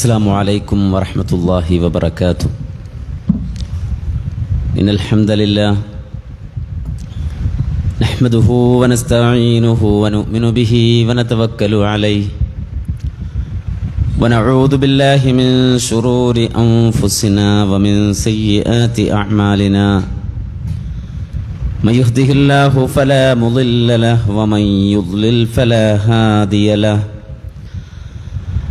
السلام عليكم ورحمة الله وبركاته. إن الحمد لله نحمده ونستعينه ونؤمن به ونتوكل عليه. ونعوذ بالله من شرور أنفسنا ومن سيئات أعمالنا. من يهده الله فلا مضل له ومن يضلل فلا هادي له.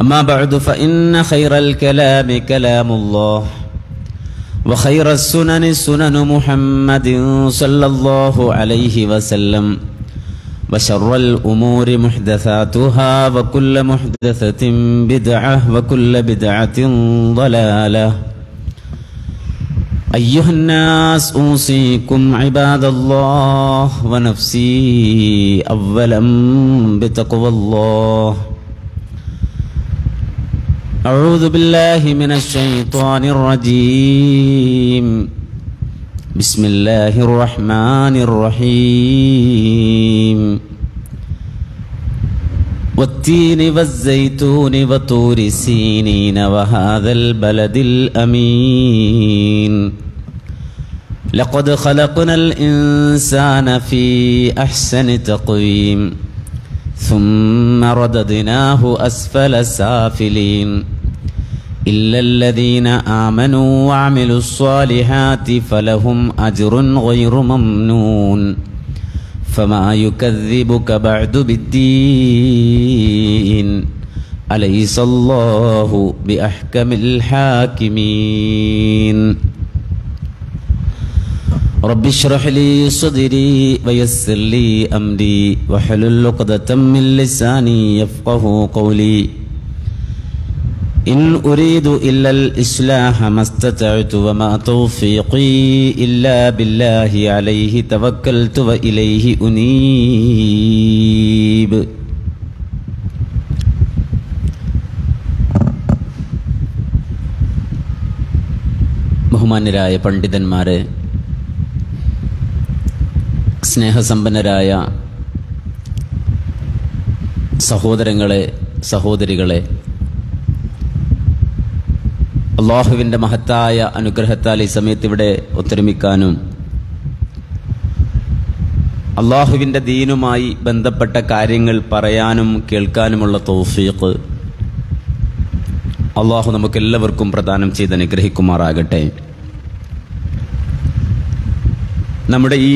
أما بعد فإن خير الكلام كلام الله وخير السنن سنن محمد صلى الله عليه وسلم وشر الأمور محدثاتها وكل محدثة بدعة وكل بدعة ضلالة. أيها الناس أوصيكم عباد الله ونفسي أولا بتقوى الله. أعوذ بالله من الشيطان الرجيم. بسم الله الرحمن الرحيم. والتين والزيتون وطور سينين وهذا البلد الأمين. لقد خلقنا الإنسان في أحسن تقويم. ثم رددناه أسفل سافلين. إلا الذين آمنوا وعملوا الصالحات فلهم أجر غير ممنون. فما يكذبك بعد بالدين. أليس الله بأحكم الحاكمين؟ رب اشرح لي صدري ويسر لي أمري. واحلل عقدة من لساني يفقه قولي. إن أريد إلا الإصلاح ما استطعت وما توفيقي إلا بالله عليه توكلت وإليه أنيب ബഹുമാന്യരായ പണ്ഡിതന്മാരെ സ്നേഹസമ്പന്നരായ സഹോദരങ്ങളെ സഹോദരികളെ അള്ളാഹുവിന്റെ മഹത്തായ അനുഗ്രഹത്താൽ ഈ സമയത്ത് ഇവിടെ ഒത്തൊരുമിക്കാനും അള്ളാഹുവിന്റെ ദീനുമായി ബന്ധപ്പെട്ട കാര്യങ്ങൾ പറയാനും കേൾക്കാനുമുള്ള തൗഫീഖ് അള്ളാഹു നമുക്കെല്ലാവർക്കും പ്രദാനം ചെയ്ത് അനുഗ്രഹിക്കുമാറാകട്ടെ. നമ്മുടെ ഈ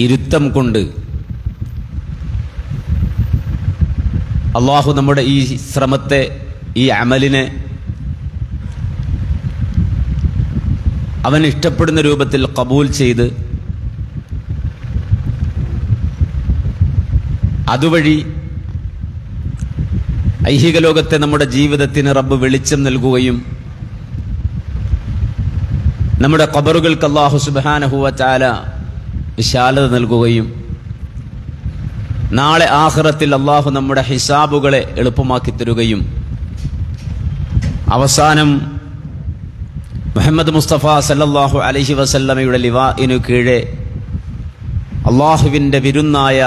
ഇരുത്തം കൊണ്ട് അള്ളാഹു നമ്മുടെ ഈ ശ്രമത്തെ ഈ അമലിനെ അവൻ ഇഷ്ടപ്പെടുന്ന രൂപത്തിൽ കബൂൽ ചെയ്ത് അതുവഴി ഐഹിക ലോകത്തെ നമ്മുടെ ജീവിതത്തിന് റബ്ബ് വെളിച്ചം നൽകുകയും നമ്മുടെ കബറുകൾക്ക് അള്ളാഹു സുബാനഹുവ ചാല വിശാലത നൽകുകയും നാളെ ആഹ്റത്തിൽ അള്ളാഹു നമ്മുടെ ഹിസാബുകളെ എളുപ്പമാക്കി തരുകയും അവസാനം മുഹമ്മദ് മുസ്തഫ സല്ലാഹു അലഹി വസല്ലമയുടെ ലിവാഇനു കീഴെ അള്ളാഹുവിന്റെ വിരുന്നായ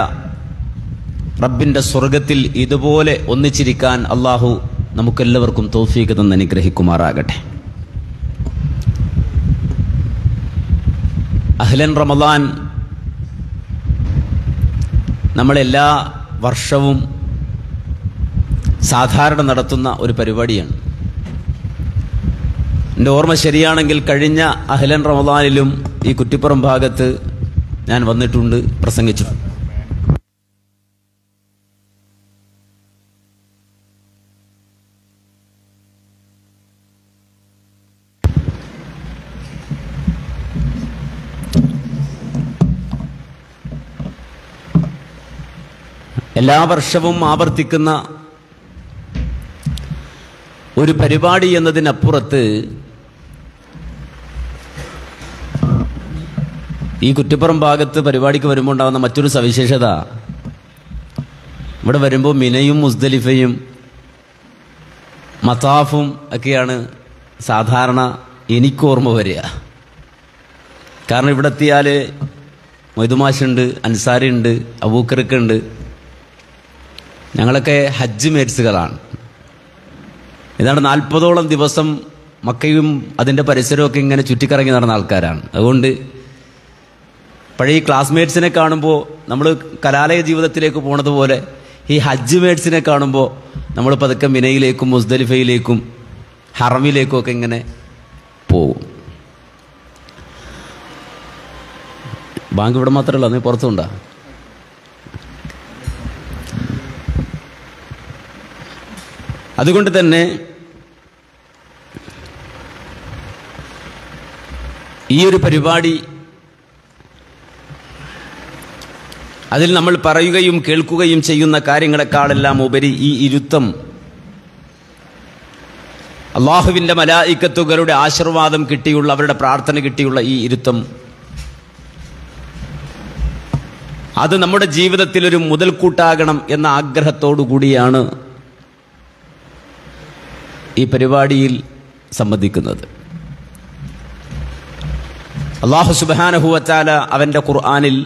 റബ്ബിന്റെ സ്വർഗത്തിൽ ഇതുപോലെ ഒന്നിച്ചിരിക്കാൻ അള്ളാഹു നമുക്കെല്ലാവർക്കും തോഫീക്ക് തന്ന് അനുഗ്രഹിക്കുമാറാകട്ടെ. അഹ്ലൻ റമദാൻ നമ്മളെല്ലാ വർഷവും സാധാരണ നടത്തുന്ന ഒരു പരിപാടിയാണ്. എന്റെ ഓർമ്മ ശരിയാണെങ്കിൽ കഴിഞ്ഞ അഹ്ലൻ റമദാനിലും ഈ കുറ്റിപ്പുറം ഭാഗത്ത് ഞാൻ വന്നിട്ടുണ്ട് പ്രസംഗിച്ചിട്ടുണ്ട്. എല്ലാ വർഷവും ആവർത്തിക്കുന്ന ഒരു പരിപാടി എന്നതിനപ്പുറത്ത് ഈ കുറ്റിപ്പുറം ഭാഗത്ത് പരിപാടിക്ക് വരുമ്പോൾ ഉണ്ടാകുന്ന മറ്റൊരു സവിശേഷത. ഇവിടെ വരുമ്പോൾ മിനയും മുസ്ദലിഫയും മതാഫും ഒക്കെയാണ് സാധാരണ എനിക്കോർമ്മ വരിക. കാരണം ഇവിടെ എത്തിയാൽ ഉണ്ട് അൻസാരിയുണ്ട് അബൂക്കറക്കുണ്ട് ഞങ്ങളൊക്കെ ഹജ്ജ് മേറ്റ്സുകളാണ്. ഏതാണ്ട് നാൽപ്പതോളം ദിവസം മക്കയും അതിന്റെ പരിസരമൊക്കെ ഇങ്ങനെ ചുറ്റിക്കറങ്ങി നടന്ന ആൾക്കാരാണ്. അതുകൊണ്ട് പഴയ ഈ ക്ലാസ്മേറ്റ്സിനെ കാണുമ്പോൾ നമ്മൾ കലാലയ ജീവിതത്തിലേക്ക് പോണതുപോലെ ഈ ഹജ്ജ് മേറ്റ്സിനെ കാണുമ്പോൾ നമ്മൾ പതുക്കെ മിനയിലേക്കും മുസ്ദലിഫയിലേക്കും ഹറമിലേക്കും ഒക്കെ ഇങ്ങനെ പോകും. ബാങ്ക് ഇവിടെ മാത്രമല്ല നീ പുറത്തുണ്ടാ? അതുകൊണ്ട് തന്നെ ഈ ഒരു പരിപാടി അതിൽ നമ്മൾ പറയുകയും കേൾക്കുകയും ചെയ്യുന്ന കാര്യങ്ങളെക്കാളെല്ലാം ഉപരി ഈ ഇരുത്തം. അള്ളാഹുവിന്റെ മലായിക്കത്തുകളുടെ ആശീർവാദം കിട്ടിയുള്ള അവരുടെ പ്രാർത്ഥന കിട്ടിയുള്ള ഈ ഇരുത്തം. അത് നമ്മുടെ ജീവിതത്തിൽ ഒരു മുതൽക്കൂട്ടാകണം എന്ന ആഗ്രഹത്തോടു കൂടിയാണ് ഈ പരിപാടിയിൽ സംബന്ധിക്കുന്നത്. അള്ളാഹു സുബാനഹുവച്ചാല അവന്റെ ഖുർആാനിൽ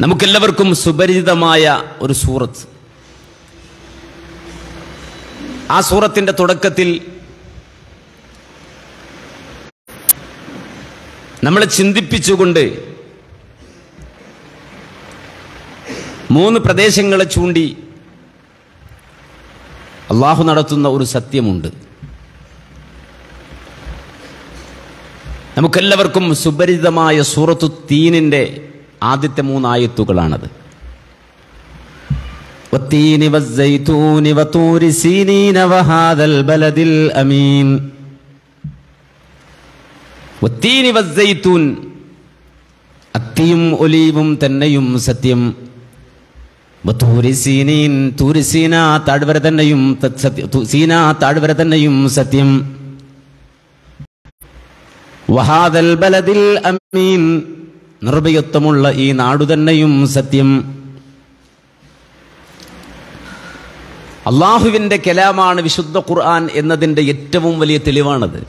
നമുക്കെല്ലാവർക്കും സുപരിചിതമായ ഒരു സൂറത്ത്. ആ സൂറത്തിന്റെ തുടക്കത്തിൽ നമ്മളെ ചിന്തിപ്പിച്ചുകൊണ്ട് മൂന്ന് പ്രദേശങ്ങളെ ചൂണ്ടി അള്ളാഹു നടത്തുന്ന ഒരു സത്യമുണ്ട്. നമുക്കെല്ലാവർക്കും സുപരിചിതമായ സൂറത്തു തീനിന്റെ ആദ്യത്തെ മൂന്നായത്തുകളാണത്. അത്തിയും ഒലീവും തന്നെയും സത്യം. തന്നെയും താഴ്വര തന്നെയും സത്യം. വഹാദൽ ബലദിൽ അമീൻ. നിർഭയത്വമുള്ള ഈ നാടു തന്നെയും സത്യം. അള്ളാഹുവിന്റെ കലാമാണ് വിശുദ്ധ ഖുർആൻ എന്നതിന്റെ ഏറ്റവും വലിയ തെളിവാണത്.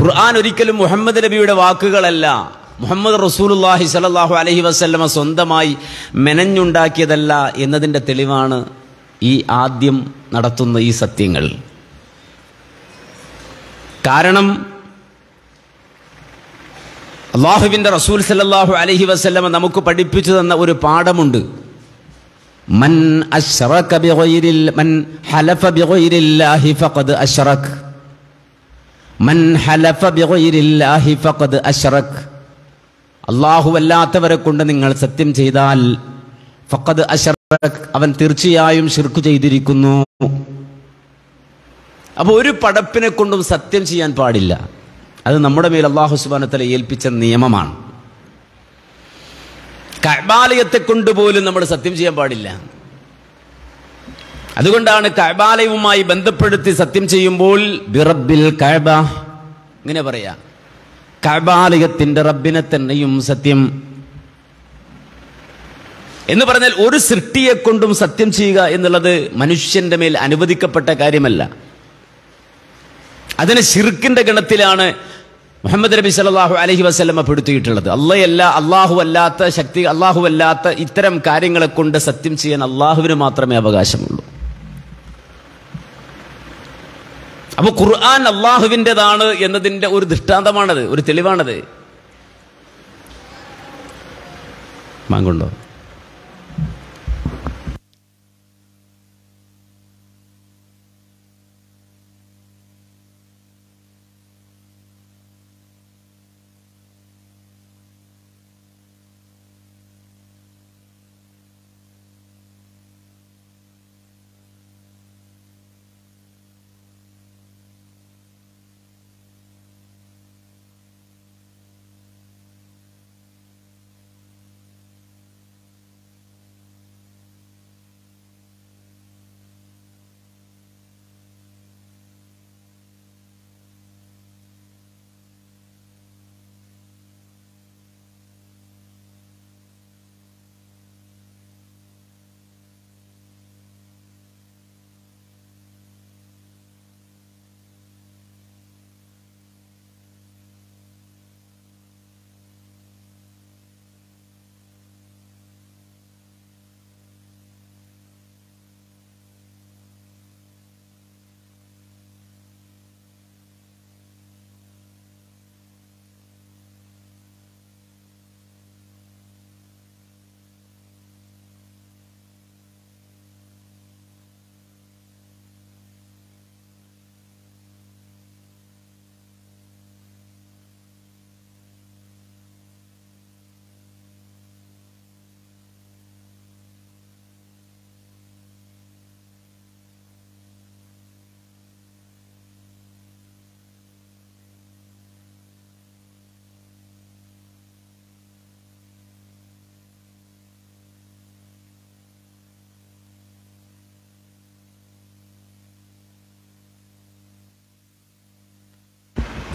ഖുർആൻ ഒരിക്കലും മുഹമ്മദ് നബിയുടെ വാക്കുകളല്ല. മുഹമ്മദ് റസൂലുല്ലാഹി സലാഹു അലഹി വസ്ല്ലമ സ്വന്തമായി മെനഞ്ഞുണ്ടാക്കിയതല്ല എന്നതിന്റെ തെളിവാണ് ഈ ആദ്യം നടത്തുന്ന ഈ സത്യങ്ങൾ. കാരണം അള്ളാഹുവിന്റെ റസൂൽ സല്ലല്ലാഹു അലഹി വസ്ലമ നമുക്ക് പഠിപ്പിച്ചു തന്ന ഒരു പാഠമുണ്ട്. മൻ ബിഗൈരിൽ മൻ ഹലഫ ഫഖദ് മൻ ഹലഫ ഫഖദ് അല്ലാത്തവരെ കൊണ്ട് നിങ്ങൾ സത്യം ചെയ്താൽ ഫഖദ് അശ്റക് അവൻ തീർച്ചയായും ശിർക്ക് ചെയ്തിരിക്കുന്നു. അപ്പോൾ ഒരു പടപ്പിനെ കൊണ്ടും സത്യം ചെയ്യാൻ പാടില്ല. അത് നമ്മുടെ മേൽ അള്ളാഹു സുബാനത്തല ഏൽപ്പിച്ച നിയമമാണ്. കബാലയത്തെ കൊണ്ടുപോലും നമ്മൾ സത്യം ചെയ്യാൻ പാടില്ല. അതുകൊണ്ടാണ് കബാലയവുമായി ബന്ധപ്പെടുത്തി സത്യം ചെയ്യുമ്പോൾ ബിറബിൽ കഅബ ഇങ്ങനെ പറയാ. കബാലയത്തിന്റെ റബ്ബിനെ തന്നെയും സത്യം. എന്ന് പറഞ്ഞാൽ ഒരു സൃഷ്ടിയെ കൊണ്ടും സത്യം ചെയ്യുക എന്നുള്ളത് മനുഷ്യന്റെ മേൽ അനുവദിക്കപ്പെട്ട കാര്യമല്ല. അതിന് ശിർക്കിന്റെ ഗണത്തിലാണ് മുഹമ്മദ് നബി സല്ലല്ലാഹു അലഹി വസ്ലമ പെടുത്തിയിട്ടുള്ളത്. അല്ലയല്ല അള്ളാഹു അല്ലാത്ത ശക്തി അള്ളാഹു അല്ലാത്ത ഇത്തരം കാര്യങ്ങളെ കൊണ്ട് സത്യം ചെയ്യാൻ അള്ളാഹുവിന് മാത്രമേ അവകാശമുള്ളൂ. അപ്പൊ ഖുർആൻ അള്ളാഹുവിന്റെതാണ് എന്നതിന്റെ ഒരു ദൃഷ്ടാന്തമാണത് ഒരു തെളിവാണത്. മാങ്കുണ്ടോ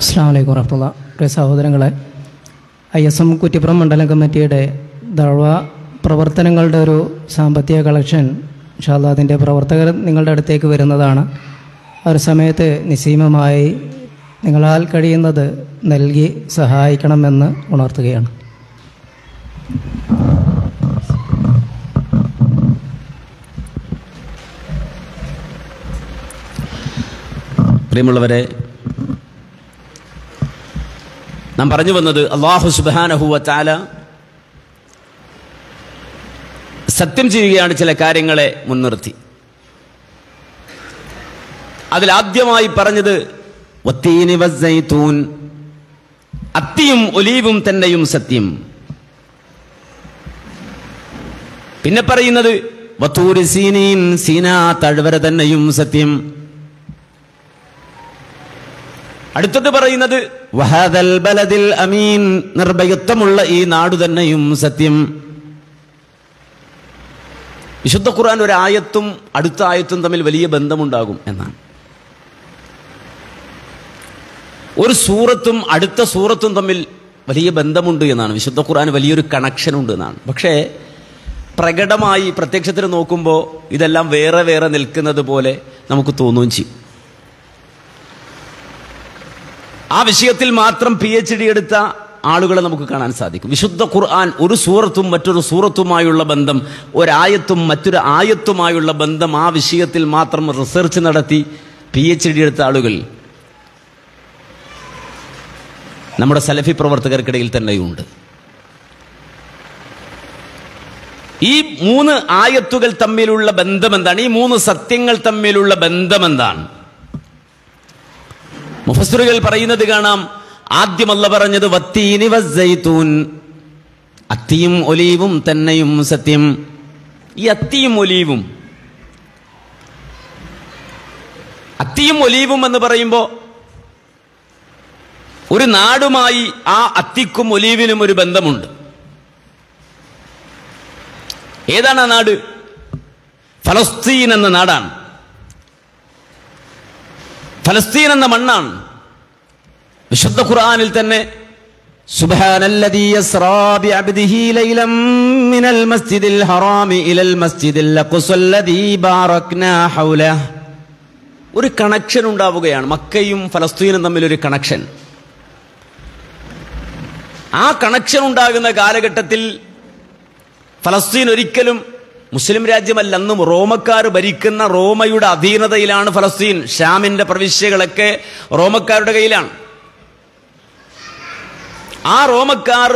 അസ്സാം വലൈക്കും വറഹമുള്ള പ്രിയ സഹോദരങ്ങളെ ഐ എസ് എം കുറ്റിപ്പുറം മണ്ഡലം കമ്മിറ്റിയുടെ ദഴവ പ്രവർത്തനങ്ങളുടെ ഒരു സാമ്പത്തിക കളക്ഷൻ ഇൻഷാല്ല അതിന്റെ പ്രവർത്തകർ നിങ്ങളുടെ അടുത്തേക്ക് വരുന്നതാണ്. ആ ഒരു സമയത്ത് നിസ്സീമമായി നിങ്ങളാൽ കഴിയുന്നത് നൽകി സഹായിക്കണമെന്ന് ഉണർത്തുകയാണ്. പ്രിയമുള്ളവരെ നാം പറഞ്ഞു വന്നത് അള്ളാഹു സുബാനഹുവ ചാല സത്യം ചെയ്യുകയാണ് ചില കാര്യങ്ങളെ മുൻനിർത്തി. അതിലാദ്യമായി പറഞ്ഞത് അത്തിയും ഒലീവും തന്നെയും സത്യം. പിന്നെ പറയുന്നത് സീനാ തഴുവര തന്നെയും സത്യം. അടുത്തത് പറയുന്നത് വഹദൽ ബലദിൽ അമീൻ. നിർഭയത്വമുള്ള ഈ നാടു തന്നെയും സത്യം. വിശുദ്ധ ഖുർആൻ ഒരു ആയത്തും അടുത്ത ആയത്തും തമ്മിൽ വലിയ ബന്ധമുണ്ടാകും എന്നാണ്. ഒരു സൂറത്തും അടുത്ത സൂറത്തും തമ്മിൽ വലിയ ബന്ധമുണ്ട് എന്നാണ്. വിശുദ്ധ ഖുർആൻ വലിയൊരു കണക്ഷൻ ഉണ്ട് എന്നാണ്. പക്ഷേ പ്രകടമായി പ്രത്യക്ഷത്തിൽ നോക്കുമ്പോൾ ഇതെല്ലാം വേറെ വേറെ നിൽക്കുന്നത് പോലെ നമുക്ക് തോന്നുകയും ചെയ്യും. ആ വിഷയത്തിൽ മാത്രം പി എച്ച് ഡി എടുത്ത ആളുകളെ നമുക്ക് കാണാൻ സാധിക്കും. വിശുദ്ധ ഖുർആൻ ഒരു സൂറത്തും മറ്റൊരു സൂറത്തുമായുള്ള ബന്ധം ഒരായത്തും മറ്റൊരു ആയത്തുമായുള്ള ബന്ധം ആ വിഷയത്തിൽ മാത്രം റിസർച്ച് നടത്തി പി എച്ച് ഡി എടുത്ത ആളുകൾ നമ്മുടെ സലഫി പ്രവർത്തകർക്കിടയിൽ തന്നെയുണ്ട്. ഈ മൂന്ന് ആയത്തുകൾ തമ്മിലുള്ള ബന്ധം എന്താണ്? ഈ മൂന്ന് സത്യങ്ങൾ തമ്മിലുള്ള ബന്ധം എന്താണ്? മുഫസ്സറുകൾ പറയുന്നത് കാണാം. ആദ്യമല്ല പറഞ്ഞത് വത്തീനി വസ്സൈത്തൂൻ അത്തിയും ഒലീവും തന്നെയും സത്യം. ഈ അത്തിയും ഒലീവും. അത്തിയും ഒലീവും എന്ന് പറയുമ്പോൾ ഒരു നാടുമായി ആ അത്തിക്കും ഒലീവിനും ഒരു ബന്ധമുണ്ട്. ഏതാണ് ആ നാട്? ഫലസ്തീൻ എന്ന നാടാണ്. ഫലസ്തീൻ എന്ന മണ്ണാണ് വിശുദ്ധ ഖുർആനിൽ തന്നെ سبحان الذي يسرى بعبده ليلا من المسجد الحرام إلى المسجد الأقصى الذي باركنا حوله ഒരു കണക്ഷൻ ഉണ്ടാവുകയാണ് മക്കയും ഫലസ്തീനും തമ്മിൽ ഒരു കണക്ഷൻ ആ കണക്ഷൻ ഉണ്ടാകുന്ന കാലഘട്ടത്തിൽ ഫലസ്തീൻ ഒരിക്കലും മുസ്ലിം രാജ്യമല്ല അന്നും റോമക്കാർ ഭരിക്കുന്ന റോമയുടെ അധീനതയിലാണ് ഫലസ്തീൻ. ഷാമിന്റെ പ്രവിശ്യകളൊക്കെ റോമക്കാരുടെ കയ്യിലാണ്. ആ റോമക്കാർ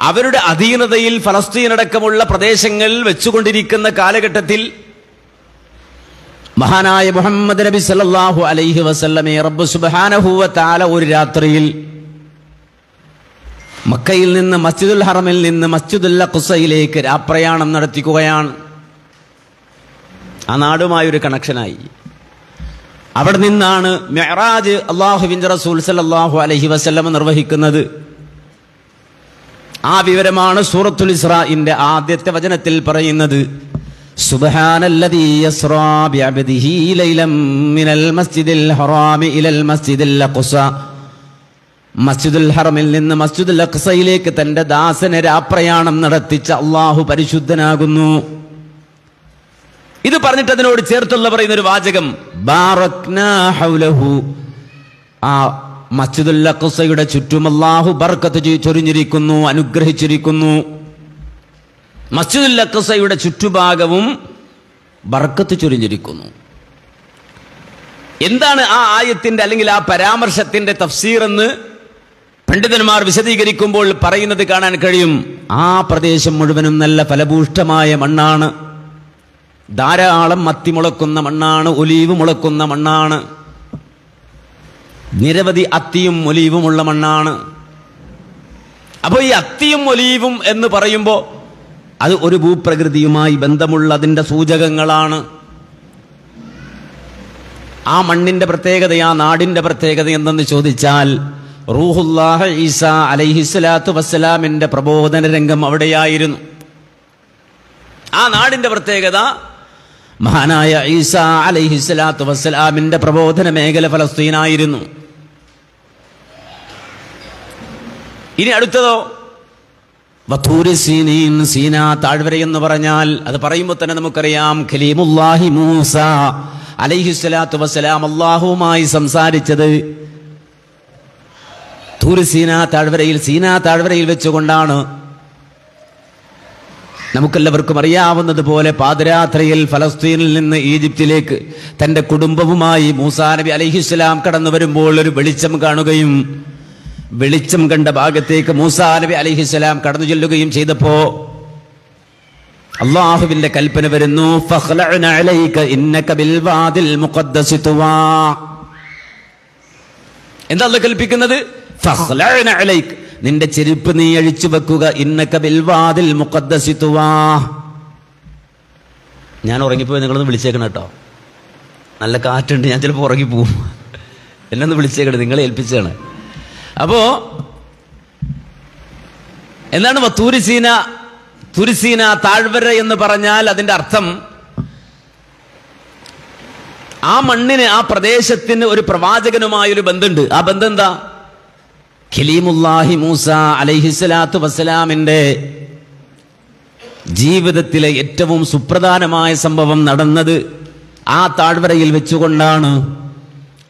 അവരുടെ അധീനതയിൽ ഫലസ്തീൻ അടക്കമുള്ള പ്രദേശങ്ങൾ വെച്ചുകൊണ്ടിരിക്കുന്ന കാലഘട്ടത്തിൽ മഹാനായ മുഹമ്മദ് നബി സല്ലാഹു അലൈഹി വസല്ലമെ റബ്ബ് സുബാനഹുവ താല ഒരു രാത്രിയിൽ മക്കയിൽ നിന്ന് മസ്ജിദുൽ ഹറമിൽ നിന്ന് മസ്ജിദുൽ അഖ്സയിലേക്ക് രാപ്രയാണം നടത്തിക്കുകയാണ്. ആ നാടുമായൊരു കണക്ഷനായി അവിടെ നിന്നാണ് മെഹറാജ് അള്ളാഹുവിന്റെ റസൂൽ സല്ലല്ലാഹു അലഹി വസ്ല്ലം നിർവഹിക്കുന്നത്. ആ വിവരമാണ് സൂറത്തുൽ ഇസ്രാഇന്റെ ആദ്യത്തെ വചനത്തിൽ പറയുന്നത്. മസ്ജിദിൽ ഹറമിൽ നിന്ന് മസ്ജിദുൽ തന്റെ ദാസനെ രാപ്രയാണം നടത്തിച്ച അള്ളാഹു പരിശുദ്ധനാകുന്നു. ഇത് പറഞ്ഞിട്ട് അതിനോട് ചേർത്തുള്ള പറയുന്ന ഒരു വാചകം ആ മസ്ജിദുൽ അഖസയുടെ ചുറ്റും അല്ലാഹു ബർക്കത്ത് ചൊരിഞ്ഞിരിക്കുന്നു അനുഗ്രഹിച്ചിരിക്കുന്നു. മസ്ജിദുൽ അഖസയുടെ ചുറ്റുഭാഗവും ബർക്കത്ത് ചൊരിഞ്ഞിരിക്കുന്നു. എന്താണ് ആ ആയത്തിന്റെ അല്ലെങ്കിൽ ആ പരാമർശത്തിന്റെ തഫ്സീർ എന്ന് പണ്ഡിതന്മാർ വിശദീകരിക്കുമ്പോൾ പറയുന്നത് കാണാൻ കഴിയും. ആ പ്രദേശം മുഴുവനും നല്ല ഫലഭൂഷ്ടമായ മണ്ണാണ്. ധാരാളം മത്തി മുളക്കുന്ന മണ്ണാണ് ഒലീവ് മുളക്കുന്ന മണ്ണാണ്. നിരവധി അത്തിയും ഒലീവുമുള്ള മണ്ണാണ്. അപ്പോൾ ഈ അത്തിയും ഒലീവും എന്ന് പറയുമ്പോൾ അത് ഒരു ഭൂപ്രകൃതിയുമായി ബന്ധമുള്ള അതിന്റെ സൂചകങ്ങളാണ്. ആ മണ്ണിന്റെ പ്രത്യേകത ആ നാടിന്റെ പ്രത്യേകത എന്തെന്ന് ചോദിച്ചാൽ റൂഹുല്ലാഹ ഈസ അലൈഹിസ്ലാത്തു വസ്സലാമിന്റെ പ്രബോധന രംഗം അവിടെയായിരുന്നു. ആ നാടിന്റെ പ്രത്യേകത മഹാനായ ഈസ അലൈഹിസ്സലാത്തു വസ്സലാമിന്റെ പ്രബോധന മേഖല ഫലസ്തീനായിരുന്നു. ഇനി അടുത്തതോ? സീന താഴ്വര എന്ന് പറഞ്ഞാൽ അത് പറയുമ്പോൾ തന്നെ നമുക്കറിയാം ഖലീമുല്ലാഹി മൂസ അലൈഹിസ്സലാത്തു വസ്സലാം അള്ളാഹുവുമായി സംസാരിച്ചത് താഴ്വരയിൽ സീന താഴ്വരയിൽ വെച്ചുകൊണ്ടാണ് നമുക്കെല്ലാവർക്കും അറിയാവുന്നത് പോലെ ഫലസ്തീനിൽ നിന്ന് ഈജിപ്തിലേക്ക് തന്റെ കുടുംബവുമായി മൂസാ നബി അലൈഹിസ്സലാം കടന്നു വരുമ്പോൾ ഒരു വെളിച്ചം കാണുകയും വെളിച്ചം കണ്ട ഭാഗത്തേക്ക് മൂസാ നബി അലൈഹിസ്സലാം കടന്നു ചെല്ലുകയും ചെയ്തപ്പോ അള്ളാഹുവിന്റെ കൽപ്പന വരുന്നു. എന്താ കൽപ്പിക്കുന്നത് "ഫഖ്ലഅ്ന അലൈക നിന്റെ ചെരുപ്പ് നീ അഴിച്ചു വെക്കുക. ഇന്നക്ക ബിൽവാതിൽ വാദിൽ ഞാൻ ഉറങ്ങിപ്പോയി നിങ്ങളൊന്ന് വിളിച്ചേക്കണം കേട്ടോ. നല്ല കാറ്റുണ്ട് ഞാൻ ചിലപ്പോൾ ഉറങ്ങിപ്പോവും എന്നെ ഒന്ന് വിളിച്ചേക്കണം നിങ്ങളെ ഏൽപ്പിച്ചാണ്. അപ്പോ എന്താണ് തുരിസീന? തുരിസീന താഴ്വര എന്ന് പറഞ്ഞാൽ അതിന്റെ അർത്ഥം ആ മണ്ണിന് ആ പ്രദേശത്തിന് ഒരു പ്രവാചകനുമായ ഒരു ബന്ധമുണ്ട് ആ ബന്ധം എന്താ? ഖലീമുല്ലാഹി മൂസ അലൈഹിസ്സലാത്തു വസ്സലാമിന്റെ ജീവിതത്തിലെ ഏറ്റവും സുപ്രധാനമായ സംഭവം നടന്നത് ആ താഴ്വരയിൽ വെച്ചുകൊണ്ടാണ്.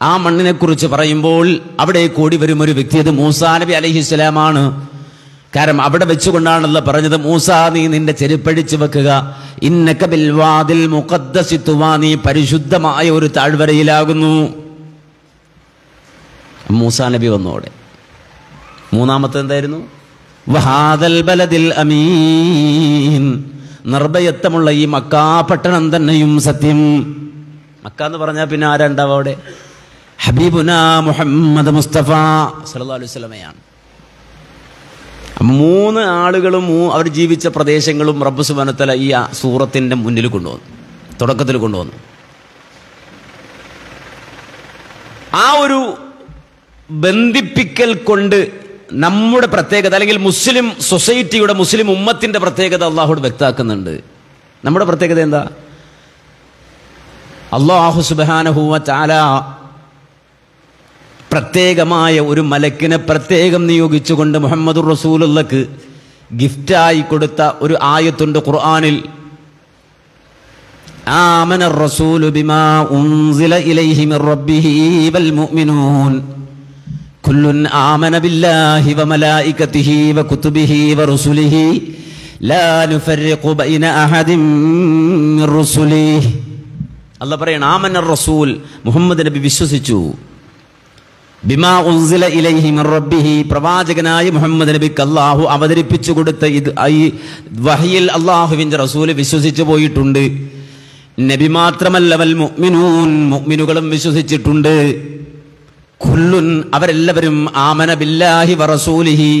ആ മണ്ണിനെ കുറിച്ച് പറയുമ്പോൾ അവിടെ കൂടി വരും ഒരു വ്യക്തി അത് മൂസാ നബി അലഹിസ്ലാമാണ് കാരണം അവിടെ വെച്ചുകൊണ്ടാണല്ലോ പറഞ്ഞത് മൂസ നീ നിന്റെ ചെരുപ്പഴിച്ചു വെക്കുക. ഇന്നക ബിൽവാദിൽ മുഖദ്ദസിത്തുവാ നീ പരിശുദ്ധമായ ഒരു താഴ്വരയിലാകുന്നു. മൂസാ നബി വന്നോടെ മൂന്നാമത്തെ എന്തായിരുന്നു വഹാദൽ ബലദിൽ അമീൻ. നിർഭയത്വമുള്ള ഈ മക്കാ പട്ടണം തന്നെയും സത്യം. മക്ക എന്ന് പറഞ്ഞാൽ പിന്നെ ആരാണ്ടാവും അവിടെ? ഹബീബുന മുഹമ്മദ് മുസ്തഫ സല്ലല്ലാഹു അലൈഹി മൂന്ന് ആളുകളും അവർ ജീവിച്ച പ്രദേശങ്ങളും റബ്ബ് സുബാനത്തല ഈ സൂറത്തിന്റെ മുന്നിൽ കൊണ്ടുവന്നു. തുടക്കത്തിൽ കൊണ്ടുവന്നു. ആ ഒരു ബന്ധിപ്പിക്കൽ കൊണ്ട് നമ്മുടെ പ്രത്യേകത അല്ലെങ്കിൽ മുസ്ലിം സൊസൈറ്റിയുടെ മുസ്ലിം ഉമ്മത്തിന്റെ പ്രത്യേകത അള്ളാഹോട് വ്യക്തമാക്കുന്നുണ്ട്. നമ്മുടെ പ്രത്യേകത എന്താ? അള്ളാഹു സുബാനഹുവ ചാല പ്രത്യേകമായ ഒരു മലക്കിനെ പ്രത്യേകം നിയോഗിച്ചുകൊണ്ട് മുഹമ്മദ് റസൂലുള്ളക്ക് ഗിഫ്റ്റായി കൊടുത്ത ഒരു ആയത്തുണ്ട് ഖുർആാനിൽ. ആമന റസൂലു ബിമാ ഉൻസില ഇലൈഹി മിർ റബ്ബിഹി വൽ മുഅ്മിനൂൻ. كل آمن بالله وملائكته وكتبه ورسله لا نفرق بين أحد من رسله الله പറയണം ആമന റസൂൽ മുഹമ്മദ് നബി വിശ്വസിച്ചു ബിമാ ഉൻസില ഇലൈഹി മിർ റബ്ബിഹി പ്രവാചകനായ മുഹമ്മദ് നബിക്ക് അള്ളാഹു അവതരിപ്പിച്ചു കൊടുത്ത ഇത് ഈ വഹിയിൽ അള്ളാഹുവിന്റെ റസൂല് വിശ്വസിച്ചു പോയിട്ടുണ്ട് നബി മാത്രമല്ല വൽ മുഅ്മിനൂൻ മുഅ്മിനുകളും വിശ്വസിച്ചിട്ടുണ്ട് കുല്ലുൻ അവരെല്ലാവരും ആമന ബില്ലാഹി വ റസൂലിഹി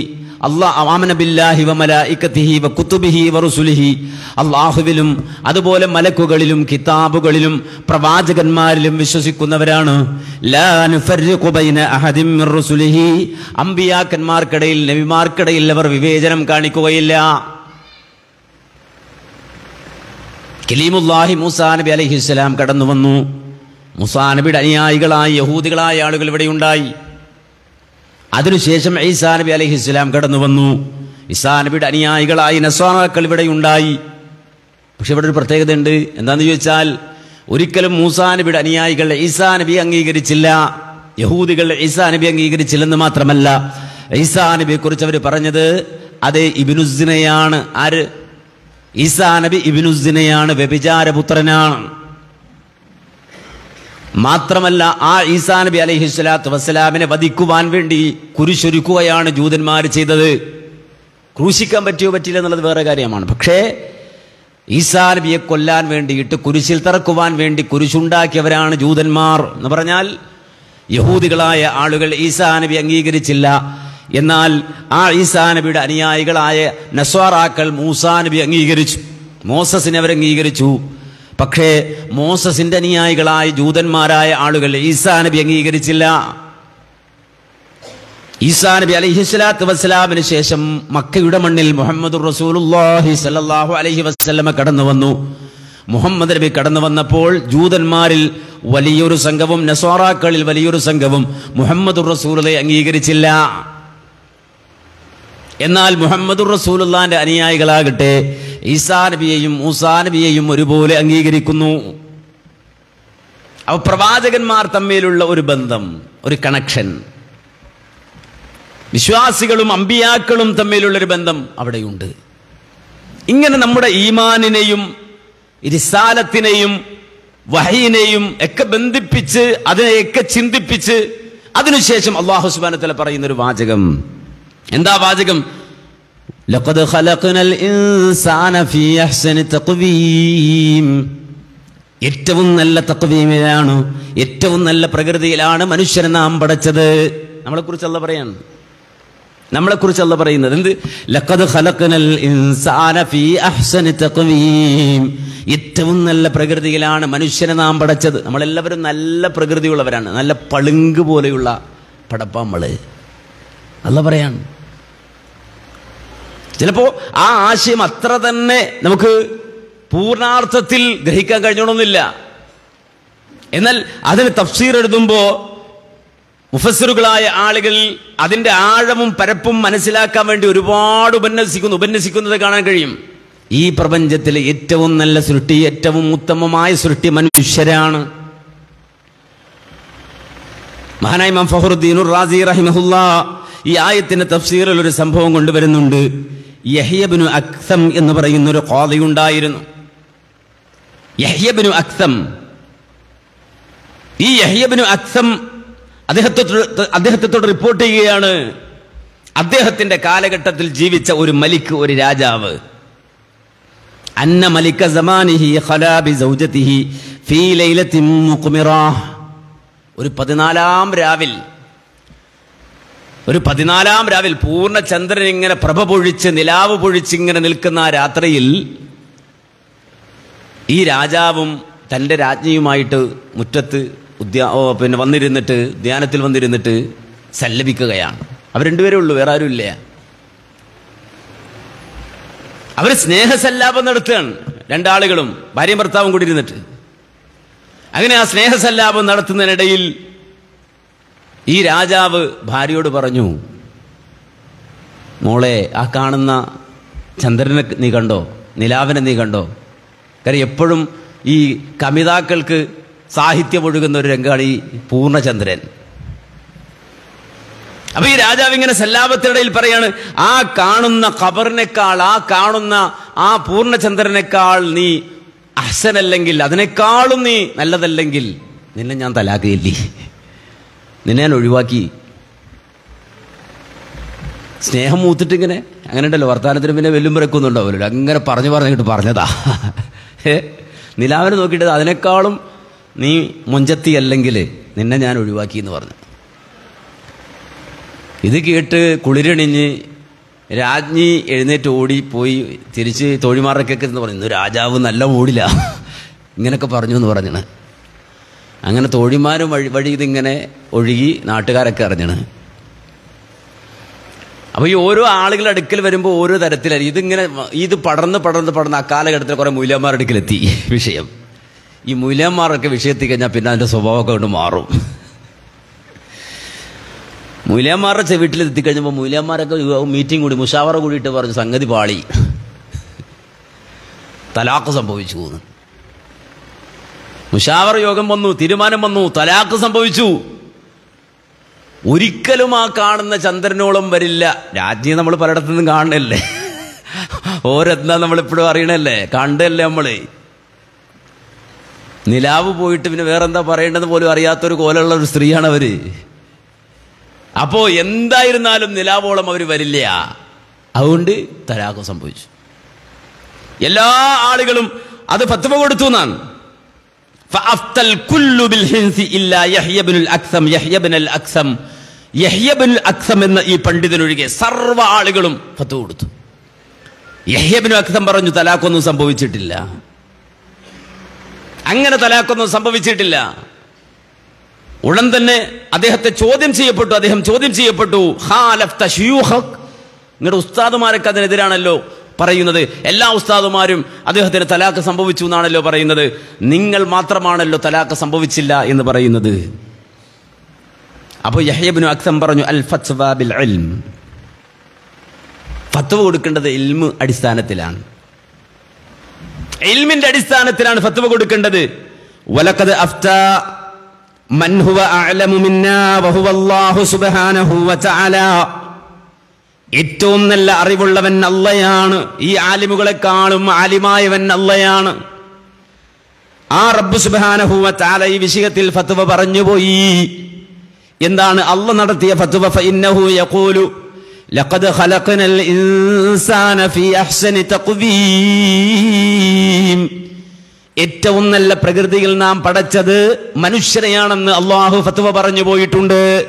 ആമന ബില്ലാഹി വ മലായിക്കത്തിഹി വ കുത്തുബിഹി വ അള്ളാഹുവിലും അതുപോലെ മലക്കുകളിലും കിതാബുകളിലും പ്രവാചകന്മാരിലും വിശ്വസിക്കുന്നവരാണ്. അമ്പിയാക്കന്മാർക്കിടയിൽ നബിമാർക്കിടയിൽ അവർ വിവേചനം കാണിക്കുകയില്ല. കലീമുല്ലാഹി മൂസാ നബി അലൈഹിസ്സലാം കടന്നു വന്നു മൂസാ നബിയുടെ അനുയായികളായ യഹൂദികളായ ആളുകൾ ഇവിടെയുണ്ടായി അതിനുശേഷം ഈസാ നബി അലഹി ഇസ്ലാം കടന്നു വന്നു. ഈസാ നബിയുടെ അനുയായികളായി നസ്വാനാക്കൾ ഇവിടെയുണ്ടായി പക്ഷെ ഇവിടെ ഒരു പ്രത്യേകത ഉണ്ട് എന്താന്ന് ചോദിച്ചാൽ ഒരിക്കലും മൂസാ നബിയുടെ അനുയായികൾ ഈസാ നബി അംഗീകരിച്ചില്ല. യഹൂദികൾ ഈസാ നബി അംഗീകരിച്ചില്ലെന്ന് മാത്രമല്ല. ഈസാ നബിയെ കുറിച്ച് അവർ പറഞ്ഞത് അത് ഇബിനുസിനെയാണ് ആര്? ഈസാ നബി ഇബിനുസിനെയാണ് വ്യഭിചാരപുത്രനാണ്. മാത്രമല്ല ആ ഈസാ നബി അലൈഹി സ്വലാത്തു വസ്സലാമിനെ വധിക്കുവാൻ വേണ്ടി കുരിശൊരുക്കുകയാണ് ജൂതന്മാർ ചെയ്തത്. ക്രൂശിക്കാൻ പറ്റിയോ പറ്റില്ല എന്നുള്ളത് വേറെ കാര്യമാണ്. പക്ഷേ ഈസാ നബിയെ കൊല്ലാൻ വേണ്ടിയിട്ട് കുരിശിൽ തറക്കുവാൻ വേണ്ടി കുരിശുണ്ടാക്കിയവരാണ് ജൂതന്മാർ എന്ന് പറഞ്ഞാൽ യഹൂദികളായ ആളുകൾ ഈസാ നബി അംഗീകരിച്ചില്ല. എന്നാൽ ആ ഈസാ നബിയുടെ അനുയായികളായ നസ്വാറാക്കൾ മൂസാ നബി അംഗീകരിച്ചു. മോസസിനെ അവരംഗീകരിച്ചു പക്ഷേ മോസസിന്റെ അനുയായികളായ ജൂതന്മാരായ ആളുകൾ ഈസാ നബി അംഗീകരിച്ചില്ല. ഈസാ നബി അലൈഹിസ്സലാത്തു വസ്സലാമിന് ശേഷം മക്കയുടെ മണ്ണിൽ മുഹമ്മദ് റസൂലുള്ളാഹി സല്ലല്ലാഹു അലൈഹി വസല്ലമ കടന്നു വന്നു മുഹമ്മദ് നബി കടന്നു വന്നപ്പോൾ ജൂതന്മാരിൽ വലിയൊരു സംഘവും നസോറാക്കളിൽ വലിയൊരു സംഘവും മുഹമ്മദ് റസൂലെ അംഗീകരിച്ചില്ല. എന്നാൽ മുഹമ്മദുർ റസൂലുല്ലാന്റെ അനുയായികളാകട്ടെ ഈസാ നബിയെയും മൂസാ നബിയെയും ഒരുപോലെ അംഗീകരിക്കുന്നു. അവ പ്രവാചകന്മാർ തമ്മിലുള്ള ഒരു ബന്ധം ഒരു കണക്ഷൻ വിശ്വാസികളും അമ്പിയാക്കളും തമ്മിലുള്ള ഒരു ബന്ധം അവിടെയുണ്ട്. ഇങ്ങനെ നമ്മുടെ ഈമാനിനെയും ഇരിസാലത്തിനെയും വഹീനെയും ഒക്കെ ബന്ധിപ്പിച്ച് അതിനെയൊക്കെ ചിന്തിപ്പിച്ച് അതിനുശേഷം അള്ളാഹു പറയുന്നൊരു വാചകം. എന്താ വാചകം? ലഖദ് ഖലഖനൽ ഇൻസാന ഫീ അഹ്സനി തഖ്വീം ഏറ്റവും നല്ല തക്വീമിലാണ് ഏറ്റവും നല്ല പ്രകൃതിയിലാണ് മനുഷ്യനെ നാം പടച്ചത്. നമ്മളെ കുറിച്ച് അല്ല പറയാണ് നമ്മളെ കുറിച്ച് അല്ല പറയുന്നത്. എന്ത്? ലഖദ് ഖലഖനൽ ഇൻസാന ഫീ അഹ്സനി തഖ്വീം ഏറ്റവും നല്ല പ്രകൃതിയിലാണ് മനുഷ്യനെ നാം പടച്ചത്. നമ്മളെല്ലാവരും നല്ല പ്രകൃതിയുള്ളവരാണ്. നല്ല പളുങ്ക് പോലെയുള്ള പടപ്പാമ്പൾ അല്ല പറയാണ് ചിലപ്പോ ആ ആശയം അത്ര തന്നെ നമുക്ക് പൂർണാർത്ഥത്തിൽ ഗ്രഹിക്കാൻ കഴിഞ്ഞോണമെന്നില്ല എന്നാൽ അതിന് തഫ്സീർ എഴുതുമ്പോൾ മുഫസറുകളായ ആളുകൾ അതിന്റെ ആഴവും പരപ്പും മനസ്സിലാക്കാൻ വേണ്ടി ഒരുപാട് ഉപന്യസിക്കുന്നു. ഉപന്യസിക്കുന്നത് കാണാൻ കഴിയും. ഈ പ്രപഞ്ചത്തിലെ ഏറ്റവും നല്ല സൃഷ്ടി ഏറ്റവും ഉത്തമമായ സൃഷ്ടി മനുഷ്യരാണ്. മഹാനായ ഇമാം ഫഹറുദ്ദീൻ റാസി റഹിമഹുല്ല ഈ ആയത്തിന്റെ തഫ്സീറിൽ ഒരു സംഭവം കൊണ്ടുവരുന്നുണ്ട്. യഹ്യബിനു അക്സം എന്ന് പറയുന്ന ഒരു കോതയുണ്ടായിരുന്നു യഹ്യബിനു അക്സം. ഈ യഹ്യബിനു അക്സം അദ്ദേഹത്തോട് അദ്ദേഹത്തോട് റിപ്പോർട്ട് ചെയ്യുകയാണ് അദ്ദേഹത്തിന്റെ കാലഘട്ടത്തിൽ ജീവിച്ച ഒരു മലിക്ക് ഒരു രാജാവ്. അന്ന മലിക സമാനിഹി ഖലാബി ഫീ ഒരു പതിനാലാം രാവിൽ ഒരു പതിനാലാം രാവിൽ പൂർണ ചന്ദ്രൻ ഇങ്ങനെ പ്രഭ പൊഴിച്ച് നിലാവ് പൊഴിച്ച് ഇങ്ങനെ നിൽക്കുന്ന ആ രാത്രിയിൽ ഈ രാജാവും തന്റെ രാജ്ഞിയുമായിട്ട് മുറ്റത്ത് ഉദ്യാ പിന്നെ വന്നിരുന്നിട്ട് ധ്യാനത്തിൽ വന്നിരുന്നിട്ട് സല്ലപിക്കുകയാണ്. അവർ രണ്ടുപേരേ ഉള്ളൂ വേറെ ആരും ഇല്ല. അവർ സ്നേഹസല്ലാപം നടത്തുകയാണ് രണ്ടാളുകളും ഭാര്യയും ഭർത്താവും കൂടി ഇരുന്നിട്ട്. അങ്ങനെ ആ സ്നേഹസല്ലാപം നടത്തുന്നതിനിടയിൽ ഈ രാജാവ് ഭാര്യയോട് പറഞ്ഞു മോളെ ആ കാണുന്ന ചന്ദ്രനെ നീ കണ്ടോ? നിലാവിനെ നീ കണ്ടോ? കാര്യം എപ്പോഴും ഈ കമിതാക്കൾക്ക് സാഹിത്യം ഒഴുകുന്ന ഒരു രംഗമാണ് ഈ പൂർണചന്ദ്രൻ അപ്പൊ ഈ രാജാവ് ഇങ്ങനെ സല്ലാപത്തിനിടയിൽ പറയാണ് ആ കാണുന്ന ഖബറിനേക്കാൾ ആ കാണുന്ന ആ പൂർണചന്ദ്രനേക്കാൾ നീ അഹസനല്ലെങ്കിൽ അതിനേക്കാളും നീ നല്ലതല്ലെങ്കിൽ നിന്നെ ഞാൻ തലാക്കിയില്ലേ നിന്നെ ഞാൻ ഒഴിവാക്കി. സ്നേഹം മൂത്തിട്ടിങ്ങനെ അങ്ങനെ ഉണ്ടല്ലോ വർത്തമാനത്തിന് പിന്നെ വെല്ലും ഉണ്ടാവില്ലല്ലോ അങ്ങനെ പറഞ്ഞു പറഞ്ഞിട്ട് പറഞ്ഞതാ. ഏ നിലാവിനെ നോക്കിയിട്ട് അതിനേക്കാളും നീ മുഞ്ചത്തി അല്ലെങ്കിൽ നിന്നെ ഞാൻ ഒഴിവാക്കി എന്ന് പറഞ്ഞു. ഇത് കേട്ട് കുളിരണിഞ്ഞ് രാജ്ഞി എഴുന്നേറ്റ് ഓടി പോയി തിരിച്ച് തോഴിമാറൊക്കെ എന്ന് പറഞ്ഞു. "ഇന്ന് രാജാവ് നല്ല ഓടില്ല ഇങ്ങനൊക്കെ പറഞ്ഞു എന്ന് പറഞ്ഞാണ് അങ്ങനെ തോഴിമാരും വഴി വഴി ഇതിങ്ങനെ ഒഴുകി നാട്ടുകാരൊക്കെ അറിഞ്ഞാണ്. അപ്പോൾ ഈ ഓരോ ആളുകളുടെ അടുക്കൽ വരുമ്പോൾ ഓരോ തരത്തിലായി ഇതിങ്ങനെ ഇത് പടർന്ന് പടർന്ന് പടർന്ന് ആ കാലഘട്ടത്തിൽ കുറേ മൂല്യന്മാരുടെ അടുക്കലെത്തി വിഷയം. ഈ മൂല്യന്മാരൊക്കെ വിഷയത്തിൽ കഴിഞ്ഞാൽ പിന്നെ അതിന്റെ സ്വഭാവമൊക്കെ കൊണ്ട് മാറും. മൂല്യന്മാരുടെ ചെവിട്ടിൽ എത്തിക്കഴിഞ്ഞപ്പോൾ മൂല്യന്മാരൊക്കെ മീറ്റിംഗ് കൂടി മുഷാവറ കൂടിയിട്ട് പറഞ്ഞു സംഗതി പാളി. തലാക്ക് സംഭവിച്ചു എന്ന് മുഷാവറ യോഗം വന്നു തീരുമാനം വന്നു തലാക്ക് സംഭവിച്ചു. ഒരിക്കലും ആ കാണുന്ന ചന്ദ്രനോളം വരില്ല. രാജ്ഞി നമ്മൾ പലയിടത്തുനിന്നും കാണണല്ലേ ഓരെന്താ നമ്മളിപ്പോഴും അറിയണല്ലേ? കണ്ടല്ലേ നമ്മൾ? നിലാവ് പോയിട്ട് പിന്നെ വേറെന്താ പറയേണ്ടത് പോലും അറിയാത്തൊരു കോലുള്ള ഒരു സ്ത്രീയാണ് അവർ. അപ്പോ എന്തായിരുന്നാലും നിലാവോളം അവർ വരില്ല. അതുകൊണ്ട് തലാക്ക് സംഭവിച്ചു. എല്ലാ ആളുകളും അത് പത്തുമ കൊടുത്തു എന്നാണ്. فأفتى الكل بالحنث إلا يحيى بن الأكثم يحيى بن الأكثم യഹ്യ ബിൻ അക്സം എന്ന ഈ പണ്ഡിതനൊഴികെ സർവ്വ ആളുകളും ഫത്വ കൊടുത്തു യഹ്യ ബിൻ അക്സം പറഞ്ഞു തലാഖൊന്നും സംഭവിച്ചിട്ടില്ല അങ്ങനെ തലാഖൊന്നും സംഭവിച്ചിട്ടില്ല ഉടൻ തന്നെ അദ്ദേഹത്തെ ചോദ്യം ചെയ്യപ്പെട്ടു അദ്ദേഹം ചോദ്യം ചെയ്യപ്പെട്ടു ഖാലഫ്ത ശയൂഖക്. നിങ്ങളുടെ ഉസ്താദുമാരൊക്കെ അതിനെതിരാണല്ലോ പറയുന്നത്. എല്ലാ ഉസ്താദുമാരും അദ്ദേഹത്തിന് തലാക്ക് സംഭവിച്ചു എന്നാണല്ലോ പറയുന്നത്. നിങ്ങൾ മാത്രമാണല്ലോ തലാക്ക് സംഭവിച്ചില്ല എന്ന് പറയുന്നത്. അപ്പോൾ യഹ്യബിനു അക്സം പറഞ്ഞു അൽ ഫത്വാബിൽ ഫത്വ കൊടുക്കേണ്ടത് ഇൽമ് അടിസ്ഥാനത്തിലാണ്. ഇൽമിന്റെ അടിസ്ഥാനത്തിലാണ് ഫത്വ കൊടുക്കേണ്ടത്. വലക്കത് അഫ്ത മൻഹുവ അലമുമിന്ന വഹുവല്ലാഹു സുബ്ഹാനഹു വതആല ഏറ്റവും നല്ല അറിവുള്ളവൻ അള്ളയാണ്. ഈ ആലിമുകളെക്കാളും ആലിമായവൻ അള്ളയാണ്. ആ റബ്ബ് സുബാനഹുവ താല ഈ വിഷയത്തിൽ ഫത്തുവ പറഞ്ഞുപോയി എന്താണ് അള്ള നടത്തിയ ഫഇന്നഹു യഖൂലു ലഖദ് ഇൻസാന ഫീ അഹ്സനി തഖ്വീം. ഏറ്റവും നല്ല പ്രകൃതിയിൽ നാം പടച്ചത് മനുഷ്യരെയാണെന്ന് അള്ളാഹു ഫത്തുവ പറഞ്ഞു പോയിട്ടുണ്ട്.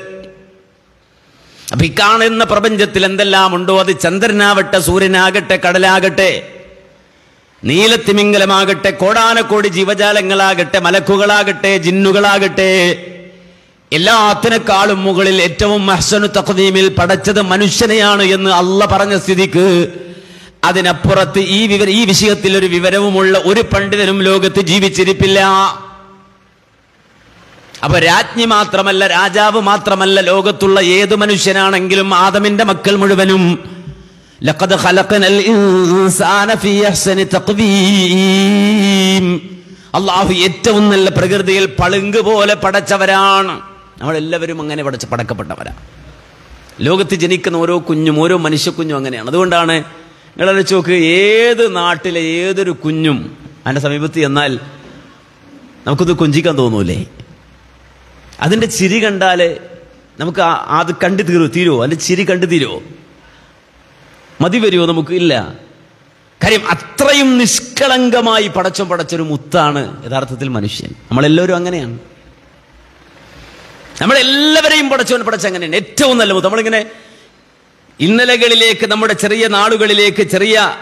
അപ്പൊ ഈ കാണുന്ന പ്രപഞ്ചത്തിൽ എന്തെല്ലാം ഉണ്ടോ? അത് ചന്ദ്രനാവട്ടെ സൂര്യനാകട്ടെ കടലാകട്ടെ നീലത്തിമിംഗലമാകട്ടെ കോടാനക്കോടി ജീവജാലങ്ങളാകട്ടെ മലക്കുകളാകട്ടെ ജിന്നുകളാകട്ടെ എല്ലാത്തിനേക്കാളും മുകളിൽ ഏറ്റവും മഹ്സനു തഖ്ദീമിൽ പടച്ചത് മനുഷ്യനെയാണ് എന്ന് അല്ല പറഞ്ഞ സ്ഥിതിക്ക് അതിനപ്പുറത്ത് ഈ വിവര ഈ വിഷയത്തിൽ ഒരു വിവരവുമുള്ള ഒരു പണ്ഡിതനും ലോകത്ത് ജീവിച്ചിരിപ്പില്ല. അപ്പൊ രാജ്ഞി മാത്രമല്ല രാജാവ് മാത്രമല്ല ലോകത്തുള്ള ഏത് മനുഷ്യനാണെങ്കിലും ആദമിന്റെ മക്കൾ മുഴുവനും. അള്ളാഹു ഏറ്റവും നല്ല പ്രകൃതിയിൽ പളുങ്ക് പോലെ പടച്ചവരാണ്. നമ്മളെല്ലാവരും അങ്ങനെ പടച്ച് പടക്കപ്പെട്ടവരാ. ലോകത്ത് ജനിക്കുന്ന ഓരോ കുഞ്ഞും ഓരോ മനുഷ്യക്കുഞ്ഞും അങ്ങനെയാണ്. അതുകൊണ്ടാണ് നിങ്ങളെ ചോക്ക് ഏത് നാട്ടിലെ ഏതൊരു കുഞ്ഞും അതിന്റെ സമീപത്ത് ചെന്നാൽ നമുക്കൊന്ന് കൊഞ്ചിക്കാൻ തോന്നൂലേ? അതിന്റെ ചിരി കണ്ടാൽ നമുക്ക് അത് കണ്ടു തീരുമോ തീരുമോ അതിന്റെ ചിരി കണ്ടു തീരുമോ മതി വരുമോ നമുക്ക്? ഇല്ല. കാര്യം അത്രയും നിഷ്കളങ്കമായി പടച്ചം പടച്ചൊരു മുത്താണ് യഥാർത്ഥത്തിൽ മനുഷ്യൻ. നമ്മളെല്ലാവരും അങ്ങനെയാണ്. നമ്മളെല്ലാവരെയും പടച്ചവൻ പടച്ച അങ്ങനെയാണ്. ഏറ്റവും നല്ല മുത്ത്. നമ്മളിങ്ങനെ ഇന്നലകളിലേക്ക് നമ്മുടെ ചെറിയ നാളുകളിലേക്ക് ചെറിയ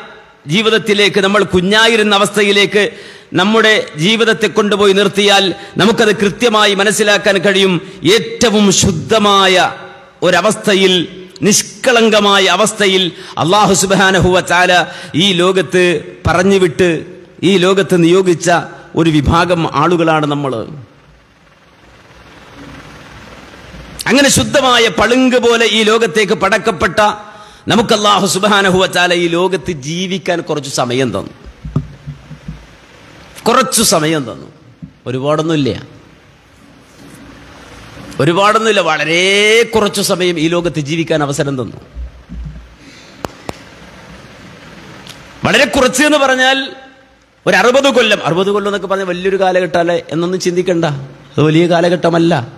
ജീവിതത്തിലേക്ക് നമ്മൾ കുഞ്ഞായിരുന്ന അവസ്ഥയിലേക്ക് നമ്മുടെ ജീവിതത്തെ കൊണ്ടുപോയി നിർത്തിയാൽ നമുക്കത് കൃത്യമായി മനസ്സിലാക്കാൻ കഴിയും. ഏറ്റവും ശുദ്ധമായ ഒരവസ്ഥയിൽ നിഷ്കളങ്കമായ അവസ്ഥയിൽ അള്ളാഹു സുബാനഹുവ ചാല ഈ ലോകത്ത് പറഞ്ഞുവിട്ട് ഈ ലോകത്ത് നിയോഗിച്ച ഒരു വിഭാഗം ആളുകളാണ് നമ്മൾ അങ്ങനെ ശുദ്ധമായ പളുങ്ക് പോലെ ഈ ലോകത്തേക്ക് പടക്കപ്പെട്ട നമുക്ക് അള്ളാഹു സുബാനഹുവ ചാല ഈ ലോകത്ത് ജീവിക്കാൻ കുറച്ച് സമയം തന്നു. കുറച്ചു സമയം തന്നു. ഒരുപാടൊന്നുമില്ല. ഒരുപാടൊന്നുമില്ല. വളരെ കുറച്ചു സമയം ഈ ലോകത്ത് ജീവിക്കാൻ അവസരം തന്നു. വളരെ കുറച്ച് എന്ന് പറഞ്ഞാൽ ഒരു അറുപത് കൊല്ലം. അറുപത് കൊല്ലം എന്നൊക്കെ പറഞ്ഞാൽ വലിയൊരു കാലഘട്ടമല്ലേ? എന്നൊന്നും ചിന്തിക്കണ്ട. അത് വലിയ കാലഘട്ടമല്ല.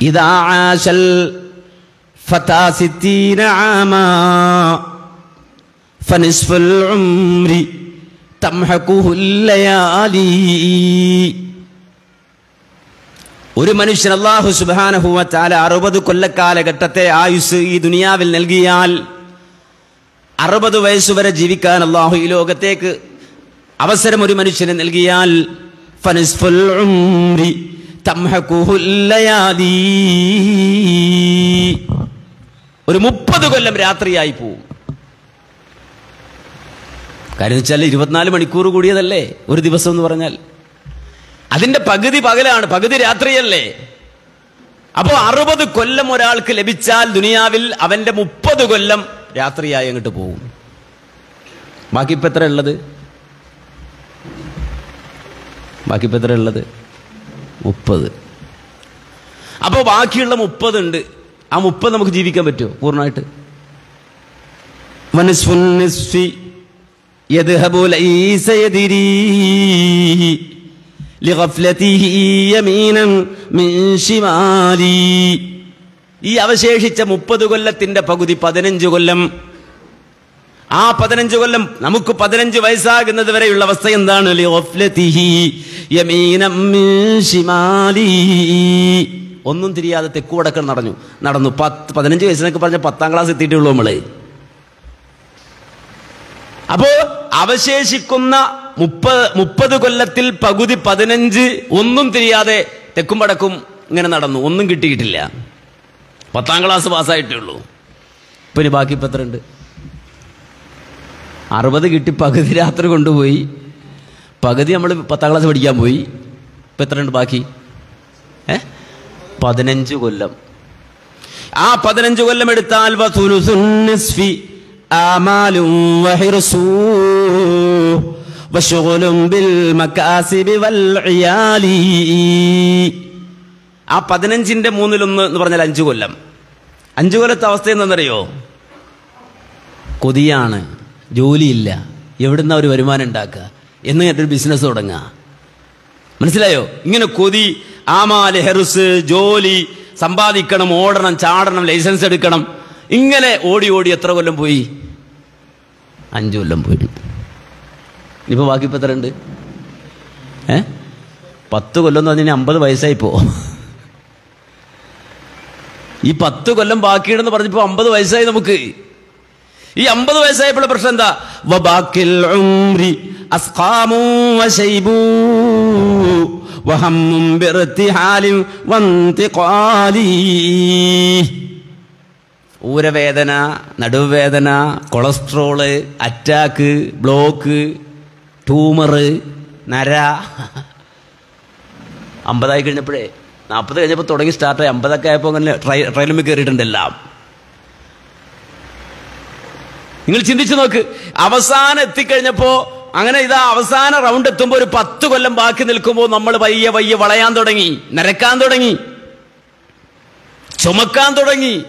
ഇതാശൽ ഫനിസ്ഫുൽ ഒരു മനുഷ്യൻ അള്ളാഹു സുബാനഹുവത്താല അറുപത് കൊല്ലക്കാലഘട്ടത്തെ ആയുസ് ഈ ദുനിയാവിൽ നൽകിയാൽ അറുപത് വയസ്സുവരെ ജീവിക്കാൻ അള്ളാഹു ഈ ലോകത്തേക്ക് അവസരം ഒരു മനുഷ്യന് നൽകിയാൽ ഒരു മുപ്പത് കൊല്ലം രാത്രിയായി പോവും. കാര്യം വെച്ചാൽ ഇരുപത്തിനാല് മണിക്കൂർ കൂടിയതല്ലേ ഒരു ദിവസം എന്ന് പറഞ്ഞാൽ? അതിന്റെ പകുതി പകലാണ് പകുതി രാത്രിയല്ലേ? അപ്പോൾ അറുപത് കൊല്ലം ഒരാൾക്ക് ലഭിച്ചാൽ ദുനിയാവിൽ അവന്റെ മുപ്പത് കൊല്ലം രാത്രിയായി അങ്ങോട്ട് പോകും. ബാക്കി ഇപ്പം എത്ര ഉള്ളത്? ബാക്കി ഇപ്പം എത്ര ഉള്ളത്? മുപ്പത്. അപ്പോൾ ബാക്കിയുള്ള മുപ്പത് ഉണ്ട് ആ മുപ്പത് നമുക്ക് ജീവിക്കാൻ പറ്റുമോ? പൂർണമായിട്ട്? ليس يدري لغفلته يمينا من شمالي ഈ അവശേഷിച്ച മുപ്പത് കൊല്ലത്തിന്റെ പകുതി പതിനഞ്ച് കൊല്ലം ആ പതിനഞ്ച് കൊല്ലം നമുക്ക് പതിനഞ്ച് വയസ്സാകുന്നത് വരെയുള്ള അവസ്ഥ എന്താണ് ലിഗഫ്ലതിഹി യമീനം മിൻ ശിമാലി. ഒന്നും തിരിയാതെ തെക്കുവടക്കം നടന്നു നടന്നു പത്ത് പതിനഞ്ച് വയസ്സിനൊക്കെ പറഞ്ഞ പത്താം ക്ലാസ് എത്തിയിട്ടുള്ളൂ നമ്മള് അപ്പോ അവശേഷിക്കുന്ന മുപ്പത് മുപ്പത് കൊല്ലത്തിൽ പകുതി പതിനഞ്ച് ഒന്നും തിരിയാതെ തെക്കും വടക്കും ഇങ്ങനെ നടന്നു. ഒന്നും കിട്ടിയിട്ടില്ല. പത്താം ക്ലാസ് പാസ്സായിട്ടേ ഉള്ളൂ. ഇപ്പൊ ഇനി ബാക്കി പത്രണ്ട് അറുപത് കിട്ടി പകുതി രാത്രി കൊണ്ടുപോയി. പകുതി നമ്മൾ പത്താം ക്ലാസ് പഠിക്കാൻ പോയി. ഇപ്പം എത്ര ഉണ്ട് ബാക്കി? ഏ? പതിനഞ്ച് കൊല്ലം. ആ പതിനഞ്ച് കൊല്ലം എടുത്താൽ ആ പതിനഞ്ചിന്റെ മൂന്നിലൊന്ന് എന്ന് പറഞ്ഞാൽ അഞ്ചു കൊല്ലം. അഞ്ചു കൊല്ലത്തെ അവസ്ഥ എന്താണെന്നറിയോ? കൊതിയാണ്. ജോലിയില്ല. എവിടുന്ന ഒരു വരുമാനം ഉണ്ടാക്കുക? എന്ന് കേട്ടൊരു ബിസിനസ് തുടങ്ങുക മനസ്സിലായോ? ഇങ്ങനെ കൊതി ആമാൽ ഹെറുസ് ജോലി സമ്പാദിക്കണം ഓടണം ചാടണം ലൈസൻസ് എടുക്കണം. ഇങ്ങനെ ഓടി ഓടി എത്ര കൊല്ലം പോയി? അഞ്ചു കൊല്ലം പോയി ഇനിയിപ്പോൾ ബാക്കി എത്ര ഉണ്ട്? ഏ? പത്ത് കൊല്ലം എന്ന് പറഞ്ഞാൽ അമ്പത് വയസ്സായി പോ. ഈ പത്ത് കൊല്ലം ബാക്കിയുണ്ടെന്ന് പറഞ്ഞപ്പോൾ അമ്പത് വയസ്സായി നമുക്ക്. ഈ അമ്പത് വയസ്സായപ്പോൾ പ്രശ്നം എന്താ? വബാക്കിൽ ഉംരി അസ്ഖാമു വഹമ്മും വന്തിഖാലി. ഊരവേദന നടുവേദന കൊളസ്ട്രോൾ അറ്റാക്ക് ബ്ലോക്ക് ട്യൂമറ് നര. അമ്പതായി കഴിഞ്ഞപ്പോഴേ നാൽപ്പത് കഴിഞ്ഞപ്പോൾ തുടങ്ങി സ്റ്റാർട്ടായി. അമ്പതൊക്കെ ആയപ്പോൾ അങ്ങനെ ട്രൈ ട്രെയിനിൽ കയറിയിട്ടുണ്ട് എല്ലാം. നിങ്ങൾ ചിന്തിച്ചു നോക്ക്. അവസാനം എത്തിക്കഴിഞ്ഞപ്പോ അങ്ങനെ ഇതാ അവസാന റൗണ്ട് എത്തുമ്പോൾ ഒരു പത്ത് കൊല്ലം ബാക്കി നിൽക്കുമ്പോൾ നമ്മൾ വയ്യ വയ്യ വളയാൻ തുടങ്ങി നരക്കാൻ തുടങ്ങി ചുമക്കാൻ തുടങ്ങി.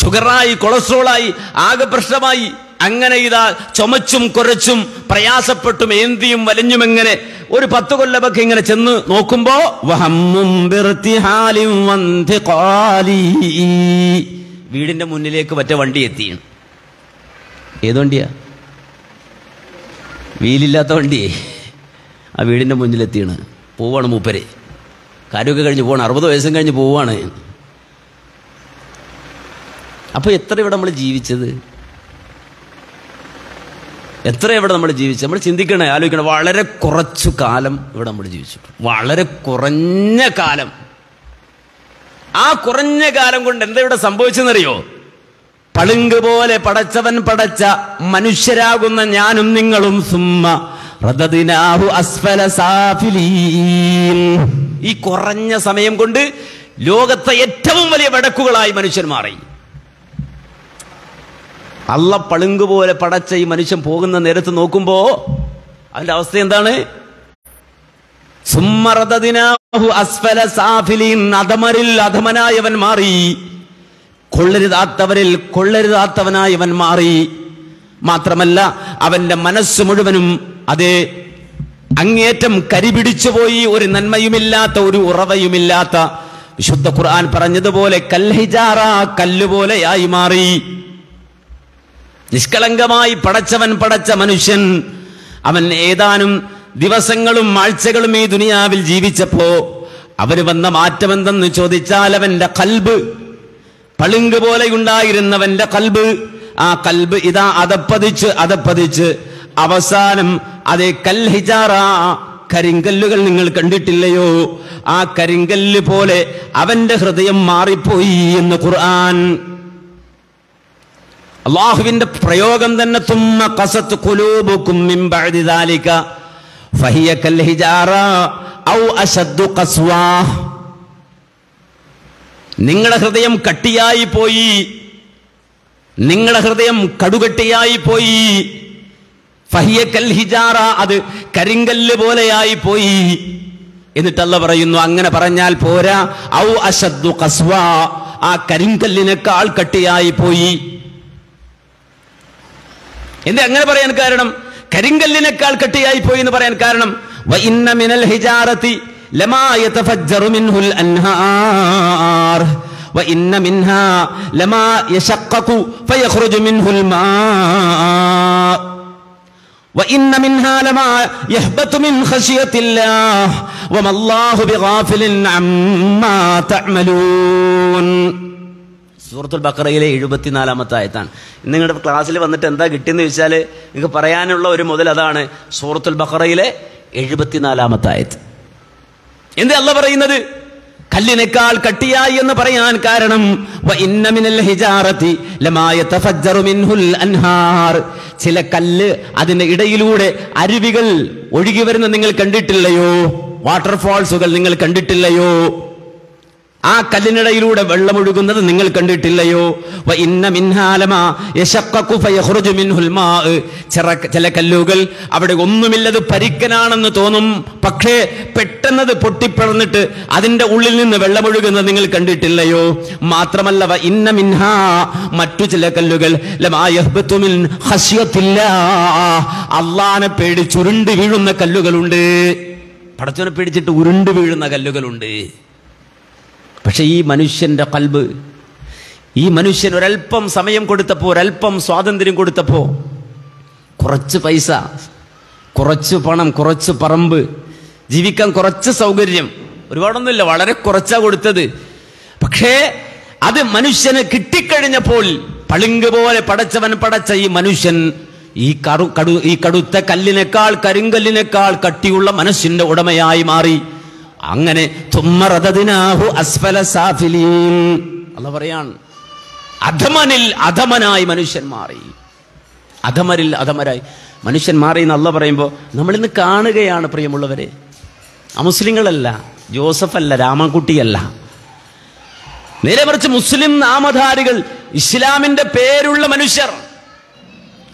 ഷുഗറായി കൊളസ്ട്രോളായി ആകെ പ്രശ്നമായി. അങ്ങനെ ഇതാ ചുമച്ചും കുറച്ചും പ്രയാസപ്പെട്ടും ഏന്തിയും വലഞ്ഞും എങ്ങനെ ഒരു പത്ത് കൊല്ലമൊക്കെ ഇങ്ങനെ ചെന്ന് നോക്കുമ്പോ. വീടിന്റെ മുന്നിലേക്ക് മറ്റേ വണ്ടി എത്തി ഏത് വണ്ടിയാ? വീലില്ലാത്ത വണ്ടിയേ. ആ വീടിന്റെ മുന്നിലെത്തിയാണ്. പോവാണ് മൂപ്പര്. കാര്യമൊക്കെ കഴിഞ്ഞ് പോവാണ്. അറുപത് വയസ്സും കഴിഞ്ഞ് പോവാണ്. അപ്പൊ എത്ര ഇവിടെ നമ്മൾ ജീവിച്ചത്? എത്ര ഇവിടെ നമ്മൾ ജീവിച്ചത്? നമ്മൾ ചിന്തിക്കണേ ആലോചിക്കണം. വളരെ കുറച്ചു കാലം ഇവിടെ നമ്മൾ ജീവിച്ചു വളരെ കുറഞ്ഞ കാലം. ആ കുറഞ്ഞ കാലം കൊണ്ട് എന്താ ഇവിടെ സംഭവിച്ചെന്നറിയോ? പളുങ്ക് പോലെ പടച്ചവൻ പടച്ച മനുഷ്യരാകുന്ന ഞാനും നിങ്ങളും സുമ്മ റദദിനാഹു അസ്ഫല. ഈ കുറഞ്ഞ സമയം കൊണ്ട് ലോകത്തെ ഏറ്റവും വലിയ വടക്കുകളായി മനുഷ്യൻ മാറി അള്ള പളുങ്ക് പോലെ പടച്ച ഈ മനുഷ്യൻ പോകുന്ന നേരത്ത് നോക്കുമ്പോ അതിന്റെ അവസ്ഥ എന്താണ്? സുമ്മറദദിനാഹു അസ്ഫല സാഫിലീൻ അധമരിൽ അധമനായവൻ മാറി. കൊള്ളരുതാത്തവരിൽ കൊള്ളരുതാത്തവനായവൻ മാറി. മാത്രമല്ല അവന്റെ മനസ്സ് മുഴുവനും അതേ അങ്ങേറ്റം കരിപിടിച്ചുപോയി ഒരു നന്മയുമില്ലാത്ത ഒരു ഉറവയുമില്ലാത്ത. വിശുദ്ധ ഖുർആൻ പറഞ്ഞതുപോലെ കല്ലുപോലെയായി മാറി. നിഷ്കളങ്കമായി പടച്ചവൻ പടച്ച മനുഷ്യൻ. അവൻ ഏതാനും ദിവസങ്ങളും ആഴ്ചകളും ഈ ദുനിയാവിൽ ജീവിച്ചപ്പോ അവന് വന്ന മാറ്റമെന്തെന്ന് ചോദിച്ചാൽ അവന്റെ കൽബ്. പളുങ്ക് പോലെ ഉണ്ടായിരുന്നവന്റെ കൽബ്. ആ കൽബ് ഇതാ അതപ്പതിച്ച് അതപ്പതിച്ച്. അവസാനം അതേ കൽഹിജാറ കരിങ്കല്ലുകൾ നിങ്ങൾ കണ്ടിട്ടില്ലയോ? ആ കരിങ്കല്ല് പോലെ അവന്റെ ഹൃദയം മാറിപ്പോയി എന്ന് ഖുർആൻ അള്ളാഹുവിന്റെ പ്രയോഗം തന്നെ തുമ്മ കസത്ത് ഫഹിയ ഔ നിങ്ങളുടെ ഹൃദയം കട്ടിയായി പോയി. നിങ്ങളുടെ ഹൃദയം കടുകട്ടിയായി പോയി. ഫഹിയ കൽഹിജാറ അത് കരിങ്കല്ല് പോലെയായി പോയി. എന്നിട്ടല്ല പറയുന്നു അങ്ങനെ പറഞ്ഞാൽ പോരാ. ഔ അശദ്ദു കസ്വാ ആ കരിങ്കല്ലിനേക്കാൾ കട്ടിയായി പോയി. എന്താ അങ്ങനെ പറയാൻ കാരണം? കരിങ്കല്ലിനേക്കാൾ കട്ടിയായി പോയി എന്ന് പറയാൻ കാരണം. മിനൽ ഹിജാറത്തി സൂറത്തുൽ ബക്കറയിലെ എഴുപത്തിനാലാമത്തെ ആയത്താണ്. ഇന്ന് നിങ്ങളുടെ ക്ലാസ്സിൽ വന്നിട്ട് എന്താ കിട്ടിയെന്ന് ചോദിച്ചാൽ നിങ്ങൾക്ക് പറയാനുള്ള ഒരു മുതൽ അതാണ് സൂറത്തുൽ ബക്കറയിലെ എഴുപത്തിനാലാമത്തെ ആയത്ത്. എന്ത് അല്ല പറയുന്നത്? കല്ലിനേക്കാൾ കട്ടിയായി എന്ന് പറയാൻ കാരണം ചില കല്ല് അതിന്റെ ഇടയിലൂടെ അരുവികൾ ഒഴുകി വരുന്ന നിങ്ങൾ കണ്ടിട്ടില്ലയോ? വാട്ടർഫാൾസുകൾ നിങ്ങൾ കണ്ടിട്ടില്ലയോ? ആ കല്ലിനിടയിലൂടെ വെള്ളമൊഴുകുന്നത് നിങ്ങൾ കണ്ടിട്ടില്ലയോ. ചില കല്ലുകൾ അവിടെ ഒന്നുമില്ലത് പരിക്കനാണെന്ന് തോന്നും. പക്ഷേ പെട്ടെന്നത് പൊട്ടിപ്പിളർന്നിട്ട് അതിന്റെ ഉള്ളിൽ നിന്ന് വെള്ളമൊഴുകുന്നത് നിങ്ങൾ കണ്ടിട്ടില്ലയോ? മാത്രമല്ല ഇന്ന മിൻഹാ മറ്റു ചില കല്ലുകൾ. അള്ളാനെ പേടിച്ചുരുണ്ട് വീഴുന്ന കല്ലുകളുണ്ട്. പടച്ചവനെ പേടിച്ചിട്ട് ഉരുണ്ട് വീഴുന്ന കല്ലുകളുണ്ട്. പക്ഷെ ഈ മനുഷ്യന്റെ കൽബ് ഈ മനുഷ്യൻ ഒരല്പം സമയം കൊടുത്തപ്പോൾ ഒരല്പം സ്വാതന്ത്ര്യം കൊടുത്തപ്പോൾ കുറച്ച് പൈസ കുറച്ച് പണം കുറച്ച് പറമ്പ് ജീവിക്കാൻ കുറച്ച് സൗകര്യം ഒരുപാടൊന്നുമില്ല വളരെ കുറച്ചാ കൊടുത്തത്. പക്ഷേ അത് മനുഷ്യന് കിട്ടിക്കഴിഞ്ഞപ്പോൾ പളിങ്ക് പോലെ പടച്ചവൻ പടച്ച ഈ മനുഷ്യൻ ഈ കറു കടു ഈ കടുത്ത കല്ലിനേക്കാൾ കരിങ്കല്ലിനേക്കാൾ കട്ടിയുള്ള മനസ്സിന്റെ ഉടമയായി മാറി. അങ്ങനെ തുമ്മറതതിനാഹു അസ്ഫല പറയാൻ അധമനിൽ അധമനായി മനുഷ്യൻ മാറി. അധമരിൽ അധമരായി. മനുഷ്യൻ മാറി എന്ന് അല്ല പറയുമ്പോൾ നമ്മളിന്ന് കാണുകയാണ് പ്രിയമുള്ളവരെ. അമുസ്ലിങ്ങളല്ല അല്ല രാമൻകുട്ടിയല്ല. നേരെ മറിച്ച് മുസ്ലിം നാമധാരികൾ ഇസ്ലാമിന്റെ പേരുള്ള മനുഷ്യർ.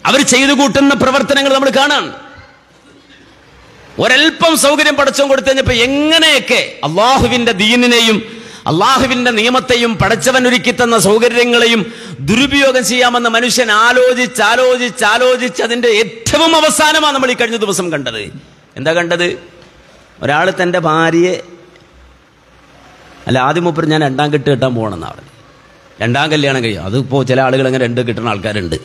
അവർ ചെയ്തു കൂട്ടുന്ന പ്രവർത്തനങ്ങൾ നമ്മൾ കാണാൻ ഒരൽപ്പം സൗകര്യം പഠിച്ചും കൊടുത്തു കഴിഞ്ഞപ്പോ എങ്ങനെയൊക്കെ അള്ളാഹുവിന്റെ ദീനിനെയും അള്ളാഹുവിന്റെ നിയമത്തെയും പടച്ചവൻ ഒരുക്കി തന്ന സൗകര്യങ്ങളെയും ദുരുപയോഗം ചെയ്യാമെന്ന് മനുഷ്യൻ ആലോചിച്ച് ആലോചിച്ച് ആലോചിച്ച് അതിന്റെ ഏറ്റവും അവസാനമാണ് നമ്മൾ ഈ കഴിഞ്ഞ ദിവസം കണ്ടത്. എന്താ കണ്ടത്? ഒരാൾ തന്റെ ഭാര്യയെ അല്ല ആദ്യം മുപ്പർ ഞാൻ രണ്ടാം കെട്ട് കെട്ടാൻ പോകണമെന്നാണ് പറഞ്ഞു രണ്ടാം കല്യാണം കഴിയും. അതിപ്പോൾ ചില ആളുകൾ അങ്ങനെ രണ്ട് കിട്ടുന്ന ആൾക്കാരുണ്ട്.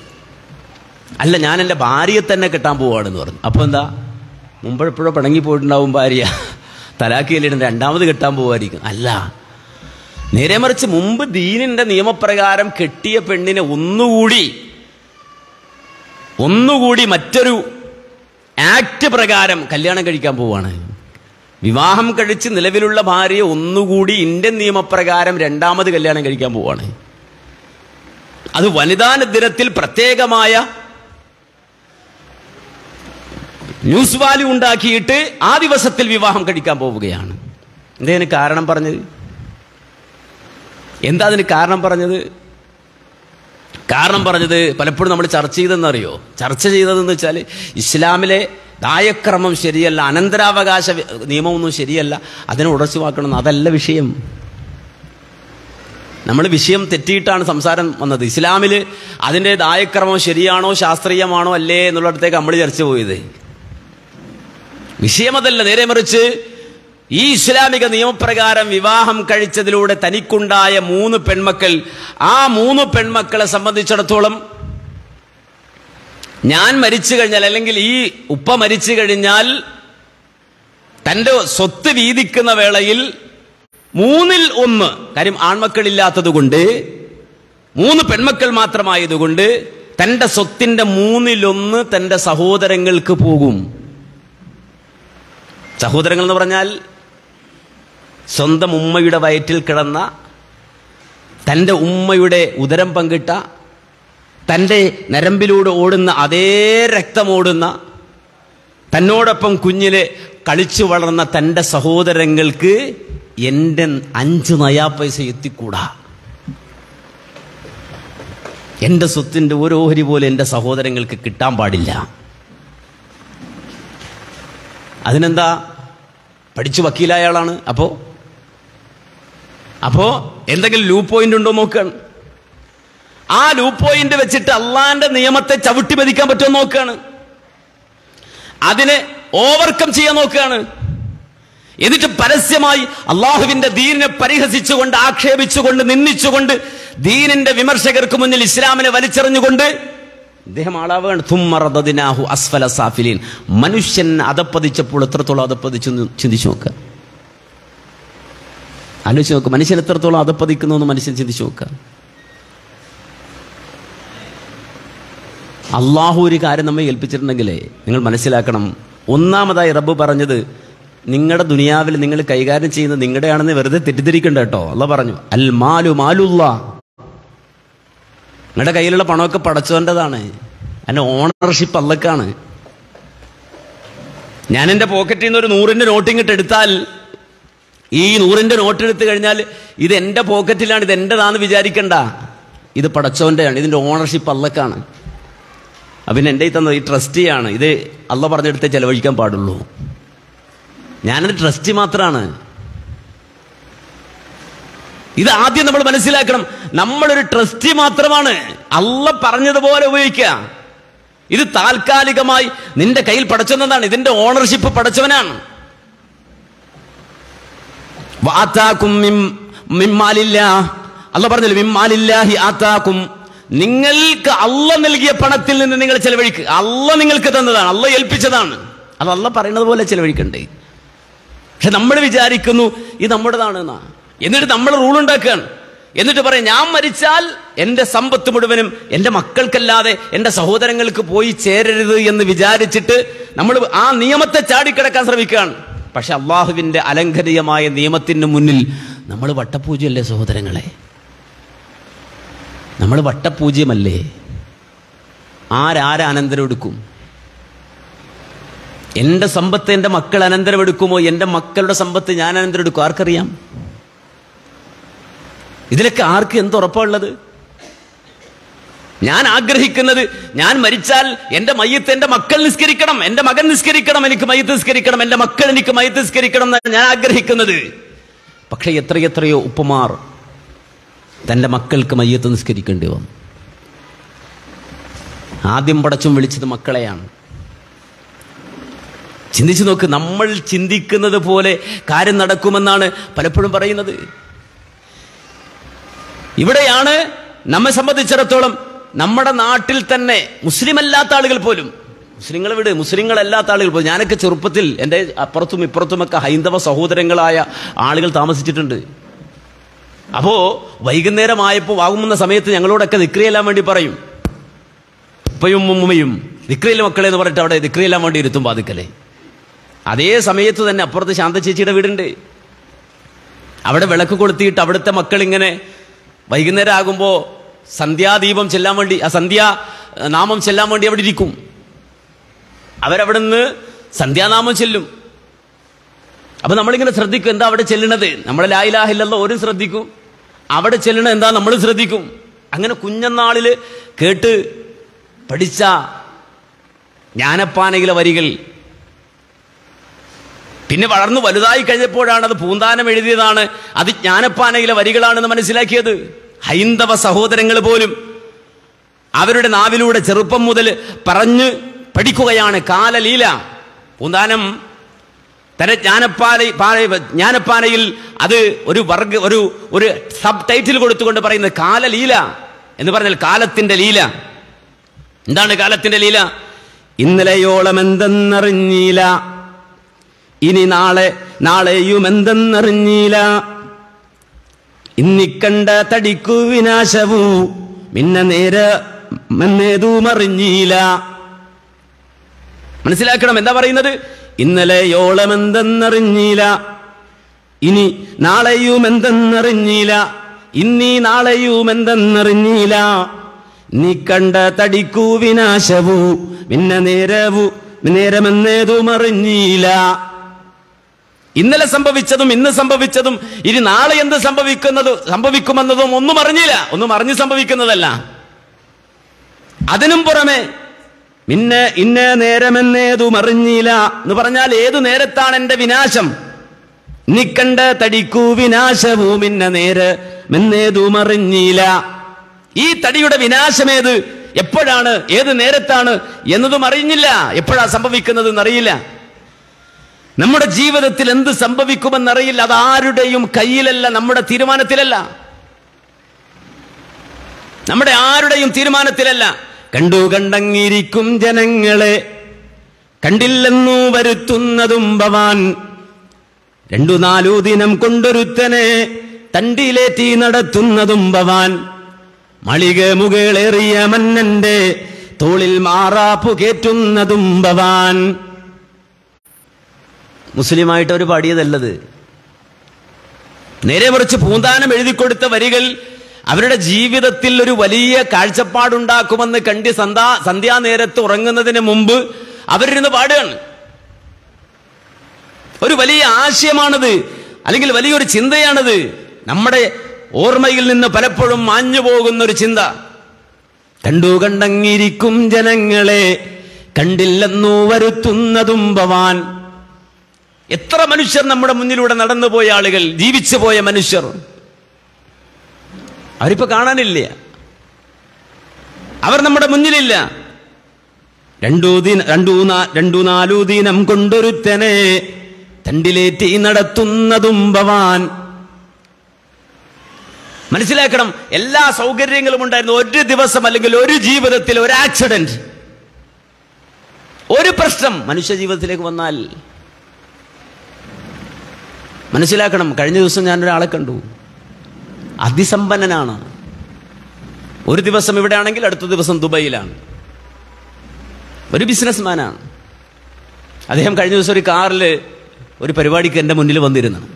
അല്ല ഞാൻ എന്റെ ഭാര്യയെ തന്നെ കെട്ടാൻ പോവാണെന്ന് പറഞ്ഞു. അപ്പോൾ എന്താ? മുമ്പെപ്പോഴോ പിണങ്ങി പോയിട്ടുണ്ടാവും ഭാര്യ. തലാക്കിയിലിടും രണ്ടാമത് കെട്ടാൻ പോവായിരിക്കും. അല്ല. നേരെ മറിച്ച് മുമ്പ് ദീനിന്റെ നിയമപ്രകാരം കെട്ടിയ പെണ്ണിനെ ഒന്നുകൂടി ഒന്നുകൂടി മറ്റൊരു ആക്ട് പ്രകാരം കല്യാണം കഴിക്കാൻ പോവാണ്. വിവാഹം കഴിച്ച് നിലവിലുള്ള ഭാര്യയെ ഒന്നുകൂടി ഇന്ത്യൻ നിയമപ്രകാരം രണ്ടാമത് കല്യാണം കഴിക്കാൻ പോവാണ്. അത് വനിതാ ദിനത്തിൽ പ്രത്യേകമായ ന്യൂസ് വാല്യൂ ഉണ്ടാക്കിയിട്ട് ആ ദിവസത്തിൽ വിവാഹം കഴിക്കാൻ പോവുകയാണ്. എന്തേന് കാരണം പറഞ്ഞത്? എന്താ അതിന് കാരണം പറഞ്ഞത്? കാരണം പറഞ്ഞത് പലപ്പോഴും നമ്മൾ ചർച്ച ചെയ്തെന്നറിയോ? ചർച്ച ചെയ്തതെന്ന് വെച്ചാൽ ഇസ്ലാമിലെ ദായക്രമം ശരിയല്ല അനന്തരാവകാശ നിയമമൊന്നും ശരിയല്ല. അതിനെ ഉടച്ചുവാക്കണം അതല്ല വിഷയം. നമ്മൾ വിഷയം തെറ്റിയിട്ടാണ് സംസാരം വന്നത്. ഇസ്ലാമിൽ അതിന്റെ ദായക്രമം ശരിയാണോ ശാസ്ത്രീയമാണോ അല്ലേ എന്നുള്ളിടത്തേക്ക് നമ്മൾ ചർച്ച പോയത്. വിഷയമതല്ല നേരെ മറിച്ച് ഈ ഇസ്ലാമിക നിയമപ്രകാരം വിവാഹം കഴിച്ചതിലൂടെ തനിക്കുണ്ടായ മൂന്ന് പെൺമക്കൾ ആ മൂന്ന് പെൺമക്കളെ സംബന്ധിച്ചിടത്തോളം ഞാൻ മരിച്ചു കഴിഞ്ഞാൽ അല്ലെങ്കിൽ ഈ ഉപ്പ മരിച്ചു കഴിഞ്ഞാൽ തന്റെ സ്വത്ത് വീതിക്കുന്ന വേളയിൽ മൂന്നിൽ ഒന്ന് കാര്യം ആൺമക്കളില്ലാത്തതുകൊണ്ട് മൂന്ന് പെൺമക്കൾ മാത്രമായതുകൊണ്ട് തന്റെ സ്വത്തിന്റെ മൂന്നിലൊന്ന് തന്റെ സഹോദരങ്ങൾക്ക് പോകും. സഹോദരങ്ങൾ എന്ന് പറഞ്ഞാൽ സ്വന്തം ഉമ്മയുടെ വയറ്റിൽ കിടന്ന തന്റെ ഉമ്മയുടെ ഉദരം പങ്കിട്ട തന്റെ നരമ്പിലൂടെ ഓടുന്ന അതേ രക്തമോടുന്ന തന്നോടൊപ്പം കുഞ്ഞിലെ കളിച്ചു വളർന്ന തന്റെ സഹോദരങ്ങൾക്ക് എന്റെ അഞ്ച് നയാ പൈസ എത്തിക്കൂടാ. എന്റെ സ്വത്തിന്റെ ഒരു ഓഹരി പോലെ എന്റെ സഹോദരങ്ങൾക്ക് കിട്ടാൻ പാടില്ല. അതിനെന്താ? പഠിച്ചു വക്കീലായ ആളാണ്. അപ്പോ? അപ്പോ എന്തെങ്കിലും ലൂ പോയിന്റ് ഉണ്ടോ നോക്കുകയാണ് ആ ലൂ പോയിന്റ് വെച്ചിട്ട് അള്ളാന്റെ നിയമത്തെ ചവിട്ടി മതിക്കാൻ പറ്റുമോ നോക്കുകയാണ് അതിനെ ഓവർകം ചെയ്യാൻ നോക്കുകയാണ് എന്നിട്ട് പരസ്യമായി അള്ളാഹുവിന്റെ ദീനിനെ പരിഹസിച്ചുകൊണ്ട് ആക്ഷേപിച്ചുകൊണ്ട് നിന്ദിച്ചുകൊണ്ട് ദീനിന്റെ വിമർശകർക്ക് മുന്നിൽ ഇസ്ലാമിനെ വലിച്ചെറിഞ്ഞുകൊണ്ട് ഇദ്ദേഹം ആളാവുകയാണ് തുമ്മറദിനാഹു അസ്ഫല സാഫിലീൻ. മനുഷ്യൻ അതപ്പതിച്ചപ്പോൾ എത്രത്തോളം അതപ്പതിച്ചു ചിന്തിച്ചു നോക്കുക ആലോചിച്ച് നോക്കുക മനുഷ്യൻ എത്രത്തോളം അതപ്പതിക്കുന്നു എന്ന് മനുഷ്യൻ ചിന്തിച്ചു നോക്കുക അള്ളാഹു ഒരു കാര്യം നമ്മെ ഏൽപ്പിച്ചിട്ടുണ്ടെങ്കിലേ നിങ്ങൾ മനസ്സിലാക്കണം. ഒന്നാമതായി റബ്ബ് പറഞ്ഞത് നിങ്ങളുടെ ദുനിയാവിൽ നിങ്ങൾ കൈകാര്യം ചെയ്യുന്നത് നിങ്ങളുടെയാണെന്ന് വെറുതെ തെറ്റിദ്ധരിക്കണ്ട കേട്ടോ. അല്ല പറഞ്ഞു അൽ മാലു മാലുല്ലാ നിങ്ങളുടെ കയ്യിലുള്ള പണമൊക്കെ പടച്ചവന്റെതാണ്. അതിന്റെ ഓണർഷിപ്പ് അല്ലക്കാണ് ഞാൻ എന്റെ പോക്കറ്റിൽ നിന്ന് ഒരു നൂറിന്റെ നോട്ട് ഇങ്ങോട്ട് എടുത്താൽ ഈ നൂറിന്റെ നോട്ട് എടുത്തു കഴിഞ്ഞാൽ ഇത് എന്റെ പോക്കറ്റിലാണ് ഇത് എന്റെതാന്ന് വിചാരിക്കണ്ട. ഇത് പടച്ചവന്റെയാണ് ഇതിന്റെ ഓണർഷിപ്പ് അല്ലക്കാണ് അപ്പം എന്റെ ഈ തന്നത് ഈ ട്രസ്റ്റിയാണ് ഇത് അല്ല പറഞ്ഞെടുത്തേ ചെലവഴിക്കാൻ പാടുള്ളൂ. ഞാനത് ട്രസ്റ്റി മാത്രമാണ് ഇത് ആദ്യം നമ്മൾ മനസ്സിലാക്കണം. നമ്മളൊരു ട്രസ്റ്റി മാത്രമാണ്. അല്ല പറഞ്ഞതുപോലെ ഉപയോഗിക്കുക. ഇത് താൽക്കാലികമായി നിന്റെ കയ്യിൽ പടച്ചെന്നതാണ് ഇതിന്റെ ഓണർഷിപ്പ് പടച്ചവനാണ്. അല്ല പറഞ്ഞില്ല മിമ്മാലില്ലാഹി ആത്താക്കും. നിങ്ങൾക്ക് അല്ല നൽകിയ പണത്തിൽ നിന്ന് നിങ്ങൾ ചെലവഴിക്കുക. അല്ല നിങ്ങൾക്ക് തന്നതാണ്. അല്ല ഏൽപ്പിച്ചതാണ്. അത് അല്ല പറയുന്നത് പോലെ ചെലവഴിക്കണ്ടേ. പക്ഷെ നമ്മൾ വിചാരിക്കുന്നു ഇത് നമ്മുടേതാണ് എന്നാ എന്നിട്ട് നമ്മൾ റൂൾ ഉണ്ടാക്കുകയാണ്. എന്നിട്ട് പറയാം ഞാൻ മരിച്ചാൽ എന്റെ സമ്പത്ത് മുഴുവനും എന്റെ മക്കൾക്കല്ലാതെ എന്റെ സഹോദരങ്ങൾക്ക് പോയി ചേരരുത് എന്ന് വിചാരിച്ചിട്ട് നമ്മൾ ആ നിയമത്തെ ചാടിക്കിടക്കാൻ ശ്രമിക്കുകയാണ്. പക്ഷെ അള്ളാഹുവിന്റെ അലംഘനീയമായ നിയമത്തിന് മുന്നിൽ നമ്മൾ വട്ടപൂജ്യമല്ലേ സഹോദരങ്ങളെ? നമ്മൾ വട്ടപൂജ്യമല്ലേ? ആരാരെ അനന്തരം എടുക്കും എന്റെ സമ്പത്ത് എന്റെ മക്കൾ അനന്തരം എടുക്കുമോ എന്റെ മക്കളുടെ സമ്പത്ത് ഞാൻ അനന്തരം എടുക്കും ആർക്കറിയാം? ഇതിലൊക്കെ ആർക്ക് എന്ത് ഉറപ്പുള്ളത് ഞാൻ ആഗ്രഹിക്കുന്നത് ഞാൻ മരിച്ചാൽ എന്റെ മയ്യത്ത് എന്റെ മക്കൾ നിസ്കരിക്കണം എന്റെ മകൻ നിസ്കരിക്കണം എനിക്ക് മയ്യത്ത് നിസ്കരിക്കണം എന്റെ മക്കൾ എനിക്ക് മയ്യത്ത് നിസ്കരിക്കണം എന്നാണ് ഞാൻ ആഗ്രഹിക്കുന്നത്. പക്ഷെ എത്രയെത്രയോ ഉപ്പുമാർ തന്റെ മക്കൾക്ക് മയ്യത്ത് നിസ്കരിക്കേണ്ടി വന്നു. ആദ്യം പടച്ചും വിളിച്ചത് മക്കളെയാണ്. ചിന്തിച്ചു നോക്ക് നമ്മൾ ചിന്തിക്കുന്നത് പോലെ കാര്യം നടക്കുമെന്നാണ് പലപ്പോഴും പറയുന്നത്. ഇവിടെയാണ് നമ്മെ സംബന്ധിച്ചിടത്തോളം നമ്മുടെ നാട്ടിൽ തന്നെ മുസ്ലിം അല്ലാത്ത ആളുകൾ പോലും. മുസ്ലിങ്ങൾ വിട് മുസ്ലിങ്ങളല്ലാത്ത ആളുകൾ പോലും. ഞാനൊക്കെ ചെറുപ്പത്തിൽ എന്റെ അപ്പുറത്തും ഇപ്പുറത്തുമൊക്കെ ഹൈന്ദവ സഹോദരങ്ങളായ ആളുകൾ താമസിച്ചിട്ടുണ്ട്. അപ്പോ വൈകുന്നേരമായപ്പോൾ വാങ്ങുന്ന സമയത്ത് ഞങ്ങളോടൊക്കെ നിക്രിയെല്ലാം വേണ്ടി പറയും. ഉപ്പയും ഉമ്മയും ദിക്രിയിലെ മക്കളെ എന്ന് പറഞ്ഞിട്ട് അവിടെ നിക്രിയെല്ലാം വേണ്ടി ഇരുത്തും ബാധിക്കലേ അതേ സമയത്ത് തന്നെ അപ്പുറത്ത് ശാന്ത ചേച്ചിയുടെ വീടുണ്ട്. അവിടെ വിളക്ക് കൊളുത്തിയിട്ട് അവിടുത്തെ മക്കൾ ഇങ്ങനെ വൈകുന്നേരം ആകുമ്പോൾ സന്ധ്യാദീപം ചെല്ലാൻ വേണ്ടി ആ സന്ധ്യാ നാമം ചെല്ലാൻ വേണ്ടി അവിടെ ഇരിക്കും. അവരവിടെ നിന്ന് സന്ധ്യാനാമം ചെല്ലും. അപ്പൊ നമ്മളിങ്ങനെ ശ്രദ്ധിക്കും എന്താ അവിടെ ചെല്ലണത് നമ്മളെ ലായിലാഹില്ലല്ലോ ഓരും ശ്രദ്ധിക്കും. അവിടെ ചെല്ലണ എന്താ നമ്മൾ ശ്രദ്ധിക്കും. അങ്ങനെ കുഞ്ഞന്നാളിൽ കേട്ട് പഠിച്ച ജ്ഞാനപ്പാനയിലെ വരികൾ പിന്നെ വളർന്നു വലുതായി കഴിഞ്ഞപ്പോഴാണ് അത് പൂന്താനം എഴുതിയതാണ്. അത് ജ്ഞാനപ്പാനയിലെ വരികളാണെന്ന് മനസ്സിലാക്കിയത്. ഹൈന്ദവ സഹോദരങ്ങൾ പോലും അവരുടെ നാവിലൂടെ ചെറുപ്പം മുതൽ പറഞ്ഞ് പഠിക്കുകയാണ്. കാലലീല. പൂന്താനം തന്റെ ജ്ഞാനപ്പാല പാല- ജ്ഞാനപ്പാനയിൽ അത് ഒരു വർഗ ഒരു ഒരു സബ് ടൈറ്റിൽ കൊടുത്തുകൊണ്ട് പറയുന്നത് കാലലീല എന്ന് പറഞ്ഞാൽ കാലത്തിന്റെ ലീല. എന്താണ് കാലത്തിന്റെ ലീല? ഇന്നലെയോളം എന്തെന്നറിഞ്ഞീല ഇനി നാളെ നാളെയും എന്തെന്നറിഞ്ഞില്ല ഇന്നിക്കണ്ട തടിക്കു വിനാശവൂ. പിന്നെ നേരെ അറിഞ്ഞില്ല മനസ്സിലാക്കണം എന്താ പറയുന്നത്? ഇന്നലെയോളം എന്തെന്നറിഞ്ഞീല ഇനി നാളെയും എന്തെന്നറിഞ്ഞില്ല ഇന്നീ നാളെയും എന്തെന്നറിഞ്ഞില്ല നീ കണ്ട തടിക്കൂ വിനാശവൂ. നേരവും നേരമെന്നേതും അറിഞ്ഞീല ഇന്നലെ സംഭവിച്ചതും ഇന്ന് സംഭവിച്ചതും ഇനി നാളെ എന്ത് സംഭവിക്കുന്നത് സംഭവിക്കുമെന്നതും ഒന്നും അറിഞ്ഞില്ല. ഒന്നും അറിഞ്ഞ് സംഭവിക്കുന്നതല്ല. അതിനും പുറമെ പിന്നെ ഇന്ന നേരമെന്നേതും അറിഞ്ഞില്ല എന്ന് പറഞ്ഞാൽ ഏതു നേരത്താണ് എന്റെ വിനാശം? നിക്കണ്ട തടിക്കൂ വിനാശവും ഇന്ന നേരമെന്നേതും അറിഞ്ഞില്ല. ഈ തടിയുടെ വിനാശമേത്? എപ്പോഴാണ്? ഏത് നേരത്താണ്? എന്നതും അറിഞ്ഞില്ല. എപ്പോഴാ സംഭവിക്കുന്നത് എന്നറിയില്ല നമ്മുടെ ജീവിതത്തിൽ എന്ത് സംഭവിക്കുമെന്നറിയില്ല. അത് ആരുടെയും കയ്യിലല്ല നമ്മുടെ തീരുമാനത്തിലല്ല. നമ്മുടെ ആരുടെയും തീരുമാനത്തിലല്ല. കണ്ടു കണ്ടങ്ങിരിക്കും ജനങ്ങളെ കണ്ടില്ലെന്നു വരുത്തുന്നതും ഭവാൻ. രണ്ടു നാലു ദിനം കൊണ്ടൊരുത്തനെ തണ്ടിലേറ്റി നടത്തുന്നതും ഭവാൻ. മളിക മുകളേറിയ മന്നന്റെ തോളിൽ മാറാപ്പു കേറ്റുന്നതും ഭവാൻ. മുസ്ലിമായിട്ട് അവർ പാടിയതല്ലത്. നേരെ മറിച്ച് പൂന്താനം എഴുതിക്കൊടുത്ത വരികൾ അവരുടെ ജീവിതത്തിൽ ഒരു വലിയ കാഴ്ചപ്പാടുണ്ടാക്കുമെന്ന് കണ്ടി സന്ധ്യാ സന്ധ്യാനേരത്ത് ഉറങ്ങുന്നതിന് മുമ്പ് അവരിരുന്ന് പാടുകയാണ്. ഒരു വലിയ ആശയമാണത് അല്ലെങ്കിൽ വലിയൊരു ചിന്തയാണത്. നമ്മുടെ ഓർമ്മയിൽ നിന്ന് പലപ്പോഴും മാഞ്ഞു പോകുന്ന ഒരു ചിന്ത. കണ്ടു കണ്ടങ്ങിരിക്കും ജനങ്ങളെ കണ്ടില്ലെന്നു വരുത്തുന്നതും ഭവാൻ എത്ര മനുഷ്യർ നമ്മുടെ മുന്നിലൂടെ നടന്നുപോയ ആളുകൾ ജീവിച്ചു പോയ മനുഷ്യർ. അവരിപ്പോ കാണാനില്ല. അവർ നമ്മുടെ മുന്നിലില്ല. രണ്ടു ദിന രണ്ടു രണ്ടു നാലു ദിനം കൊണ്ടൊരുത്തനെ തണ്ടിലേറ്റി നടത്തുന്നതും ഭവാൻ. മനസ്സിലാക്കണം എല്ലാ സൗകര്യങ്ങളും ഉണ്ടായിരുന്നു. ഒരു ദിവസം അല്ലെങ്കിൽ ഒരു ജീവിതത്തിൽ ഒരു ആക്സിഡന്റ് ഒരു പ്രശ്നം മനുഷ്യ ജീവിതത്തിലേക്ക് വന്നാൽ മനസ്സിലാക്കണം. കഴിഞ്ഞ ദിവസം ഞാൻ ഒരാളെ കണ്ടു. അതിസമ്പന്നനാണ്. ഒരു ദിവസം ഇവിടെ ആണെങ്കിൽ അടുത്ത ദിവസം ദുബൈയിലാണ്. ഒരു ബിസിനസ്മാനാണ്. അദ്ദേഹം കഴിഞ്ഞ ദിവസം ഒരു കാറിൽ ഒരു പരിപാടിക്ക് എന്റെ മുന്നിൽ വന്നിരുന്നു.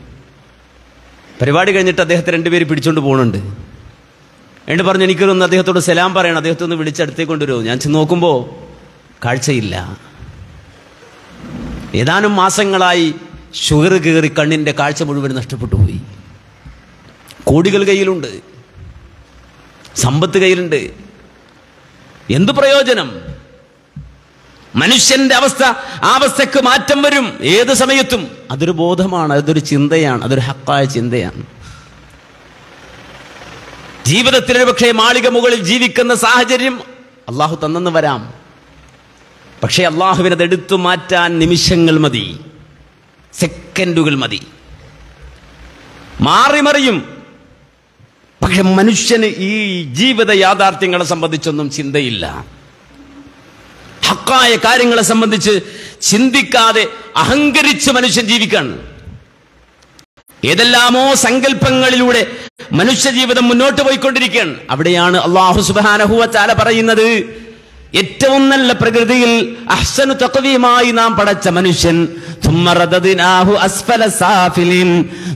പരിപാടി കഴിഞ്ഞിട്ട് അദ്ദേഹത്തെ രണ്ടുപേര് പിടിച്ചുകൊണ്ട് പോകുന്നുണ്ട് എന്നിട്ട് പറഞ്ഞു എനിക്കൊന്ന് അദ്ദേഹത്തോട് സലാം പറയണം. അദ്ദേഹത്തെ ഒന്ന് വിളിച്ചടുത്തേക്ക് കൊണ്ടുവരുമോ? ഞാൻ ചെന്ന് നോക്കുമ്പോൾ കാഴ്ചയില്ല. ഏതാനും മാസങ്ങളായി ഷുഗർ കയറി കണ്ണിന്റെ കാഴ്ച മുഴുവൻ നഷ്ടപ്പെട്ടു പോയി കോടികൾ കയ്യിലുണ്ട്. സമ്പത്ത് കയ്യിലുണ്ട്. എന്തു പ്രയോജനം? മനുഷ്യന്റെ അവസ്ഥ ആ അവസ്ഥക്ക് മാറ്റം വരും ഏത് സമയത്തും. അതൊരു ബോധമാണ് അതൊരു ചിന്തയാണ് അതൊരു ഹക്കായ ചിന്തയാണ്. ജീവിതത്തിൽ പക്ഷേ മാളിക മുകളിൽ ജീവിക്കുന്ന സാഹചര്യം അള്ളാഹു തന്നെന്ന് വരാം. പക്ഷേ അള്ളാഹുവിനത് എടുത്തു മാറ്റാൻ നിമിഷങ്ങൾ മതി. സെക്കൻഡുകൾ മതി. മാറിമറിയും പക്ഷെ മനുഷ്യന് ഈ ജീവിത യാഥാർത്ഥ്യങ്ങളെ സംബന്ധിച്ചൊന്നും ചിന്തയില്ല. ഹക്കായ കാര്യങ്ങളെ സംബന്ധിച്ച് ചിന്തിക്കാതെ അഹങ്കരിച്ച് മനുഷ്യൻ ജീവിക്കാണ്. ഏതെല്ലാമോ സങ്കല്പങ്ങളിലൂടെ മനുഷ്യ ജീവിതം മുന്നോട്ട് പോയിക്കൊണ്ടിരിക്കുകയാണ്. അവിടെയാണ് അള്ളാഹു സുബാനഹുവ ചാല പറയുന്നത്. ഏറ്റവും നല്ല പ്രകൃതിയിൽ അഹ്സനു തക്വിയുമായി നാം പടച്ച മനുഷ്യൻ.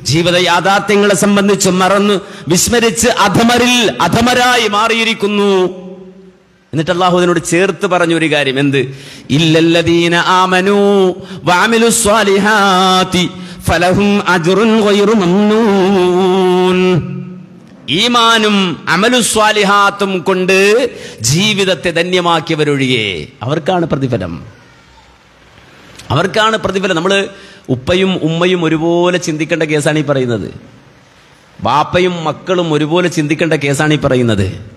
ജീവിത യാഥാർത്ഥ്യങ്ങളെ സംബന്ധിച്ച് മറന്ന് വിസ്മരിച്ച് അധമരിൽ അധമരായി മാറിയിരിക്കുന്നു. എന്നിട്ട് അള്ളാഹു അതിനോട് ചേർത്ത് പറഞ്ഞ ഒരു കാര്യം എന്ത്? ഇല്ലല്ലദീന ആമനു വാമിലു സ്വാലിഹാതി ഫലഹും അജുറുൻ മംനൂൻ. ഈമാനും അമലുസ്വാലിഹാത്തും കൊണ്ട് ജീവിതത്തെ ധന്യമാക്കിയവരൊഴികെ അവർക്കാണ് പ്രതിഫലം. അവർക്കാണ് പ്രതിഫലം. നമ്മൾ ഉപ്പയും ഉമ്മയും ഒരുപോലെ ചിന്തിക്കേണ്ട കേസാണ് ഈ പറയുന്നത്. ബാപ്പയും മക്കളും ഒരുപോലെ ചിന്തിക്കേണ്ട കേസാണ് ഈ പറയുന്നത്.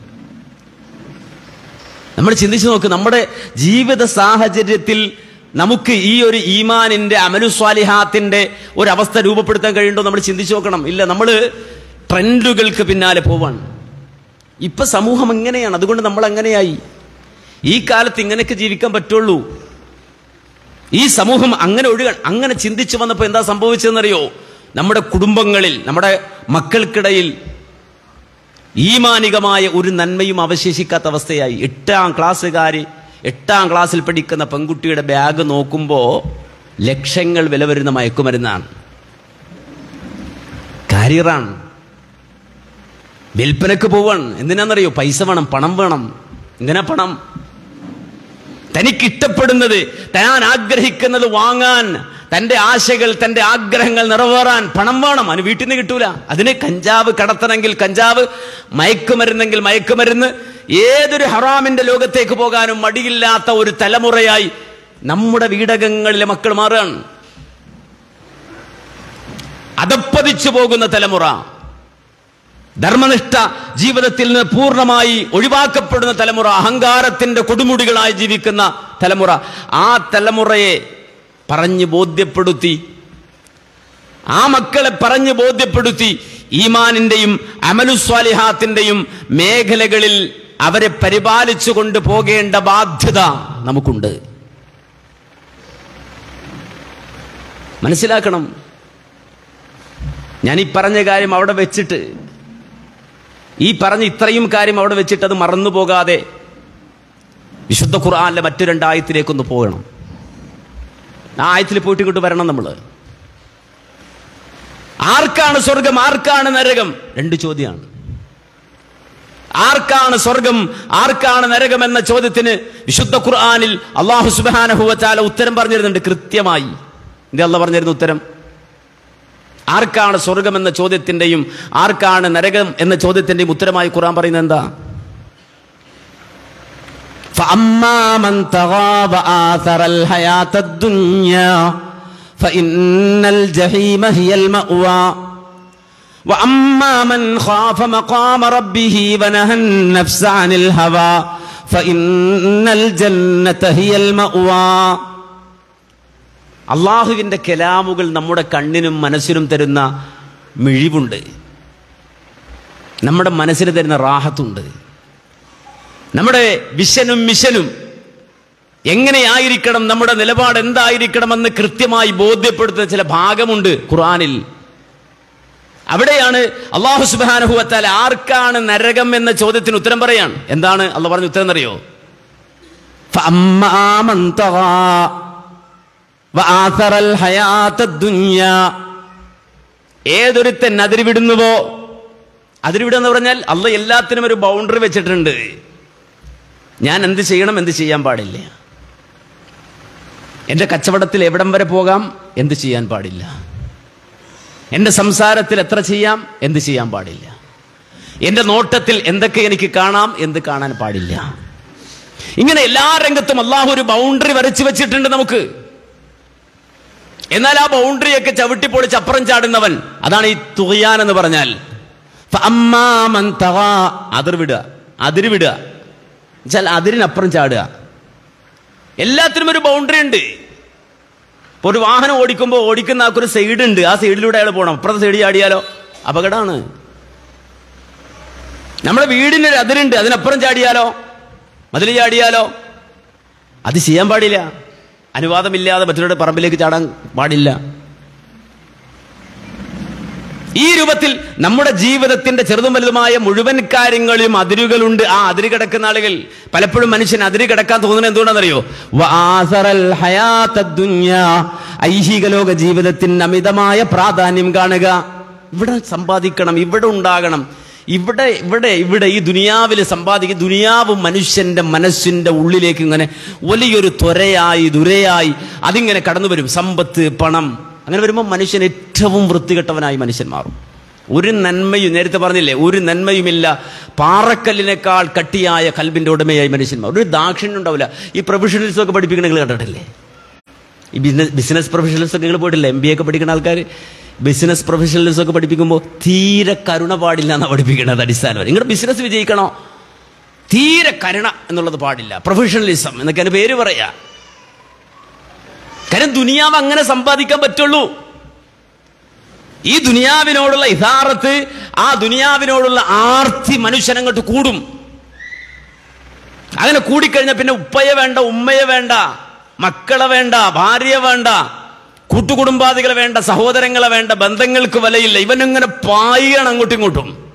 നമ്മൾ ചിന്തിച്ചു നോക്ക് നമ്മുടെ ജീവിത സാഹചര്യത്തിൽ നമുക്ക് ഈ ഒരു ഈമാനിന്റെ അമലുസ്വാലിഹാത്തിന്റെ ഒരു അവസ്ഥ രൂപപ്പെടുത്താൻ കഴിയുണ്ടോ നമ്മൾ ചിന്തിച്ചു നോക്കണം. ഇല്ല നമ്മൾ ട്രെൻഡുകൾക്ക് പിന്നാലെ പോവാണ്. ഇപ്പൊ സമൂഹം എങ്ങനെയാണ്? അതുകൊണ്ട് നമ്മൾ അങ്ങനെയായി. ഈ കാലത്ത് ഇങ്ങനെയൊക്കെ ജീവിക്കാൻ പറ്റുള്ളൂ. ഈ സമൂഹം അങ്ങനെ ഒഴുകാൻ അങ്ങനെ ചിന്തിച്ചു വന്നപ്പോൾ എന്താ സംഭവിച്ചതെന്നറിയോ? നമ്മുടെ കുടുംബങ്ങളിൽ നമ്മുടെ മക്കൾക്കിടയിൽ ഈമാനികമായ ഒരു നന്മയും അവശേഷിക്കാത്ത അവസ്ഥയായി. എട്ടാം ക്ലാസ്സുകാർ എട്ടാം ക്ലാസ്സിൽ പഠിക്കുന്ന പെൺകുട്ടിയുടെ ബാഗ് നോക്കുമ്പോൾ ലക്ഷങ്ങൾ വില വരുന്ന മയക്കുമരുന്നാണ്. കാരിയറാണ്. വിൽപ്പനക്ക് പോവാണ്. എന്തിനാണെന്നറിയോ? പൈസ വേണം പണം വേണം. എന്തിനാ പണം? തനിക്ക് ഇഷ്ടപ്പെടുന്നത് താൻ ആഗ്രഹിക്കുന്നത് വാങ്ങാൻ തന്റെ ആശകൾ തന്റെ ആഗ്രഹങ്ങൾ നിറവേറാൻ പണം വേണം. അതിന് വീട്ടിൽ നിന്ന് കിട്ടൂല. അതിന് കഞ്ചാവ് കടത്തണമെങ്കിൽ കഞ്ചാവ് മയക്കുമരുന്നെങ്കിൽ മയക്കുമരുന്ന് ഏതൊരു ഹറാമിന്റെ ലോകത്തേക്ക് പോകാനും മടിയില്ലാത്ത ഒരു തലമുറയായി നമ്മുടെ വീടകങ്ങളിലെ മക്കൾ മാറുകയാണ്. അതപ്പതിച്ചു പോകുന്ന തലമുറ. ധർമ്മനിഷ്ഠ ജീവിതത്തിൽ നിന്ന് പൂർണമായി ഒഴിവാക്കപ്പെടുന്ന തലമുറ അഹങ്കാരത്തിന്റെ കൊടുമുടികളായി ജീവിക്കുന്ന തലമുറ ആ തലമുറയെ പറഞ്ഞു ബോധ്യപ്പെടുത്തി ആ മക്കളെ പറഞ്ഞു ബോധ്യപ്പെടുത്തി ഈമാനിന്റെയും അമലുസ്വാലിഹാത്തിന്റെയും മേഖലകളിൽ അവരെ പരിപാലിച്ചു കൊണ്ട് പോകേണ്ട ബാധ്യത നമുക്കുണ്ട്. മനസ്സിലാക്കണം. ഞാൻ ഈ പറഞ്ഞ കാര്യം അവിടെ വെച്ചിട്ട് ഈ പറഞ്ഞ ഇത്രയും കാര്യം അവിടെ വെച്ചിട്ട് അത് മറന്നു പോകാതെ വിശുദ്ധ ഖുർആാനിലെ മറ്റു രണ്ടായത്തിലേക്കൊന്ന് പോകണം. ആ ആയത്തിൽ പോയിട്ട് ഇങ്ങോട്ട് വരണം നമ്മൾ ആർക്കാണ് സ്വർഗം? ആർക്കാണ് നരകം? രണ്ട് ചോദ്യമാണ്. ആർക്കാണ് സ്വർഗം? ആർക്കാണ് നരകം എന്ന ചോദ്യത്തിന് വിശുദ്ധ ഖുർആാനിൽ അള്ളാഹു സുബാനഹുവച്ചാല ഉത്തരം പറഞ്ഞിരുന്നുണ്ട് കൃത്യമായി. എന്തേ അല്ല പറഞ്ഞിരുന്നു ഉത്തരം? ആർക്കാണ് സ്വർഗം എന്ന ചോദ്യത്തിന്റെയും ആർക്കാണ് നരകം എന്ന ചോദ്യത്തിന്റെയും ഉത്തരമായി ഖുറാൻ പറയുന്നത് എന്താ? ഫഇന്നൽ അള്ളാഹുവിന്റെ കലാമുകൾ നമ്മുടെ കണ്ണിനും മനസ്സിനും തരുന്ന മിഴിവുണ്ട്. നമ്മുടെ മനസ്സിന് തരുന്ന റാഹത്തുണ്ട്. നമ്മുടെ വിഷനും മിഷനും എങ്ങനെയായിരിക്കണം നമ്മുടെ നിലപാട് എന്തായിരിക്കണമെന്ന് കൃത്യമായി ബോധ്യപ്പെടുത്തുന്ന ചില ഭാഗമുണ്ട് ഖുറാനിൽ അവിടെയാണ് അള്ളാഹു സുബാനഹുവത്താൽ ആർക്കാണ് നരകം എന്ന ചോദ്യത്തിന് ഉത്തരം പറയാൻ എന്താണ്? അള്ള പറഞ്ഞ ഉത്തരം എന്നറിയോ? ഏതൊരുത്തൻ അതിരുവിടുന്നുവോ അതിരുവിടുന്ന് പറഞ്ഞാൽ അള്ള എല്ലാത്തിനും ഒരു ബൗണ്ടറി വെച്ചിട്ടുണ്ട്. ഞാൻ എന്ത് ചെയ്യണം എന്ത് ചെയ്യാൻ പാടില്ല. എന്റെ കച്ചവടത്തിൽ എവിടം വരെ പോകാം എന്ത് ചെയ്യാൻ പാടില്ല. എന്റെ സംസാരത്തിൽ എത്ര ചെയ്യാം എന്ത് ചെയ്യാൻ പാടില്ല. എന്റെ നോട്ടത്തിൽ എന്തൊക്കെ എനിക്ക് കാണാം എന്ത് കാണാൻ പാടില്ല. ഇങ്ങനെ എല്ലാ രംഗത്തും അള്ളാഹു ഒരു ബൗണ്ടറി വരച്ചു വെച്ചിട്ടുണ്ട് നമുക്ക്. എന്നാൽ ആ ബൗണ്ടറിയൊക്കെ ചവിട്ടിപ്പൊളിച്ച് അപ്പുറം ചാടുന്നവൻ അതാണ് ഈ തുകയാൻ എന്ന് പറഞ്ഞാൽ. അതിർവിടുക തഗാ, അതിർ വിടുക അതിര് വിടുക. വെച്ചാൽ അതിരിനപ്പുറം ചാടുക. എല്ലാത്തിനും ഒരു ബൗണ്ടറി ഉണ്ട്. ഇപ്പൊ ഒരു വാഹനം ഓടിക്കുമ്പോൾ ഓടിക്കുന്ന ആൾക്കൊരു സൈഡ് ഉണ്ട് ആ സൈഡിലൂടെ അയാൾ പോകണം അപ്പുറത്തെ സൈഡ് ചാടിയാലോ? അപകടമാണ്. നമ്മുടെ വീടിന് ഒരു അതിരുണ്ട്. അതിനപ്പുറം ചാടിയാലോ? മതിൽ ചാടിയാലോ? അത് ചെയ്യാൻ പാടില്ല. അനുവാദമില്ലാതെ മറ്റൊരുടെ പറമ്പിലേക്ക് ചാടാൻ പാടില്ല. ഈ രൂപത്തിൽ നമ്മുടെ ജീവിതത്തിന്റെ ചെറുതും വലുതുമായ മുഴുവൻ കാര്യങ്ങളിലും അതിരുകളുണ്ട്. ആ അതിര് കിടക്കുന്ന ആളുകൾ പലപ്പോഴും മനുഷ്യൻ അതിര് കിടക്കാൻ തോന്നുന്നത് എന്തുകൊണ്ടാണെന്നറിയോ. ഐഹിക ലോക ജീവിതത്തിന് അമിതമായ പ്രാധാന്യം കാണുക. ഇവിടെ സമ്പാദിക്കണം ഇവിടെ ഉണ്ടാകണം. ഇവിടെ ഇവിടെ ഇവിടെ ഈ ദുനിയാവിൽ സമ്പാദിക്കുക ദുനിയാവ് മനുഷ്യന്റെ മനസ്സിന്റെ ഉള്ളിലേക്ക് ഇങ്ങനെ വലിയൊരു ത്വരയായി ദുരയായി അതിങ്ങനെ കടന്നു വരും. സമ്പത്ത് പണം. അങ്ങനെ വരുമ്പോൾ മനുഷ്യൻ ഏറ്റവും വൃത്തികെട്ടവനായി മനുഷ്യൻ മാറും. ഒരു നന്മയും നേരത്തെ പറഞ്ഞില്ലേ ഒരു നന്മയുമില്ല. പാറക്കല്ലിനേക്കാൾ കട്ടിയായ കൽബിന്റെ ഉടമയായി മനുഷ്യൻ മാറും. ഒരു ദാക്ഷിണ്യം ഉണ്ടാവില്ല. ഈ പ്രൊഫഷണൽസ് ഒക്കെ പഠിപ്പിക്കണ കണ്ടിട്ടില്ലേ? ഈ ബിസിനസ് ബിസിനസ് പ്രൊഫഷണൽസ് ഒക്കെ നിങ്ങൾ പോയിട്ടില്ല? എം ബി ഒക്കെ പഠിക്കുന്ന ആൾക്കാർ ബിസിനസ് പ്രൊഫഷണൽസ് ഒക്കെ പഠിപ്പിക്കുമ്പോൾ തീരെ കരുണ പാടില്ല എന്നാണ് പഠിപ്പിക്കുന്നത് അടിസ്ഥാനം നിങ്ങളുടെ ബിസിനസ് വിജയിക്കണോ? തീരെ കരുണ എന്നുള്ളത് പാടില്ല. പ്രൊഫഷണലിസം എന്നൊക്കെ എന്റെ പേര് പറയാ. കാരണം ദുനിയാവ് അങ്ങനെ സമ്പാദിക്കാൻ പറ്റുള്ളൂ. ഈ ദുനിയാവിനോടുള്ള യഥാർത്ഥ ആ ദുനിയാവിനോടുള്ള ആർത്തി മനുഷ്യനങ്ങോട്ട് കൂടും. അങ്ങനെ കൂടിക്കഴിഞ്ഞാൽ പിന്നെ ഉപ്പയെ വേണ്ട ഉമ്മയെ വേണ്ട മക്കളെ വേണ്ട ഭാര്യ വേണ്ട കൂട്ടുകുടുംബാദികളെ വേണ്ട സഹോദരങ്ങളെ വേണ്ട ബന്ധങ്ങൾക്ക് വിലയില്ല. ഇവനിങ്ങനെ പായണം അങ്ങോട്ടും ഇങ്ങോട്ടും.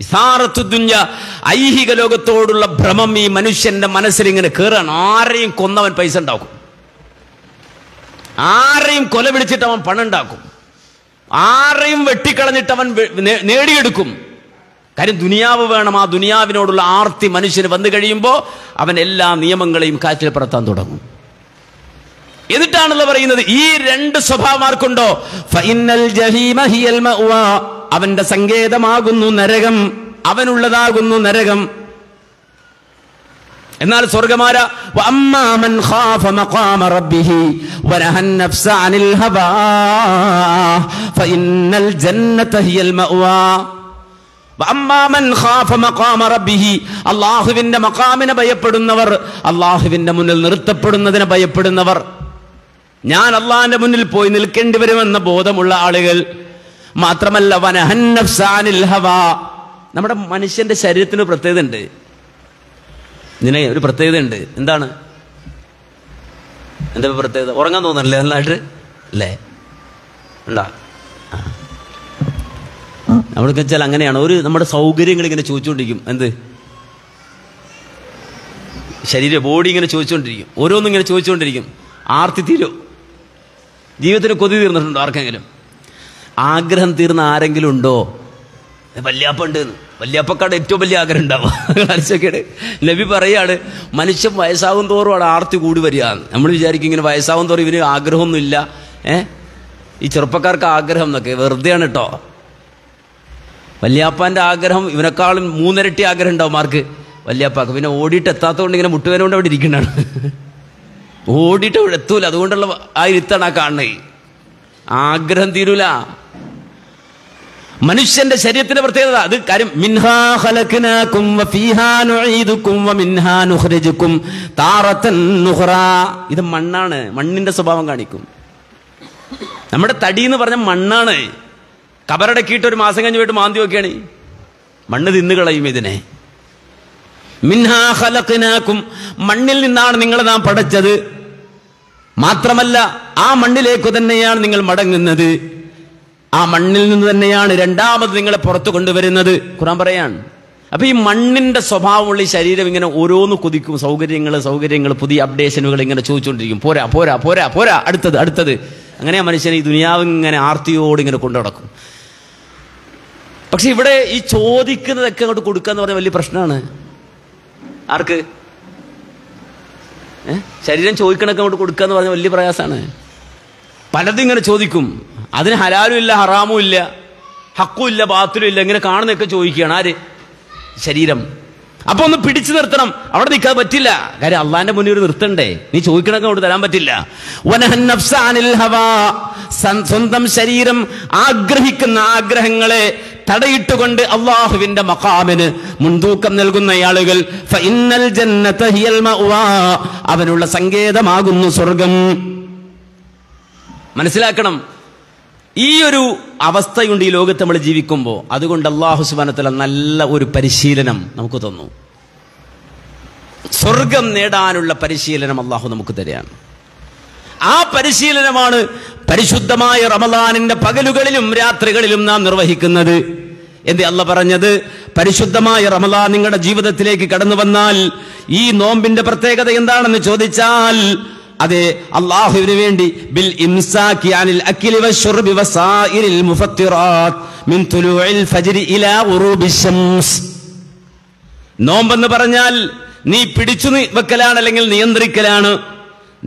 ഇസാറത്തു ദുഞ്ഞ ഐഹിക ലോകത്തോടുള്ള ഭ്രമം ഈ മനുഷ്യന്റെ മനസ്സിൽ ഇങ്ങനെ കയറാണ് ആരെയും കൊന്നവൻ പൈസ ഉണ്ടാക്കും. ആരെയും കൊല പിടിച്ചിട്ട് അവൻ പണം ഉണ്ടാക്കും. ആരെയും വെട്ടിക്കളഞ്ഞിട്ട് അവൻ നേടിയെടുക്കും. കാര്യം ദുനിയാവ് വേണം. ആ ദുനിയാവിനോടുള്ള ആർത്തി മനുഷ്യന് വന്നു കഴിയുമ്പോൾ അവൻ എല്ലാ നിയമങ്ങളെയും കാറ്റിൽ പറത്താൻ തുടങ്ങും. എന്നിട്ടാണല്ലോ പറയുന്നത് ഈ രണ്ട് സ്വഭാവമാർക്കുണ്ടോ? അവന്റെ സങ്കേതമാകുന്നു നരകം അവനുള്ളതാകുന്നു നരകം. എന്നാൽ സ്വർഗമാര അള്ളാഹുവിന്റെ മക്കാമിനെ ഭയപ്പെടുന്നവർ അള്ളാഹുവിന്റെ മുന്നിൽ നിർത്തപ്പെടുന്നതിനെ ഭയപ്പെടുന്നവർ. ഞാൻ അള്ളാഹിന്റെ മുന്നിൽ പോയി നിൽക്കേണ്ടി വരുമെന്ന ബോധമുള്ള ആളുകൾ മാത്രമല്ല നമ്മുടെ മനുഷ്യന്റെ ശരീരത്തിന് പ്രത്യേകത ഉണ്ട് ഇതിന് ഒരു പ്രത്യേകത ഉണ്ട് എന്താണ്? എന്താ പ്രത്യേകത? ഉറങ്ങാൻ തോന്നല്ലേ നന്നായിട്ട്? അല്ലേ? ഉണ്ടാ? നമ്മൾക്ക് വെച്ചാൽ അങ്ങനെയാണ്. ഒരു നമ്മുടെ സൗകര്യങ്ങൾ ഇങ്ങനെ ചോദിച്ചുകൊണ്ടിരിക്കും. എന്ത്? ശരീര ബോഡി ഇങ്ങനെ ചോദിച്ചുകൊണ്ടിരിക്കും. ഓരോന്നും ഇങ്ങനെ ചോദിച്ചുകൊണ്ടിരിക്കും. ആർത്തി തീരോ? ജീവിതത്തിന് കൊതി തീർന്നിട്ടുണ്ടോ ആർക്കെങ്കിലും? ആഗ്രഹം തീർന്ന ആരെങ്കിലും ഉണ്ടോ? വല്യാപ്പ ഉണ്ട് വല്യാപ്പക്കാട് ഏറ്റവും വലിയ ആഗ്രഹം ഉണ്ടാവുക. മനസ്സൊക്കെയാണ് നബി പറയാണ് മനുഷ്യൻ വയസ്സാകും തോറും അവിടെ ആർത്തി കൂടി വരിക നമ്മൾ വിചാരിക്കും ഇങ്ങനെ വയസ്സാകും തോറും ഇവന് ആഗ്രഹമൊന്നുമില്ല. ഏ? ഈ ചെറുപ്പക്കാർക്ക് ആഗ്രഹം എന്നൊക്കെ വെറുതെയാണ് കേട്ടോ വല്യാപ്പാന്റെ ആഗ്രഹം ഇവനെക്കാളും മൂന്നിരട്ടി ആഗ്രഹം ഉണ്ടാവും മാർക്ക്. വല്യാപ്പാക്ക്. പിന്നെ ഓടിയിട്ട് എത്താത്തതുകൊണ്ട് ഇങ്ങനെ മുട്ടുവേനോണ്ട് അവിടെ ഇരിക്കുന്നതാണ്. ഓടിയിട്ട് എത്തൂല. അതുകൊണ്ടുള്ള ആ ഇരുത്താണ് ആ കാണുന്നത് ആഗ്രഹം തീരൂല. മനുഷ്യന്റെ ശരീരത്തിന്റെ പ്രത്യേകത അത്. കാര്യം ഇത് മണ്ണാണ്. മണ്ണിന്റെ സ്വഭാവം കാണിക്കും. നമ്മുടെ തടി എന്ന് പറഞ്ഞ മണ്ണാണ്. കബറടക്കിയിട്ട് ഒരു മാസം കഴിഞ്ഞ് പോയിട്ട് മാന്തി നോക്കിയാണ്. മണ്ണ് തിന്നു കളയും ഇതിനെ. മിൻഹാ ഖലഖനാകും. മണ്ണിൽ നിന്നാണ് നിങ്ങളെ നാം പടച്ചത്. മാത്രമല്ല ആ മണ്ണിലേക്ക് തന്നെയാണ് നിങ്ങൾ മടങ്ങുന്നത്. ആ മണ്ണിൽ നിന്ന് തന്നെയാണ് രണ്ടാമത് നിങ്ങളെ പുറത്തു കൊണ്ടുവരുന്നത്. ഖുറാൻ പറയാണ്. അപ്പൊ ഈ മണ്ണിന്റെ സ്വഭാവമുള്ള ഈ ശരീരം ഇങ്ങനെ ഓരോന്ന് കുതിക്കും. സൗകര്യങ്ങൾ സൗകര്യങ്ങൾ പുതിയ അപ്ഡേഷനുകൾ ഇങ്ങനെ ചോദിച്ചുകൊണ്ടിരിക്കും പോരാ പോരാ പോരാ പോരാ അടുത്തത് അടുത്തത്. അങ്ങനെ ആ മനുഷ്യനെ ഈ ദുനിയാവ് ഇങ്ങനെ ആർത്തിയോട് ഇങ്ങനെ കൊണ്ടു നടക്കും. പക്ഷെ ഇവിടെ ഈ ചോദിക്കുന്നതൊക്കെ അങ്ങോട്ട് കൊടുക്കുക എന്ന് പറഞ്ഞാൽ വലിയ പ്രശ്നമാണ്. ആർക്ക്? ശരീരം ചോദിക്കണൊക്കെ അങ്ങോട്ട് കൊടുക്കുക എന്ന് പറഞ്ഞാൽ വലിയ പ്രയാസമാണ് പലതും ഇങ്ങനെ ചോദിക്കും. അതിന് ഹലാലും ഇല്ല ഹറാമും ഇല്ല ഹക്കും ഇല്ല ബാത്തിലും ഇല്ല ഇങ്ങനെ കാണുന്നൊക്കെ ചോദിക്കുകയാണ്. ആര്? ശരീരം. അപ്പൊ ഒന്ന് പിടിച്ചു നിർത്തണം. അവിടെ നിൽക്കാൻ പറ്റില്ല. കാര്യം അള്ളാന്റെ മുന്നിൽ ഒരു നിർത്തണ്ടേ? നീ ചോദിക്കണൊക്കെ അവിടെ തരാൻ പറ്റില്ല. സ്വന്തം ശരീരം ആഗ്രഹിക്കുന്ന ആഗ്രഹങ്ങളെ തടയിട്ടുകൊണ്ട് അള്ളാഹുവിന്റെ മക്കാമിന് മുൻതൂക്കം നൽകുന്ന ആളുകൾ. അവനുള്ള സങ്കേതമാകുന്നു സ്വർഗം. മനസ്സിലാക്കണം. ഈ ഒരു അവസ്ഥയുണ്ട് ഈ ലോകത്ത് നമ്മൾ ജീവിക്കുമ്പോൾ അതുകൊണ്ട് അള്ളാഹു സുബാനത്തല നല്ല ഒരു പരിശീലനം നമുക്ക് തന്നു. സ്വർഗം നേടാനുള്ള പരിശീലനം അള്ളാഹു നമുക്ക് തരികയാണ്. ആ പരിശീലനമാണ് പരിശുദ്ധമായ റമദാനിന്റെ പകലുകളിലും രാത്രികളിലും നാം നിർവഹിക്കുന്നത്. എന്ത് അല്ല പറഞ്ഞത് പരിശുദ്ധമായ റമദാൻ നിങ്ങളുടെ ജീവിതത്തിലേക്ക് കടന്നു വന്നാൽ ഈ നോമ്പിന്റെ പ്രത്യേകത എന്താണെന്ന് ചോദിച്ചാൽ അതെ അള്ളാഹുവിന് വേണ്ടി ബിൽ വസാഇരിൽ മുഫത്തിറാത്ത് മിൻ തുലൂഇൽ ഇലാ നോമ്പെന്ന് പറഞ്ഞാൽ നീ പിടിച്ചു വെക്കലാണ് അല്ലെങ്കിൽ നിയന്ത്രിക്കലാണ്.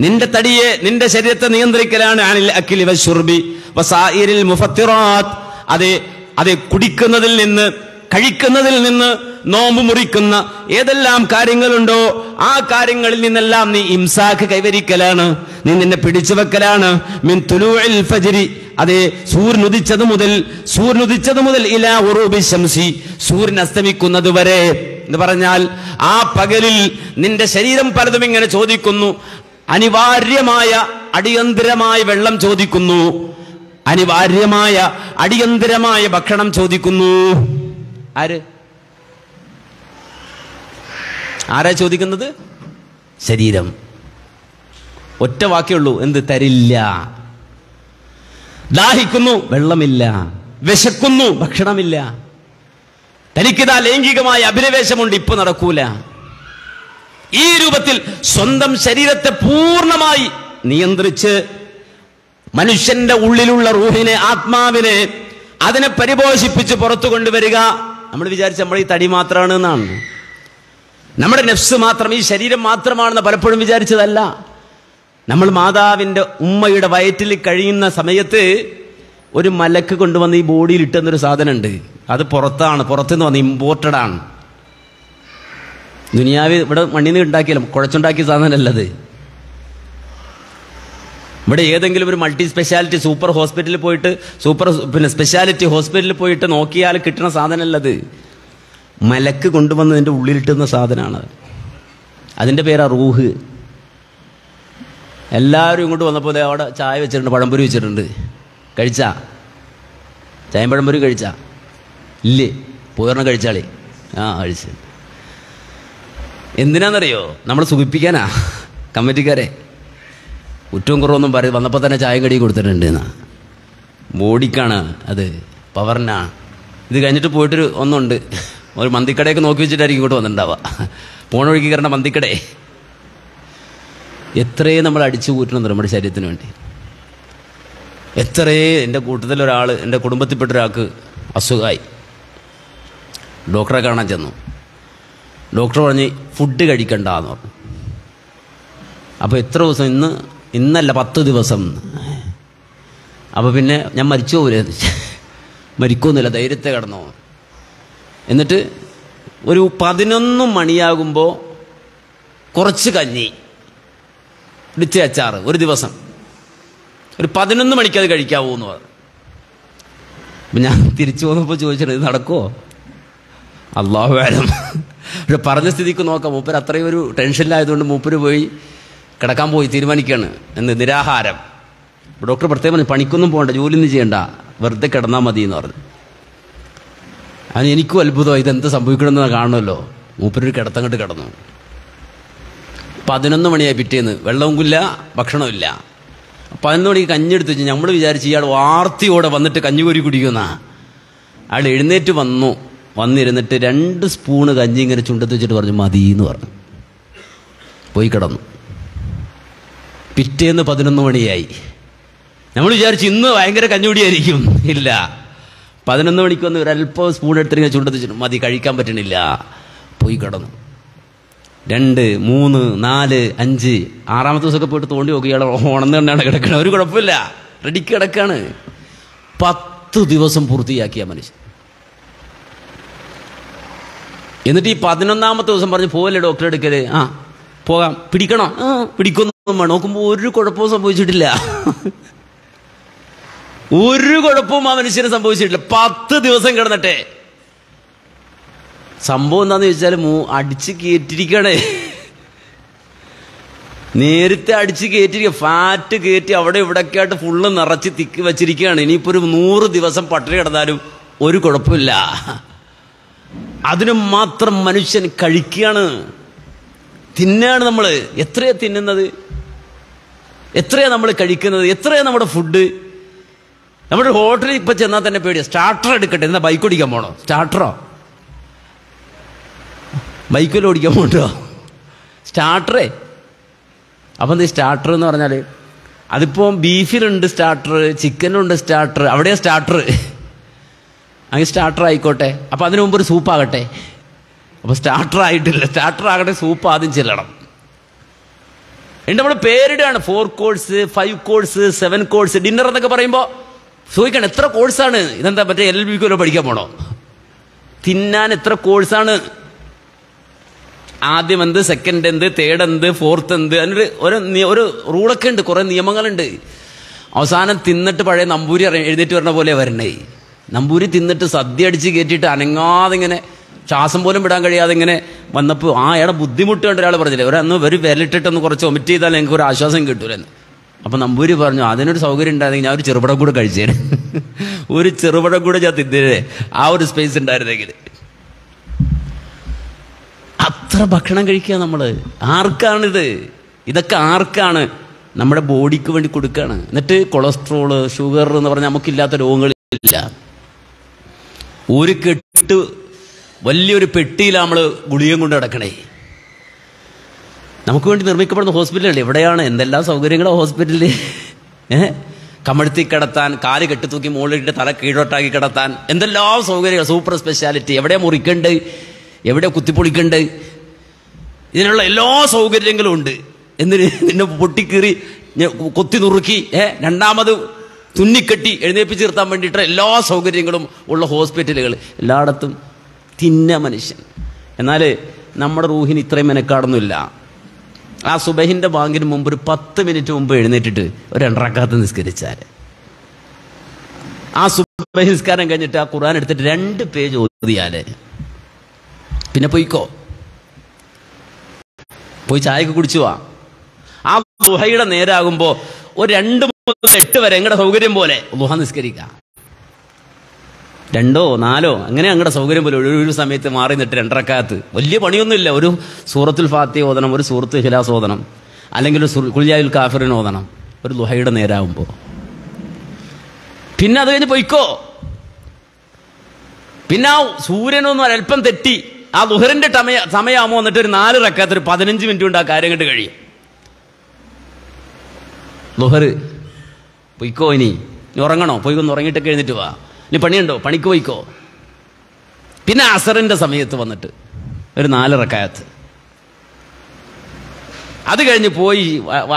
നിന്റെ തടിയെ നിന്റെ ശരീരത്തെ നിയന്ത്രിക്കലാണ് അനിൽ അക്കിലി വശുർബി വസാഇരിൽ മുഫത്തിറാത്ത്. അതെ അതെ കുടിക്കുന്നതിൽ നിന്ന് കഴിക്കുന്നതിൽ നിന്ന് നോമ്പ് മുറിക്കുന്ന ഏതെല്ലാം കാര്യങ്ങളുണ്ടോ ആ കാര്യങ്ങളിൽ നിന്നെല്ലാം നീ ഇംസാഖ് കൈവരിക്കലാണ്. നീ നിന്നെ പിടിച്ചു വെക്കലാണ് മിൻ തുലൂഇൽ ഫജ്രി. അതെ സൂര്യനുദിച്ചത് മുതൽ സൂര്യനുദിച്ചത് മുതൽ ഇലാ ഉറൂബി ശംസി. സൂര്യൻ അസ്തമിക്കുന്നത് വരെ എന്ന് പറഞ്ഞാൽ ആ പകലിൽ നിന്റെ ശരീരം പലതും ഇങ്ങനെ ചോദിക്കുന്നു. അനിവാര്യമായ അടിയന്തരമായ വെള്ളം ചോദിക്കുന്നു. അനിവാര്യമായ അടിയന്തരമായ ഭക്ഷണം ചോദിക്കുന്നു. ആര്? ആരാ ചോദിക്കുന്നത്? ശരീരം. ഒറ്റ വാക്കേ ഉള്ളൂ. എന്ത്? തരില്ല. ദാഹിക്കുന്നു വെള്ളമില്ല. വിശക്കുന്നു ഭക്ഷണമില്ല. തനിക്കിതാ ലൈംഗികമായ അഭിനിവേശമുണ്ട് ഇപ്പൊ നടക്കൂല. ഈ രൂപത്തിൽ സ്വന്തം ശരീരത്തെ പൂർണമായി നിയന്ത്രിച്ച് മനുഷ്യന്റെ ഉള്ളിലുള്ള റൂഹിനെ ആത്മാവിനെ അതിനെ പരിപോഷിപ്പിച്ച് പുറത്തു കൊണ്ടുവരിക നമ്മൾ വിചാരിച്ച നമ്മൾ ഈ തടി മാത്രമാണ് എന്നാണ്. നമ്മുടെ നെഫ്സ് മാത്രം ഈ ശരീരം മാത്രമാണെന്ന് പലപ്പോഴും വിചാരിച്ചതല്ല. നമ്മൾ മാതാവിന്റെ ഉമ്മയുടെ വയറ്റിൽ കഴിയുന്ന സമയത്ത് ഒരു മലക്ക് കൊണ്ടുവന്ന് ഈ ബോഡിയിൽ ഇട്ടെന്നൊരു സാധനമുണ്ട് അത് പുറത്താണ് പുറത്തുനിന്ന് വന്ന് ഇമ്പോർട്ടഡ് ആണ്. ദുനിയാവ് ഇവിടെ മണ്ണിൽ നിന്ന് ഉണ്ടാക്കിയല്ല കുഴച്ചുണ്ടാക്കിയ സാധനമല്ല അത് ഇവിടെ ഏതെങ്കിലും ഒരു മൾട്ടി സ്പെഷ്യാലിറ്റി സൂപ്പർ ഹോസ്പിറ്റലിൽ പോയിട്ട് സൂപ്പർ പിന്നെ സ്പെഷ്യാലിറ്റി ഹോസ്പിറ്റലിൽ പോയിട്ട് നോക്കിയാൽ കിട്ടുന്ന സാധനമല്ല അത്. മലക്ക് കൊണ്ടുവന്ന് അതിന്റെ ഉള്ളിലിട്ടുന്ന സാധനമാണ് അതിന്റെ പേരാ റൂഹ്. എല്ലാവരും ഇങ്ങോട്ട് വന്നപ്പോൾ അവിടെ ചായ വെച്ചിട്ടുണ്ട് പഴംപൊരി വെച്ചിട്ടുണ്ട്. കഴിച്ചാ? ചായം പഴംപൊരി കഴിച്ചാ? ഇല്ലേ? പൂർണ കഴിച്ചാളേ. ആ കഴിച്ചു. എന്തിനാണെന്നറിയോ നമ്മൾ സുഖിപ്പിക്കാനാ. കമ്മിറ്റിക്കാരെ. കുറ്റവും കുറവൊന്നും പറയും വന്നപ്പോൾ തന്നെ ചായ കടി കൊടുത്തിട്ടുണ്ട് എന്നാ ബോഡിക്കാണ് അത് പവറിനാ ഇത് കഴിഞ്ഞിട്ട് പോയിട്ടൊരു ഒന്നുണ്ട്. ഒരു മന്തിക്കടയൊക്കെ നോക്കി വെച്ചിട്ടായിരിക്കും ഇങ്ങോട്ട് വന്നിട്ടുണ്ടാവുക. പോണ വഴിക്ക് കയറേണ്ട മന്തിക്കടേ. എത്രയും നമ്മൾ അടിച്ചു കൂട്ടണം നമ്മുടെ ശരീരത്തിന് വേണ്ടി. എത്രയേ എന്റെ കൂട്ടത്തിൽ ഒരാൾ എന്റെ കുടുംബത്തിൽപ്പെട്ട ഒരാൾക്ക് അസുഖമായി ഡോക്ടറെ കാണാൻ ചെന്നു. ഡോക്ടർ പറഞ്ഞ് ഫുഡ് കഴിക്കണ്ടെന്ന് പറഞ്ഞു. അപ്പോൾ എത്ര ദിവസം ഇന്ന് ഇന്നല്ല പത്ത് ദിവസം. അപ്പോൾ പിന്നെ ഞാൻ മരിച്ചു പോലെ മരിക്കൊന്നുമില്ല ധൈര്യത്തെ കിടന്നു. എന്നിട്ട് ഒരു പതിനൊന്ന് മണിയാകുമ്പോൾ കുറച്ച് കഞ്ഞി. ഇടിച്ച അച്ചാറ് ഒരു ദിവസം. ഒരു പതിനൊന്ന് മണിക്ക് അത് കഴിക്കാവൂ എന്ന് പറഞ്ഞു. ഞാൻ തിരിച്ചു പോന്നപ്പോൾ ചോദിച്ചിട്ട് ഇത് നടക്കുമോ അള്ളാഹു വേണം പക്ഷെ പറഞ്ഞ സ്ഥിതിക്ക് നോക്കാം. മൂപ്പര് അത്രയും ഒരു ടെൻഷനിലായതുകൊണ്ട് മൂപ്പര് പോയി കിടക്കാൻ പോയി തീരുമാനിക്കുകയാണ് എന്ന് നിരാഹാരം. ഡോക്ടർ പ്രത്യേകം പറഞ്ഞു പണിക്കൊന്നും പോകണ്ട ജോലിയൊന്നും ചെയ്യണ്ട വെറുതെ കിടന്നാൽ മതി എന്ന് പറഞ്ഞു. അതിന് എനിക്കും അത്ഭുതം ഇതെന്ത് സംഭവിക്കണമെന്ന് കാണുമല്ലോ മൂപ്പരൊരു കിടത്തങ്ങോട്ട് കിടന്നു. പതിനൊന്ന് മണിയായി പിറ്റേന്ന്. വെള്ളവും വെള്ളവുമില്ല ഭക്ഷണമില്ല പതിനൊന്ന് മണിക്ക് കഞ്ഞെടുത്ത് വെച്ച് നമ്മൾ വിചാരിച്ച് ഇയാൾ വാർത്തയോടെ വന്നിട്ട് കഞ്ഞുകോരി കുടിക്കുന്ന അയാൾ എഴുന്നേറ്റ് വന്നു. വന്നിരുന്നിട്ട് രണ്ട് സ്പൂണ് കഞ്ഞി ഇങ്ങനെ ചുണ്ടത്ത് വെച്ചിട്ട് പറഞ്ഞു മതി എന്ന് പറഞ്ഞു. പോയി കിടന്നു. പിറ്റേന്ന് പതിനൊന്ന് മണിയായി. നമ്മൾ വിചാരിച്ചു ഇന്ന് ഭയങ്കര കഞ്ഞുടിയായിരിക്കും. ഇല്ല. പതിനൊന്ന് മണിക്ക് വന്ന് ഒരല്പം സ്പൂൺ എടുത്തിങ്ങനെ ചുണ്ടത്ത് വെച്ചിട്ട് മതി കഴിക്കാൻ പറ്റണില്ല. പോയി കിടന്നു. രണ്ട് മൂന്ന് നാല് അഞ്ച് ആറാമത്തെ ദിവസമൊക്കെ പോയിട്ട് തോണ്ടി നോക്കി ഇയാൾ ഉണന്ന് തന്നെയാണ് കിടക്കണത്. ഒരു കുഴപ്പമില്ല. റെഡിക്ക് കിടക്കാണ്. പത്ത് ദിവസം പൂർത്തിയാക്കിയ മനുഷ്യൻ. എന്നിട്ട് ഈ പതിനൊന്നാമത്തെ ദിവസം പറഞ്ഞ് പോവല്ലേ ഡോക്ടറെ എടുക്കൽ? ആ പോകാം. പിടിക്കണോ? പിടിക്കൊന്നും. നോക്കുമ്പോൾ ഒരു കുഴപ്പവും സംഭവിച്ചിട്ടില്ല. ഒരു കുഴപ്പവും ആ മനുഷ്യന് സംഭവിച്ചിട്ടില്ല. പത്ത് ദിവസം കിടന്നിട്ടെ. സംഭവം എന്താന്ന് ചോദിച്ചാൽ മൂ അടിച്ച് കയറ്റിരിക്കണേ നേരത്തെ അടിച്ച് കയറ്റിരിക്കുക ഫാറ്റ് കയറ്റി അവിടെ ഇവിടെയൊക്കെ ആയിട്ട് ഫുള്ള് നിറച്ച് തിക്കി വെച്ചിരിക്കുകയാണ് ഇനിയിപ്പോൾ ഒരു നൂറ് ദിവസം പട്ടിണി കിടന്നാലും ഒരു കുഴപ്പമില്ല. അതിന് മാത്രം മനുഷ്യൻ കഴിക്കുകയാണ്. തിന്നാണ് നമ്മൾ എത്രയാ തിന്നുന്നത്? എത്രയാ നമ്മൾ കഴിക്കുന്നത്? എത്രയാണ് നമ്മുടെ ഫുഡ് നമ്മുടെ ഹോട്ടലിൽ ഇപ്പം ചെന്നാൽ തന്നെ പേടിയാണ് സ്റ്റാർട്ടർ എടുക്കട്ടെ. എന്നാ ബൈക്ക് ഓടിക്കാൻ പോണോ? സ്റ്റാർട്ടറോ ബൈക്കിൽ ഓടിക്കാൻ പോകണ്ടോ സ്റ്റാർട്ടറേ അപ്പം ഈ സ്റ്റാർട്ടർ എന്ന് പറഞ്ഞാൽ അതിപ്പോൾ ബീഫിലുണ്ട് സ്റ്റാർട്ടർ ചിക്കനുണ്ട് സ്റ്റാർട്ടർ അവിടെയാണ് സ്റ്റാർട്ടർ അങ്ങനെ സ്റ്റാർട്ടർ ആയിക്കോട്ടെ. അപ്പോൾ അതിനു മുമ്പ് ഒരു സൂപ്പ് ആകട്ടെ. അപ്പോൾ സ്റ്റാർട്ടർ ആയിട്ടില്ല. സ്റ്റാർട്ടർ ആകട്ടെ സൂപ്പ് ആദ്യം ചെല്ലണം. എന്നിട്ട് നമ്മൾ പേരിടുകയാണ് four course five course seven course dinner എന്നൊക്കെ പറയുമ്പോൾ ചോദിക്കണം എത്ര കോഴ്സാണ് ഇതെന്താ മറ്റേ എൽ എൽ ബിക്കല്ലോ പഠിക്കാൻ പോണോ? തിന്നാൻ എത്ര കോഴ്സാണ് ആദ്യം എന്ത് സെക്കൻഡ് എന്ത് തേർഡ് എന്ത് ഫോർത്ത് എന്ത് അതിനൊരു ഒരു ഒരു റൂളൊക്കെ ഉണ്ട് കുറേ നിയമങ്ങളുണ്ട് അവസാനം തിന്നിട്ട് പഴയ നമ്പൂരി എഴുന്നേറ്റ് വരണ പോലെ വരണേ. നമ്പൂരി തിന്നിട്ട് സദ്യ അടിച്ച് കയറ്റിയിട്ട് അനങ്ങാതെ ഇങ്ങനെ ശ്വാസം പോലും വിടാൻ കഴിയാതെ ഇങ്ങനെ വന്നപ്പോൾ ആ അയാളെ ബുദ്ധിമുട്ട് കണ്ട ഒരാൾ പറഞ്ഞില്ലേ? ഒരന്ന് ഒരു വിരലിട്ടിട്ടൊന്ന് കുറച്ച് ഒമിറ്റ് ചെയ്താൽ എനിക്ക് ഒരു ആശ്വാസം കിട്ടൂലെന്ന്. അപ്പം നമ്പൂരി പറഞ്ഞു അതിനൊരു സൗകര്യം ഉണ്ടായിരുന്നെങ്കിൽ ഞാൻ ഒരു ചെറുപടം കൂടെ കഴിച്ചേ ഒരു ചെറുപടം കൂടെ ഞാൻ തിന്നേ ആ ഒരു സ്പേസ് ഉണ്ടായിരുന്നെങ്കിൽ. അത്ര ഭക്ഷണം കഴിക്കുക നമ്മൾ ആർക്കാണിത്? ഇതൊക്കെ ആർക്കാണ്? നമ്മുടെ ബോഡിക്ക് വേണ്ടി കൊടുക്കുകയാണ് എന്നിട്ട് കൊളസ്ട്രോൾ ഷുഗർ എന്ന് പറഞ്ഞാൽ നമുക്കില്ലാത്ത രോഗങ്ങളില്ല. ഒരു കെട്ട് വലിയൊരു പെട്ടിയിൽ നമ്മൾ ഗുളികം കൊണ്ട് കിടക്കണേ നമുക്ക് വേണ്ടി നിർമ്മിക്കപ്പെടുന്ന ഹോസ്പിറ്റലല്ലേ എവിടെയാണ്? എന്തെല്ലാം സൗകര്യങ്ങളോ ഹോസ്പിറ്റലിൽ ഏഹ് കമഴ്ത്തി കിടത്താൻ കാൽ കെട്ടിത്തൂക്കി മുകളിലിട്ട് തല കീഴോട്ടാക്കി കിടത്താൻ. എന്തെല്ലാം സൗകര്യങ്ങൾ സൂപ്പർ സ്പെഷ്യാലിറ്റി. എവിടെ മുറിക്കണ്ട്? എവിടെ കുത്തിപ്പൊളിക്കണ്ട്? ഇതിനുള്ള എല്ലാ സൗകര്യങ്ങളും ഉണ്ട്. എന്തിന് നിന്നെ പൊട്ടിക്കീറി കൊത്തി നുറുക്കി ഏ? രണ്ടാമത് തുന്നിക്കെട്ടി എഴുന്നേപ്പിച്ച് നിർത്താൻ വേണ്ടിയിട്ടുള്ള എല്ലാ സൗകര്യങ്ങളും ഉള്ള ഹോസ്പിറ്റലുകൾ. എല്ലായിടത്തും തിന്ന മനുഷ്യൻ. എന്നാൽ നമ്മുടെ റൂഹിന് ഇത്രയും മെനക്കാടൊന്നുമില്ല. ആ സുബഹിന്റെ ബാങ്കിന് മുമ്പ് ഒരു പത്ത് മിനിറ്റ് മുമ്പ് എഴുന്നേറ്റിട്ട് ഒരു രണ്ടറക്കാത്ത നിസ്കരിച്ചാൽ ആ സുബഹി നിസ്കാരം കഴിഞ്ഞിട്ട് ആ ഖുർആൻ എടുത്തിട്ട് രണ്ട് പേജ് ഓതിയാൽ പിന്നെ പോയിക്കോ. പോയി ചായക്ക് കുടിച്ചു വാ. ആ ദുഹയുടെ നേരാകുമ്പോൾ ഒരു രണ്ട് മുതൽ എട്ട് വരെ എങ്ങടെ സൗകര്യം പോലെ. ഗുഹ നിസ്കരിക്കാം. രണ്ടോ നാലോ അങ്ങനെ അങ്ങടെ സൗകര്യം പോലെ ഒരു ഒരു സമയത്ത് മാറി നിന്നിട്ട് രണ്ടരക്കാത്ത്. വലിയ പണിയൊന്നുമില്ല. ഒരു സൂറത്തുൽ ഫാത്തി ഓതണം ഒരു സൂറത്ത് ഹിലാസ് ഓതണം അല്ലെങ്കിൽ ഒരു കുൽജായുൽ കാഫിറിന് ഓതണം. ഒരു ലുഹയുടെ നേരാകുമ്പോൾ പിന്നെ അത് കഴിഞ്ഞ് പൊയ്ക്കോ. പിന്നെ ആ സൂര്യനൊന്നും അല്പം തെറ്റി. ആ ലുഹറിന്റെ ടമയ സമയമാകുമ്പോൾ എന്നിട്ട് ഒരു നാല് റക്കാത്ത് ഒരു പതിനഞ്ച് മിനിറ്റ് കൊണ്ട് ആ കാര്യം കണ്ട് കഴിയും. ലുഹർ പൊയ്ക്കോ ഇനി. ഉറങ്ങണോ? പോയി ഒന്ന് ഉറങ്ങിയിട്ടൊക്കെ എഴുന്നിട്ട് വാ. ഇനി പണിയുണ്ടോ? പണിക്ക് പോയിക്കോ. പിന്നെ അസറിന്റെ സമയത്ത് വന്നിട്ട് ഒരു നാലിറക്കായത്ത് അത് കഴിഞ്ഞ് പോയി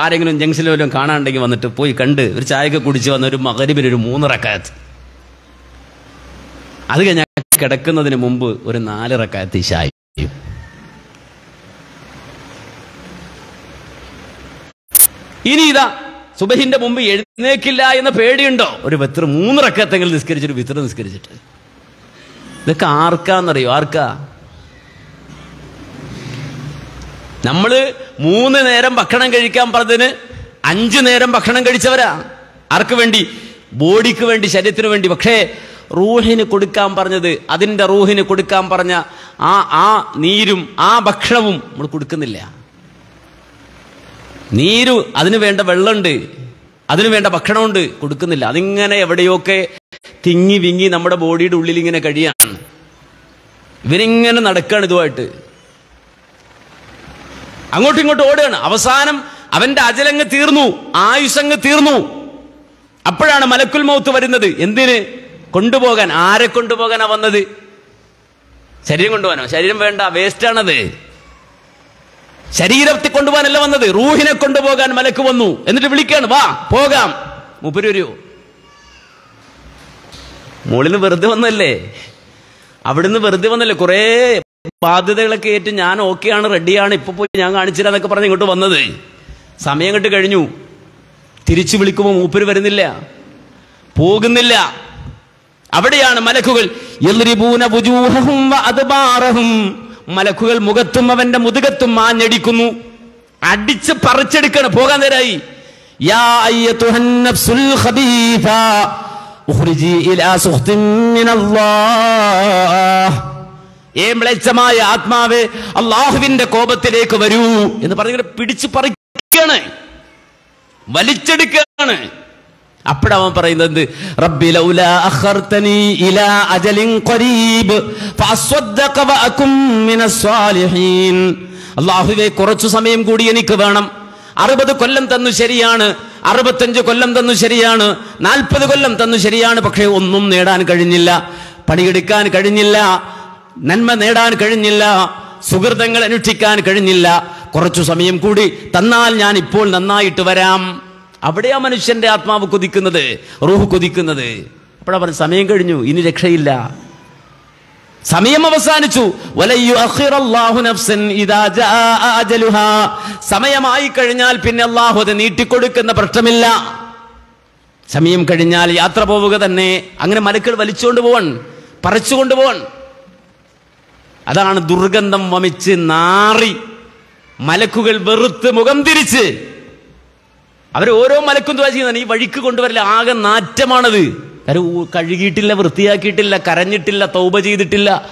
ആരെങ്കിലും ജംഗ്ഷനിൽ വല്ലതും കാണാണ്ടെങ്കിൽ വന്നിട്ട് പോയി കണ്ട് ഒരു ചായയൊക്കെ കുടിച്ച് വന്ന ഒരു മകരിബിന് ഒരു മൂന്ന് റക്കായത്ത്. അത് കഴിഞ്ഞ കിടക്കുന്നതിന് മുമ്പ് ഒരു നാലിറക്കായത്ത് ഈശായി ഇനി ഇതാ സുബഹിന്റെ മുമ്പ് എഴുന്നേക്കില്ല എന്ന പേടിയുണ്ടോ? ഒരു വിത്ര മൂന്ന് റക്കത്തെങ്കിലും നിസ്കരിച്ചിട്ട് വിത്ര നിസ്കരിച്ചിട്ട്. ഇതൊക്കെ ആർക്കാന്നറിയോ? ആർക്കാ? നമ്മൾ മൂന്ന് നേരം ഭക്ഷണം കഴിക്കാൻ പറഞ്ഞതിന് അഞ്ചു നേരം ഭക്ഷണം കഴിച്ചവരാ. ആർക്ക് വേണ്ടി? ബോഡിക്ക് വേണ്ടി ശരീരത്തിന് വേണ്ടി. പക്ഷേ റൂഹിന് കൊടുക്കാൻ പറഞ്ഞത് അതിന്റെ റൂഹിന് കൊടുക്കാൻ പറഞ്ഞ ആ ആ നീരും ആ ഭക്ഷണവും നമ്മൾ കൊടുക്കുന്നില്ല. നീരു അതിന് വേണ്ട വെള്ളമുണ്ട് അതിന് വേണ്ട ഭക്ഷണമുണ്ട് കൊടുക്കുന്നില്ല. അതിങ്ങനെ എവിടെയൊക്കെ തിങ്ങി വിങ്ങി നമ്മുടെ ബോഡിയുടെ ഉള്ളിൽ ഇങ്ങനെ കഴിയാണ്. ഇവരിങ്ങനെ നടക്കുകയാണ് ഇതുമായിട്ട്. അങ്ങോട്ടും ഇങ്ങോട്ടും ഓടുകയാണ്. അവസാനം അവന്റെ അജലങ്ങ് തീർന്നു ആയുസങ്ങ് തീർന്നു. അപ്പോഴാണ് മലക്കുൽ മൗത്ത് വരുന്നത്. എന്തിന്? കൊണ്ടുപോകാൻ. ആരെ കൊണ്ടുപോകാനാ വന്നത്? ശരീരം കൊണ്ടുപോകാനോ? ശരീരം വേണ്ട വേസ്റ്റാണത് ശരീരത്തെ കൊണ്ടുപോകാനല്ല വന്നത്. റൂഹിനെ കൊണ്ടുപോകാൻ മലക്ക് വന്നു. എന്നിട്ട് വിളിക്കാണ് വാ പോകാം. മുപ്പര് വരുമോ നിന്ന് വെറുതെ വന്നല്ലേ? അവിടുന്ന് വെറുതെ വന്നല്ലേ? കുറേ ബാധ്യതകളൊക്കെ ഏറ്റ് ഞാൻ ഓക്കെയാണ് റെഡിയാണ് ഇപ്പൊ പോയി ഞാൻ കാണിച്ചില്ലെന്നൊക്കെ പറഞ്ഞ് ഇങ്ങോട്ട് വന്നത്. സമയം കിട്ടി കഴിഞ്ഞു. തിരിച്ചു വിളിക്കുമ്പോൾ മൂപ്പര് വരുന്നില്ല. പോകുന്നില്ല. അവിടെയാണ് മലക്കുകൾ. മലക്കുകൾ മുഖത്തും അവന്റെ മുതുകത്തും മാഞ്ഞടിക്കുന്നു. അടിച്ച് പറിച്ചെടുക്കണം. പോകാൻ നേരായി. ആത്മാവേ അള്ളാഹുവിന്റെ കോപത്തിലേക്ക് വരൂ എന്ന് പറഞ്ഞിട്ട് പിടിച്ചു പറിക്കുകയാണ്. വലിച്ചെടുക്കുകയാണ്. അപ്പോഴവൻ പറയുന്നത് അല്ലാഹുവേ കുറച്ചു സമയം കൂടി എനിക്ക് വേണം. അറുപത് കൊല്ലം തന്നു ശരിയാണ് അറുപത്തഞ്ച് കൊല്ലം തന്നു ശരിയാണ് നാൽപ്പത് കൊല്ലം തന്നു ശരിയാണ് പക്ഷേ ഒന്നും നേടാൻ കഴിഞ്ഞില്ല പണിയെടുക്കാൻ കഴിഞ്ഞില്ല നന്മ നേടാൻ കഴിഞ്ഞില്ല സുഹൃതങ്ങൾ അനുഷ്ഠിക്കാൻ കഴിഞ്ഞില്ല. കുറച്ചു സമയം കൂടി തന്നാൽ ഞാൻ ഇപ്പോൾ നന്നായിട്ട് വരാം. അവിടെയാ മനുഷ്യന്റെ ആത്മാവ് കൊതിക്കുന്നത് റൂഹ് കൊതിക്കുന്നത്. അപ്പോഴാ പറഞ്ഞു സമയം കഴിഞ്ഞു ഇനി രക്ഷയില്ല. സമയം അവസാനിച്ചു. സമയമായി കഴിഞ്ഞാൽ പിന്നെ അള്ളാഹു അത് നീട്ടിക്കൊടുക്കുന്ന പ്രശ്നമില്ല. സമയം കഴിഞ്ഞാൽ യാത്ര പോവുക തന്നെ. അങ്ങനെ മലക്കൾ വലിച്ചുകൊണ്ട് പോവൺ പറിച്ചുകൊണ്ട് പോവൺ അതാണ് ദുർഗന്ധം വമിച്ച് നാറി. മലക്കുകൾ വെറുത്ത് മുഖം തിരിച്ച്. അവർ ഓരോ മലക്കും തുവാ ചെയ്യുന്നതാണ്. ഈ വഴിക്ക് കൊണ്ടുവരില്ല ആകെ നാറ്റമാണത്. കാര്യം കഴുകിയിട്ടില്ല വൃത്തിയാക്കിയിട്ടില്ല കരഞ്ഞിട്ടില്ല തൗബ ചെയ്തിട്ടില്ല.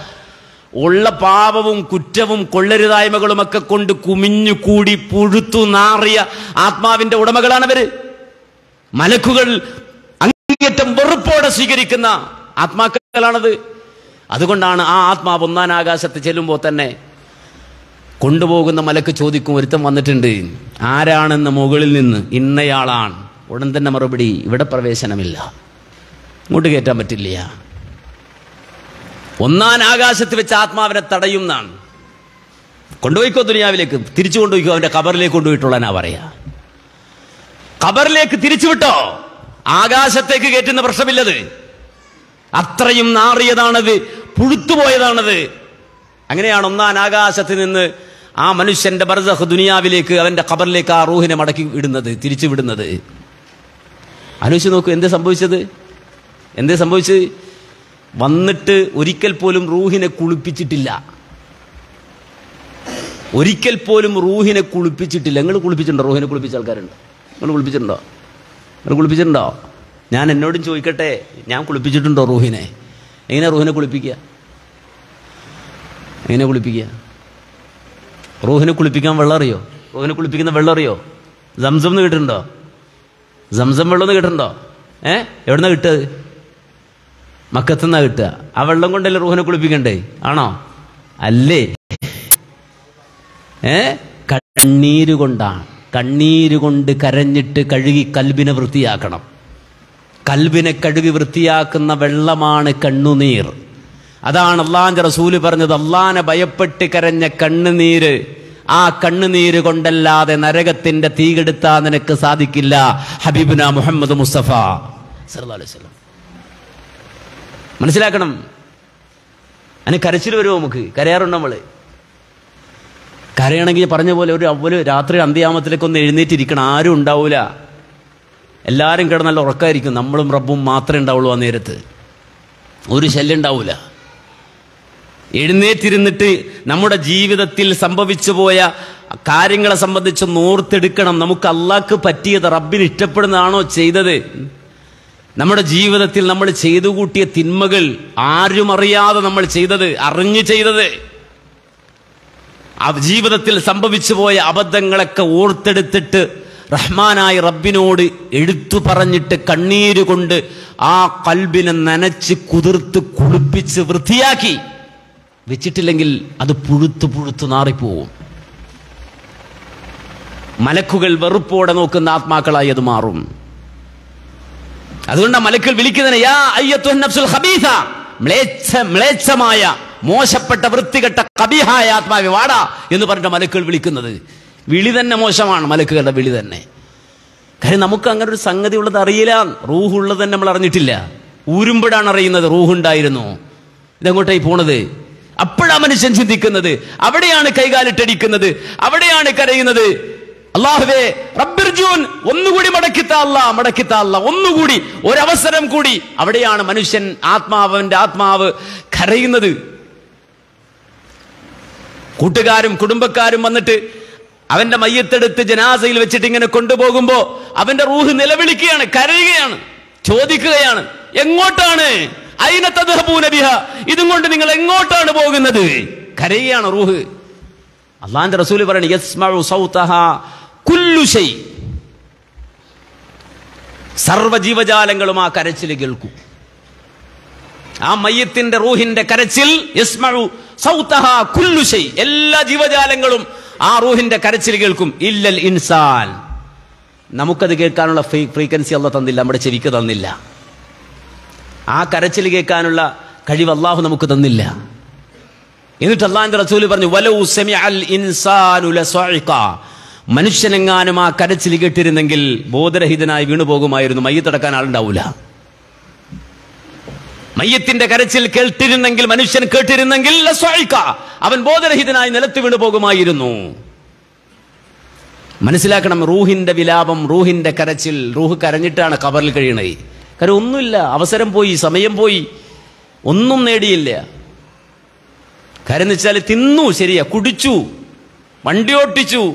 ഉള്ള പാപവും കുറ്റവും കൊള്ളരുതായ്മകളും ഒക്കെ കൊണ്ട് കുമിഞ്ഞു കൂടി പുഴുത്തു നാറിയ ആത്മാവിന്റെ ഉടമകളാണവര്. മലക്കുകൾ അങ്ങേറ്റം വെറുപ്പോടെ സ്വീകരിക്കുന്ന ആത്മാക്കളാണത്. അതുകൊണ്ടാണ് ആ ആത്മാവ് ഒന്നാം ആകാശത്ത് ചെല്ലുമ്പോൾ തന്നെ കൊണ്ടുപോകുന്ന മലക്ക് ചോദിക്കും ഒരുത്തം വന്നിട്ടുണ്ട്. ആരാണെന്ന് മുകളിൽ നിന്ന് ഇന്നയാളാണ്. ഉടൻ തന്നെ മറുപടി ഇവിടെ പ്രവേശനമില്ല. ഇങ്ങോട്ട് കയറ്റാൻ പറ്റില്ല. ഒന്നാൻ ആകാശത്ത് വെച്ച് ആത്മാവിനെ തടയുന്നാണ് കൊണ്ടുപോയിക്കോ ദുനിയാവിലേക്ക്. തിരിച്ചു കൊണ്ടുപോയിക്കോ അവന്റെ കബറിലേക്ക് കൊണ്ടുപോയിട്ടുള്ളനാ പറയാ തിരിച്ചു തിരിച്ചുവിട്ടോ ആകാശത്തേക്ക് കയറ്റുന്ന പ്രശ്നമില്ലത്. അത്രയും നാറിയതാണത് പുഴുത്തുപോയതാണത്. അങ്ങനെയാണ് ഒന്നാം ആകാശത്ത് നിന്ന് ആ മനുഷ്യന്റെ ബർദഹ് ദുനിയാവിലേക്ക് അവന്റെ ഖബറിലേക്ക് ആ റൂഹിനെ മടക്കി വിടുന്നത് തിരിച്ചു വിടുന്നത്. ആലോചിച്ച് നോക്കൂ എന്തേ സംഭവിച്ചത്? എന്തേ സംഭവിച്ചത് വന്നിട്ട് ഒരിക്കൽ പോലും റൂഹിനെ കുളിപ്പിച്ചിട്ടില്ല. ഒരിക്കൽ പോലും റൂഹിനെ കുളിപ്പിച്ചിട്ടില്ല. നിങ്ങൾ കുളിപ്പിച്ചിട്ടുണ്ടോ? റൂഹിനെ കുളിപ്പിച്ച ആൾക്കാരുണ്ട്. നിങ്ങൾ കുളിപ്പിച്ചിട്ടുണ്ടോ? നിങ്ങൾ കുളിപ്പിച്ചിട്ടുണ്ടോ? ഞാൻ എന്നോടും ചോദിക്കട്ടെ. ഞാൻ കുളിപ്പിച്ചിട്ടുണ്ടോ റൂഹിനെ? എങ്ങനെ റൂഹിനെ കുളിപ്പിക്കുക? എങ്ങനെ കുളിപ്പിക്കുക. റൂഹിനെ കുളിപ്പിക്കാൻ വെള്ളം അറിയോ? റൂഹിനെ കുളിപ്പിക്കുന്ന വെള്ളം അറിയോ? സംസം എന്ന് കിട്ടുന്നുണ്ടോ സംസം വെള്ളം എന്ന് കിട്ടുന്നുണ്ടോ ഏ? എവിടുന്ന കിട്ടത് മക്കത്തുനിന്നാ കിട്ടുക. ആ വെള്ളം കൊണ്ടല്ലേ റൂഹിനെ കുളിപ്പിക്കണ്ടേ? ആണോ? അല്ലേ? ഏ? കണ്ണീര് കൊണ്ടാണ്. കണ്ണീര് കൊണ്ട് കരഞ്ഞിട്ട് കഴുകി കൽബിനെ വൃത്തിയാക്കണം. കൽബിനെ കഴുകി വൃത്തിയാക്കുന്ന വെള്ളമാണ് കണ്ണുനീർ. അതാണ് അള്ളാന്റെ റസൂൽ പറഞ്ഞത്. അള്ളാനെ ഭയപ്പെട്ട് കരഞ്ഞ കണ്ണുനീര് ആ കണ്ണുനീര് കൊണ്ടല്ലാതെ നരകത്തിന്റെ തീകെടുത്താൻ നിനക്ക് സാധിക്കില്ല. ഹബീബുന മുഹമ്മദ് മുസ്തഫ വസല്ലം. മനസ്സിലാക്കണം? അതിന് കരച്ചിൽ വരുമോ നമുക്ക്? കരയാറുണ്ട് നമ്മൾ? കരയണമെങ്കിൽ പറഞ്ഞ പോലെ ഒരു അവൽ രാത്രി അന്ത്യാമത്തിലേക്ക് ഒന്ന് എഴുന്നേറ്റിരിക്കണം. ആരും ഉണ്ടാവൂല. എല്ലാവരും കിടന്നല്ല ഉറക്കായിരിക്കും. നമ്മളും റബ്ബും മാത്രമേ ഉണ്ടാവുള്ളൂ ആ നേരത്ത്. ഒരു ശല്യം ഉണ്ടാവൂല. എഴുന്നേറ്റിരുന്നിട്ട് നമ്മുടെ ജീവിതത്തിൽ സംഭവിച്ചു പോയ കാര്യങ്ങളെ സംബന്ധിച്ച് നോർത്തെടുക്കണം. നമുക്ക് അള്ളാക്ക് പറ്റിയത് റബ്ബിന് ഇഷ്ടപ്പെടുന്നതാണോ ചെയ്തത്? നമ്മുടെ ജീവിതത്തിൽ നമ്മൾ ചെയ്തു കൂട്ടിയ തിന്മകൾ ആരും അറിയാതെ നമ്മൾ ചെയ്തത് അറിഞ്ഞു ചെയ്തത്. ജീവിതത്തിൽ സംഭവിച്ചു പോയ അബദ്ധങ്ങളൊക്കെ ഓർത്തെടുത്തിട്ട് റഹ്മാനായി റബ്ബിനോട് എടുത്തു പറഞ്ഞിട്ട് കണ്ണീര് കൊണ്ട് ആ കൽബിനെ നനച്ച് കുതിർത്ത് കുളിപ്പിച്ച് വൃത്തിയാക്കി. വെച്ചിട്ടില്ലെങ്കിൽ അത് പുഴുത്ത് പുഴുത്ത് നാറിപ്പോവും. മലക്കുകൾ വെറുപ്പോടെ നോക്കുന്ന ആത്മാക്കളായി അത് മാറും. അതുകൊണ്ട് മലക്കുകൾ വിളിക്കുന്നതിന് യാ നഫ്സുൽ മോശപ്പെട്ട വൃത്തികെട്ട കബിഹായ ആത്മാവി വാടാ എന്ന് പറഞ്ഞിട്ട് മലക്കുകൾ വിളിക്കുന്നത്. വിളി തന്നെ മോശമാണ് മലക്കുകളുടെ വിളി തന്നെ. കാര്യം നമുക്ക് അങ്ങനെ ഒരു സംഗതി ഉള്ളത് അറിയില്ല. റൂഹുള്ളത് തന്നെ നമ്മൾ അറിഞ്ഞിട്ടില്ല. ഊരുമ്പോഴാണ് അറിയുന്നത്. റൂഹുണ്ടായിരുന്നു. ഇതെങ്ങോട്ടായി പോണത്? അപ്പോഴാ മനുഷ്യൻ ചിന്തിക്കുന്നത്? അവിടെയാണ് കൈകാലിട്ടടിക്കുന്നത്. അവിടെയാണ് കരയുന്നത്. അള്ളാഹുവേ റബ്ബിർജൂൻ ഒന്നുകൂടി മടക്കിത്ത അല്ല മടക്കിത്ത അല്ല. ഒന്നുകൂടി ഒരവസരം കൂടി. അവിടെയാണ് മനുഷ്യൻ ആത്മാവന്റെ ആത്മാവ് കരയുന്നത്. കൂട്ടുകാരും കുടുംബക്കാരും വന്നിട്ട് അവന്റെ മയ്യത്തെടുത്ത് ജനാസയിൽ വെച്ചിട്ട് ഇങ്ങനെ കൊണ്ടുപോകുമ്പോ അവന്റെ റൂഹ് നിലവിളിക്കുകയാണ് കരയുകയാണ് ചോദിക്കുകയാണ് എങ്ങോട്ടാണ്? അയിനത്തദ്ഹബൂനബിഹ ഇതും കൊണ്ട് നിങ്ങൾ എങ്ങോട്ടാണ് പോകുന്നത്? കരയാണ് റൂഹ്. അള്ളാന്റെ റസൂൽ പറയണ യസ്മഉ സൗതഹ കുല്ലു ശൈ. സർവ ജീവജാലങ്ങളും ആ കരച്ചിൽ കേൾക്കും. ആ മയ്യത്തിന്റെ റൂഹിന്റെ കരച്ചിൽ എല്ലാ ജീവജാലങ്ങളും ആ റൂഹിന്റെ കരച്ചിൽ കേൾക്കും. ഇല്ലൽ ഇൻസാൻ. നമുക്കത് കേൾക്കാനുള്ള ഫ്രീക്വൻസി അല്ല തന്നില്ല നമ്മുടെ ചെവിക്ക് തന്നില്ല. ആ കരച്ചിൽ കേൾക്കാനുള്ള കഴിവ് അള്ളാഹു നമുക്ക് തന്നില്ല. എന്നിട്ട് അള്ളാഹിന്റെ റസൂൽ പറഞ്ഞു മനുഷ്യനെങ്ങാനും ആ കരച്ചിൽ കേട്ടിരുന്നെങ്കിൽ ബോധരഹിതനായി വീണുപോകുമായിരുന്നു മയ്യത്തടക്കാൻ ആളുണ്ടാവൂല. മയ്യത്തിന്റെ കരച്ചിൽ കേട്ടിരുന്നെങ്കിൽ മനുഷ്യൻ കേട്ടിരുന്നെങ്കിൽ അവൻ ബോധരഹിതനായി നിലത്ത് വീണു പോകുമായിരുന്നു. മനസ്സിലാക്കണം റൂഹിന്റെ വിലാപം റൂഹിന്റെ കരച്ചിൽ റൂഹ് കരഞ്ഞിട്ടാണ് കബറിൽ കഴിയണത്. കാര്യം ഒന്നുമില്ല. അവസരം പോയി സമയം പോയി. ഒന്നും നേടിയില്ല. കാര്യം എന്ന് വെച്ചാൽ തിന്നു ശരിയാ. കുടിച്ചു. വണ്ടി ഓട്ടിച്ചു.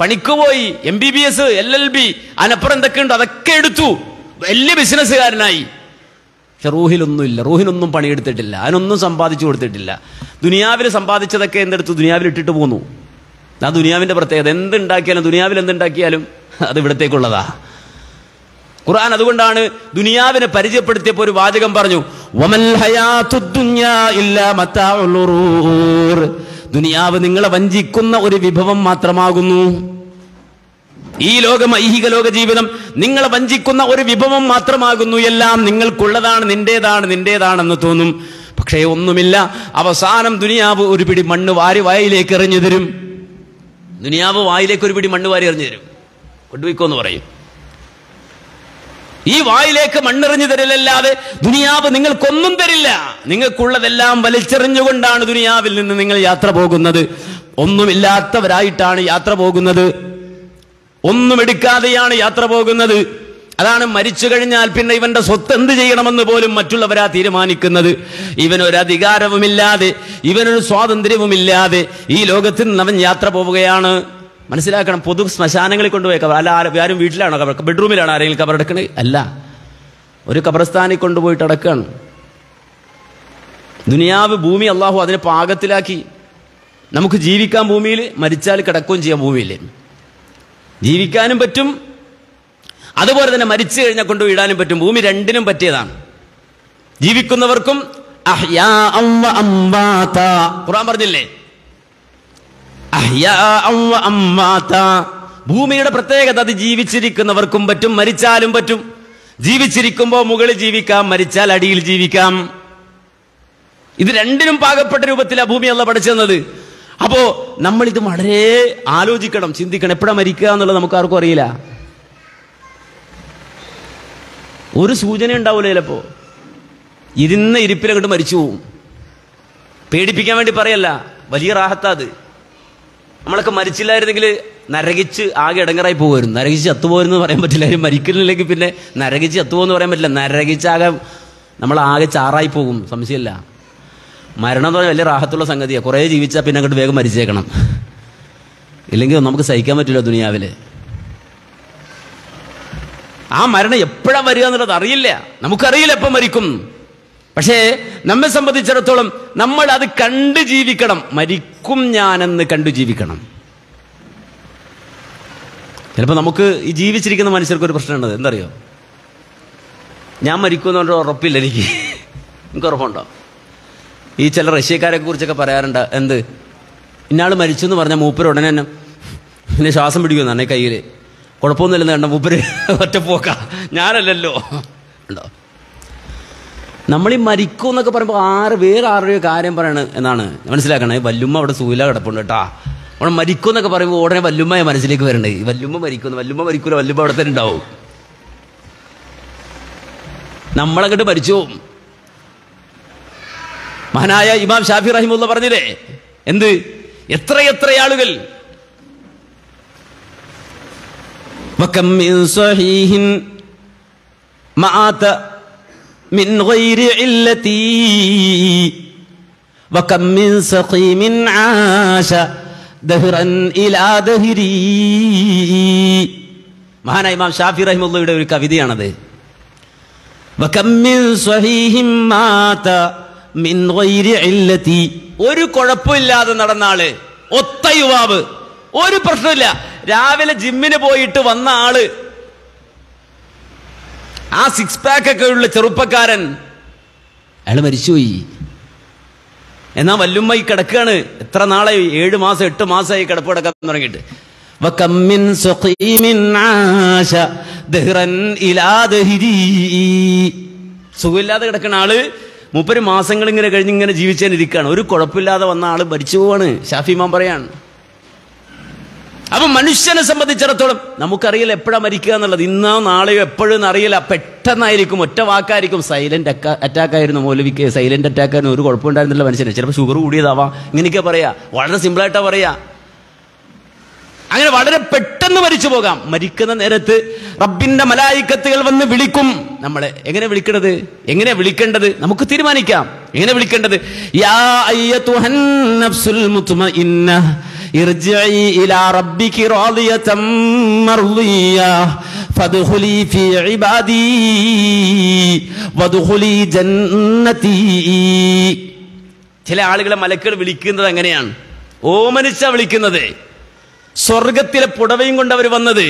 പണിക്ക് പോയി. M B B S L L B അതിനപ്പുറം എന്തൊക്കെയുണ്ട്? അതൊക്കെ എടുത്തു. വലിയ ബിസിനസ്സുകാരനായി. പക്ഷെ റൂഹിലൊന്നുമില്ല. റൂഹിനൊന്നും പണിയെടുത്തിട്ടില്ല. അതിനൊന്നും സമ്പാദിച്ചു കൊടുത്തിട്ടില്ല. ദുനിയാവിൽ സമ്പാദിച്ചതൊക്കെ എന്തെടുത്ത്? ദുനിയാവിൽ ഇട്ടിട്ട് പോന്നു. ആ ദുനിയാവിന്റെ പ്രത്യേകത. എന്തുണ്ടാക്കിയാലും ദുനിയാവിൽ എന്തുണ്ടാക്കിയാലും അത് ഇവിടത്തേക്കുള്ളതാ. ഖുർആൻ അതുകൊണ്ടാണ് ദുനിയാവിനെ പരിചയപ്പെടുത്തിയപ്പോൾ ഒരു വാചകം പറഞ്ഞു ദുനിയാവ് നിങ്ങളെ വഞ്ചിക്കുന്ന ഒരു വിഭവം മാത്രമാകുന്നു. ഈ ലോകം ഐഹിക ലോക ജീവിതം നിങ്ങളെ വഞ്ചിക്കുന്ന ഒരു വിഭവം മാത്രമാകുന്നു. എല്ലാം നിങ്ങൾക്കുള്ളതാണ് നിന്റേതാണ് നിന്റേതാണെന്ന് തോന്നും. പക്ഷേ ഒന്നുമില്ല അവസാനം ദുനിയാവ് ഒരു പിടി മണ്ണ് വാരി വായിലേക്ക് എറിഞ്ഞു തരും. ദുനിയാവ് വായിലേക്ക് ഒരു പിടി മണ്ണ് വാരി എറിഞ്ഞു തരും. കൊണ്ടുപോയിക്കോന്ന് പറയും. ഈ വായിലേക്ക് മണ്ണെറിഞ്ഞു തരലല്ലാതെ ദുനിയാവ് നിങ്ങൾക്കൊന്നും തരില്ല. നിങ്ങൾക്കുള്ളതെല്ലാം വലിച്ചെറിഞ്ഞുകൊണ്ടാണ് ദുനിയാവിൽ നിന്ന് നിങ്ങൾ യാത്ര പോകുന്നത്. ഒന്നുമില്ലാത്തവരായിട്ടാണ് യാത്ര പോകുന്നത്. ഒന്നും എടുക്കാതെയാണ് യാത്ര പോകുന്നത്. അതാണ് മരിച്ചു കഴിഞ്ഞാൽ പിന്നെ ഇവന്റെ സ്വത്ത് എന്ത് ചെയ്യണമെന്ന് പോലും മറ്റുള്ളവരാ തീരുമാനിക്കുന്നത്. ഇവനൊരു അധികാരവുമില്ലാതെ ഇവനൊരു സ്വാതന്ത്ര്യവുമില്ലാതെ ഈ ലോകത്തിൽ നിന്ന് അവൻ യാത്ര പോവുകയാണ്. മനസ്സിലാക്കണം പൊതു ശ്മശാനങ്ങളിൽ കൊണ്ടുപോയി കബർ അല്ല ആരും- വീട്ടിലാണോ കബർ ബെഡ്റൂമിലാണോ ആരെങ്കിലും കബറെടുക്കണേ അല്ല. ഒരു കബർസ്ഥാനിൽ കൊണ്ടുപോയിട്ട് അടക്കാണ് ദുനിയാവ് ഭൂമി അള്ളാഹു അതിനെ പാകത്തിലാക്കി. നമുക്ക് ജീവിക്കാൻ ഭൂമിയിൽ മരിച്ചാൽ കിടക്കുകയും ചെയ്യാം ഭൂമിയിൽ. ജീവിക്കാനും പറ്റും. അതുപോലെ തന്നെ മരിച്ചു കഴിഞ്ഞാൽ കൊണ്ട് ഇടാനും പറ്റും. ഭൂമി രണ്ടിനും പറ്റിയതാണ്. ജീവിക്കുന്നവർക്കും ഖുർആൻ പറഞ്ഞില്ലേ. ഭൂമിയുടെ പ്രത്യേകത അത് ജീവിച്ചിരിക്കുന്നവർക്കും പറ്റും മരിച്ചാലും പറ്റും. ജീവിച്ചിരിക്കുമ്പോൾ മുകളിൽ ജീവിക്കാം മരിച്ചാൽ അടിയിൽ ജീവിക്കാം. ഇത് രണ്ടിനും പാകപ്പെട്ട രൂപത്തിലാണ് ഭൂമി അല്ല പഠിച്ചെന്നത് അപ്പോ നമ്മൾ ഇത് വളരെ ആലോചിക്കണം ചിന്തിക്കണം എപ്പോഴാ മരിക്കുക എന്നുള്ളത് നമുക്ക് ആർക്കും അറിയില്ല. ഒരു സൂചന ഉണ്ടാവില്ല ചിലപ്പോ? ഇരുന്ന ഇരിപ്പിലങ്ങോട്ട് മരിച്ചു പോവും. പേടിപ്പിക്കാൻ വേണ്ടി പറയല്ല വലിയ റാഹത്താ അത്. നമ്മളൊക്കെ മരിച്ചില്ലായിരുന്നെങ്കിൽ നരകിച്ച് ആകെ ഇടങ്ങറായി പോകുമായിരുന്നു. നരകിച്ച് ചത്തുപോയെന്ന് പറയാൻ പറ്റില്ല. മരിക്കുന്നില്ലെങ്കിൽ പിന്നെ നരകിച്ച് ചത്തുപോകുമെന്ന് പറയാൻ പറ്റില്ല. നരകിച്ചാകെ നമ്മൾ ആകെ ചാറായി പോകും. സംശയമില്ല. മരണം എന്ന് പറഞ്ഞാൽ വലിയ റാഹത്തുള്ള സംഗതിയാണ് കുറേ ജീവിച്ചാൽ പിന്നെ അങ്ങോട്ട് വേഗം മരിച്ചേക്കണം. ഇല്ലെങ്കിൽ നമുക്ക് സഹിക്കാൻ പറ്റില്ല ദുനിയാവിൽ ആ മരണം എപ്പോഴാണ് വരിക എന്നുള്ളത് അറിയില്ല. നമുക്കറിയില്ല എപ്പം മരിക്കും. പക്ഷേ നമ്മെ സംബന്ധിച്ചിടത്തോളം നമ്മൾ അത് കണ്ടു ജീവിക്കണം. മരിക്കും ഞാനെന്ന് കണ്ടു ജീവിക്കണം. ചിലപ്പോൾ നമുക്ക് ഈ ജീവിച്ചിരിക്കുന്ന മനുഷ്യർക്ക് ഒരു പ്രശ്നമുണ്ട്. എന്തറിയോ? ഞാൻ മരിക്കുമെന്ന് പറഞ്ഞ ഉറപ്പില്ല എനിക്ക്. എനിക്ക് ഉറപ്പുണ്ടോ? ഈ ചില റഷ്യക്കാരെ കുറിച്ചൊക്കെ പറയാറുണ്ട്. എന്ത്? ഇന്നാൾ മരിച്ചു എന്ന് പറഞ്ഞാൽ മൂപ്പര് ഉടനെ തന്നെ പിന്നെ ശ്വാസം പിടിക്കുമെന്നാണ് കയ്യിൽ കുഴപ്പമൊന്നുമില്ലെന്ന് കണ്ട മൂപ്പര് ഒറ്റപ്പോക്ക. ഞാനല്ലല്ലോ. ഉണ്ടോ? നമ്മൾ ഈ മരിക്കും എന്നൊക്കെ പറയുമ്പോൾ ആറ് വേറെ ആരുടെ കാര്യം പറയണ എന്നാണ്. മനസ്സിലാക്കണേ? വല്ലുമ്മ അവിടെ സൂല കിടപ്പുണ്ട് കേട്ടോ നമ്മൾ മരിക്കും എന്നൊക്കെ പറയുമ്പോൾ ഉടനെ വല്ലുമ്മ മനസ്സിലേക്ക് വരണ്ടേ. വല്ലുമ്മ മരിക്കുന്നു വല്ലുമ്മ മരിക്കൂല വല്ലുമ്മ അവിടെ തന്നെ ഉണ്ടാവും. നമ്മളങ്ങോട്ട് മരിച്ചു. മഹാനായ ഇമാം ഷാഫി റഹിമുള്ള പറഞ്ഞില്ലേ? എന്ത്? എത്ര എത്ര ആളുകൾ? വക്കമ്മിൻ സ്വഹീഹിൻ മാത من غير علتي وكم من سقيم عاش دهرا إلى دهري മഹാനായ ഇമാം ഷാഫി റഹിമുള്ളയുടെ ഒരു കവിതയാണത് وكم من صحيح مات من غير علتي ഒരു കുഴപ്പമില്ലാതെ നടന്ന ആള് ഒത്ത യുവാവ് ഒരു പ്രശ്നമില്ല രാവിലെ ജിമ്മിന് പോയിട്ട് വന്ന ആള് ആ സിക്സ് പാക്ക് ഒക്കെ ഉള്ള ചെറുപ്പക്കാരൻ അയാൾ മരിച്ചുപോയി. എന്നാ വല്ലുമ്മ ഈ കിടക്കുകയാണ്. എത്ര നാളെ ഏഴ് മാസം എട്ട് മാസമായി കിടപ്പ് കിടക്കാൻ തുടങ്ങിയിട്ട്. സുഖമില്ലാതെ കിടക്കുന്ന ആൾ മുപ്പര് മാസങ്ങൾ ഇങ്ങനെ കഴിഞ്ഞ് ഇങ്ങനെ ജീവിച്ചാൽ ഇരിക്കുകയാണ് ഒരു കുഴപ്പമില്ലാതെ വന്ന ആൾ മരിച്ചു പോവാണ്. ഷാഫിമാൻ പറയാണ്. അപ്പൊ മനുഷ്യനെ സംബന്ധിച്ചിടത്തോളം നമുക്കറിയില്ല എപ്പോഴാ മരിക്കുക എന്നുള്ളത്. ഇന്നോ നാളെയോ എപ്പോഴും അറിയില്ല. പെട്ടെന്നായിരിക്കും ഒറ്റ വാക്കായിരിക്കും. സൈലന്റ് അറ്റാക്ക് ആയിരുന്നു മൗലവിക്ക്. സൈലന്റ് അറ്റാക്ക് ആയിരുന്നു. ഒരു കുഴപ്പമുണ്ടായിരുന്നില്ല മനുഷ്യനെ. ചിലപ്പോൾ ഷുഗർ കൂടിയതാവാം. ഇങ്ങനെയൊക്കെ പറയാ. വളരെ സിമ്പിളായിട്ടാ പറയാ. അങ്ങനെ വളരെ പെട്ടെന്ന് മരിച്ചു പോകാം. മരിക്കുന്ന നേരത്ത് റബ്ബിന്റെ മലായിക്കത്തുകൾ വന്ന് വിളിക്കും. നമ്മളെ എങ്ങനെ വിളിക്കണത്? എങ്ങനെ വിളിക്കേണ്ടത്? നമുക്ക് തീരുമാനിക്കാം. എങ്ങനെ വിളിക്കേണ്ടത്? യാ മുത്മഇന്ന ارجعي إلى ربك راضية مرضية فادخلي في عبادي وادخلي جنتي ചില ആളുകളെ മലക്കൾ വിളിക്കുന്നത് അങ്ങനെയാണ് ഓമനിച്ച വിളിക്കുന്നത് സ്വർഗത്തിലെ പുടവയും കൊണ്ട് അവർ വന്നത്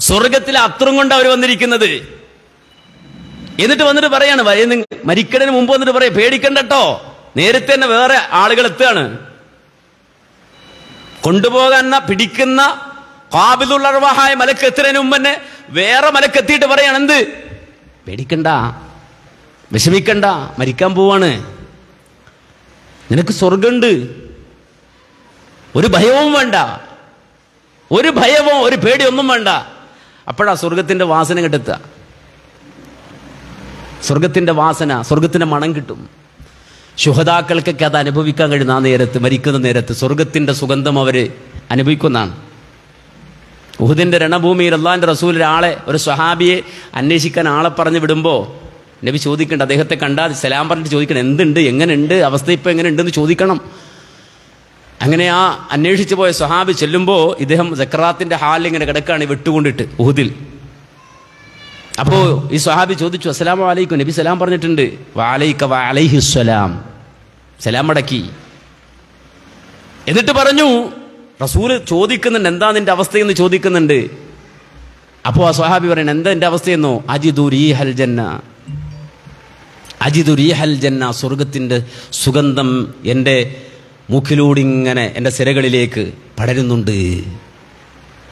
സ്വർഗത്തിലെ അത്രം കൊണ്ട് അവർ വന്നിരിക്കുന്നത് എന്നിട്ട് വന്നിട്ട് പറയാണ് വയ- നിങ്ങ- മരിക്കണതിന് മുമ്പ് വന്നിട്ട് പറയാം പേടിക്കണ്ടട്ടോ നേരത്തെ തന്നെ വേറെ ആളുകൾ എത്തുകയാണ് കൊണ്ടുപോകാൻ പിടിക്കുന്ന മലക്ക് എത്തുന്നതിന് മുമ്പ് തന്നെ വേറെ മലക്കെത്തിയിട്ട് പറയണം എന്ത്? പേടിക്കണ്ട. വിഷമിക്കണ്ട. മരിക്കാൻ പോവാണ്. നിനക്ക് സ്വർഗമുണ്ട് ഒരു ഭയവും വേണ്ട. ഒരു ഭയവും ഒരു പേടിയൊന്നും വേണ്ട. അപ്പോഴാ സ്വർഗത്തിന്റെ വാസന കിട്ടുക സ്വർഗത്തിന്റെ വാസന സ്വർഗത്തിന്റെ മണം കിട്ടും. ശുഹതാക്കൾക്കൊക്കെ അത് അനുഭവിക്കാൻ കഴിയുന്ന ആ നേരത്ത് മരിക്കുന്ന നേരത്ത് സ്വർഗത്തിന്റെ സുഗന്ധം അവർ അനുഭവിക്കുന്നതാണ്. ഉഹുദിന്റെ രണഭൂമിയിൽ അള്ളാന്റെ റസൂൽ ഒരാളെ ഒരു സ്വഹാബിയെ അന്വേഷിക്കാൻ ആളെ പറഞ്ഞു വിടുമ്പോൾ നബി ചോദിക്കേണ്ട അദ്ദേഹത്തെ കണ്ടാൽ സലാം പറഞ്ഞിട്ട് ചോദിക്കണം എന്തുണ്ട് എങ്ങനെയുണ്ട് അവസ്ഥ ഇപ്പോൾ എങ്ങനെയുണ്ടെന്ന് ചോദിക്കണം. അങ്ങനെ ആ അന്വേഷിച്ചു പോയ സ്വഹാബി ചെല്ലുമ്പോൾ ഇദ്ദേഹം ജക്രാത്തിന്റെ ഹാലിൽ ഇങ്ങനെ കിടക്കാണ് വിട്ടുകൊണ്ടിട്ട് ഉഹുദിൽ. അപ്പോ ഈ സ്വഹാബി ചോദിച്ചു അസ്സലാമു അലൈക്കും. നബി സലാം പറഞ്ഞിട്ടുണ്ട് വാലൈക്ക വാലൈഹി സ്വലാം. സലാം മടക്കി എന്നിട്ട് പറഞ്ഞു റസൂൽ ചോദിക്കുന്നുണ്ട് എന്താ നിന്റെ അവസ്ഥയെന്ന് ചോദിക്കുന്നുണ്ട്. അപ്പോൾ ആ സ്വഹാബി പറയണ എന്താ എന്റെ അവസ്ഥയെന്നോ? അജിദുരീ ഹൽ ജന്ന. അജിദുരീ ഹൽ ജന്ന സ്വർഗത്തിന്റെ സുഗന്ധം എന്റെ മൂക്കിലൂടെ ഇങ്ങനെ എന്റെ സിരകളിലേക്ക് പടരുന്നുണ്ട്.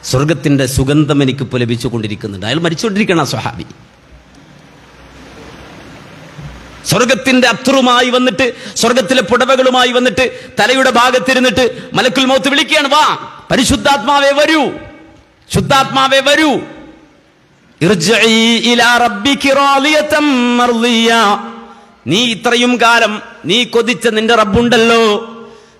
സ്വർഗത്തിന്റെ സുഗന്ധം എനിക്കിപ്പോൾ ലഭിച്ചുകൊണ്ടിരിക്കുന്നുണ്ട്. അയാൾ മരിച്ചുകൊണ്ടിരിക്കണം ആ സ്വഹാബി. സ്വർഗത്തിന്റെ അത്രുമായി വന്നിട്ട് സ്വർഗത്തിലെ പുടവകളുമായി വന്നിട്ട് തലയുടെ ഭാഗത്തിരുന്നിട്ട് മലക്കുൽ മൗത്ത് വിളിക്കുകയാണ് വാ പരിശുദ്ധാത്മാവേ വരൂ ശുദ്ധാത്മാവേ വരൂ. നീ ഇത്രയും കാലം നീ കൊതിച്ച നിന്റെ റബ്ബുണ്ടല്ലോ.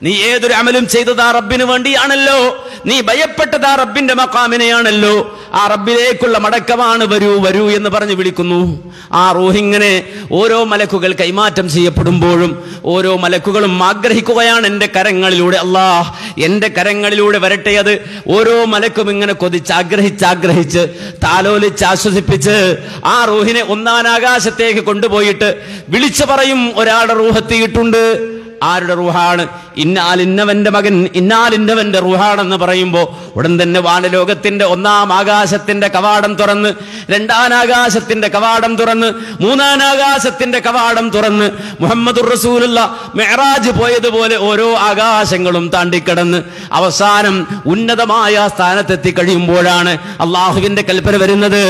നീ ഏതൊരു അമലും ചെയ്തത് റബ്ബിന് വേണ്ടിയാണല്ലോ. നീ ഭയപ്പെട്ടത് റബ്ബിന്റെ മക്കാമിനെയാണല്ലോ ആ റബ്ബിലേക്കുള്ള മടക്കമാണ് വരൂ വരൂ എന്ന് പറഞ്ഞ് വിളിക്കുന്നു. ആ റൂഹിങ്ങനെ ഓരോ മലക്കുകൾ കൈമാറ്റം ചെയ്യപ്പെടുമ്പോഴും ഓരോ മലക്കുകളും ആഗ്രഹിക്കുകയാണ് എന്റെ കരങ്ങളിലൂടെ. അല്ലാ എന്റെ കരങ്ങളിലൂടെ വരട്ടെ അത്. ഓരോ മലക്കും ഇങ്ങനെ കൊതിച്ച് ആഗ്രഹിച്ച് ആഗ്രഹിച്ച് താലോലിച്ച് ആശ്വസിപ്പിച്ച് ആ റൂഹിനെ ഒന്നാനാകാശത്തേക്ക് കൊണ്ടുപോയിട്ട് വിളിച്ചു പറയും ഒരാളുടെ റൂഹെത്തിയിട്ടുണ്ട് ആരുടെ റൂഹാണ്? ഇന്നാൽ ഇന്നവന്റെ മകൻ ഇന്നാൽ ഇന്നവന്റെ റൂഹാണെന്ന് പറയുമ്പോൾ ഉടൻ തന്നെ വാനലോകത്തിന്റെ ഒന്നാം ആകാശത്തിന്റെ കവാടം തുറന്ന് രണ്ടാനാകാശത്തിന്റെ കവാടം തുറന്ന് മൂന്നാനാകാശത്തിന്റെ കവാടം തുറന്ന് മുഹമ്മദ് റസൂലുള്ള മെഹറാജ് പോയതുപോലെ ഓരോ ആകാശങ്ങളും താണ്ടിക്കടന്ന് അവസാനം ഉന്നതമായ സ്ഥാനത്തെത്തി കഴിയുമ്പോഴാണ് അള്ളാഹുവിന്റെ കൽപ്പന വരുന്നത്.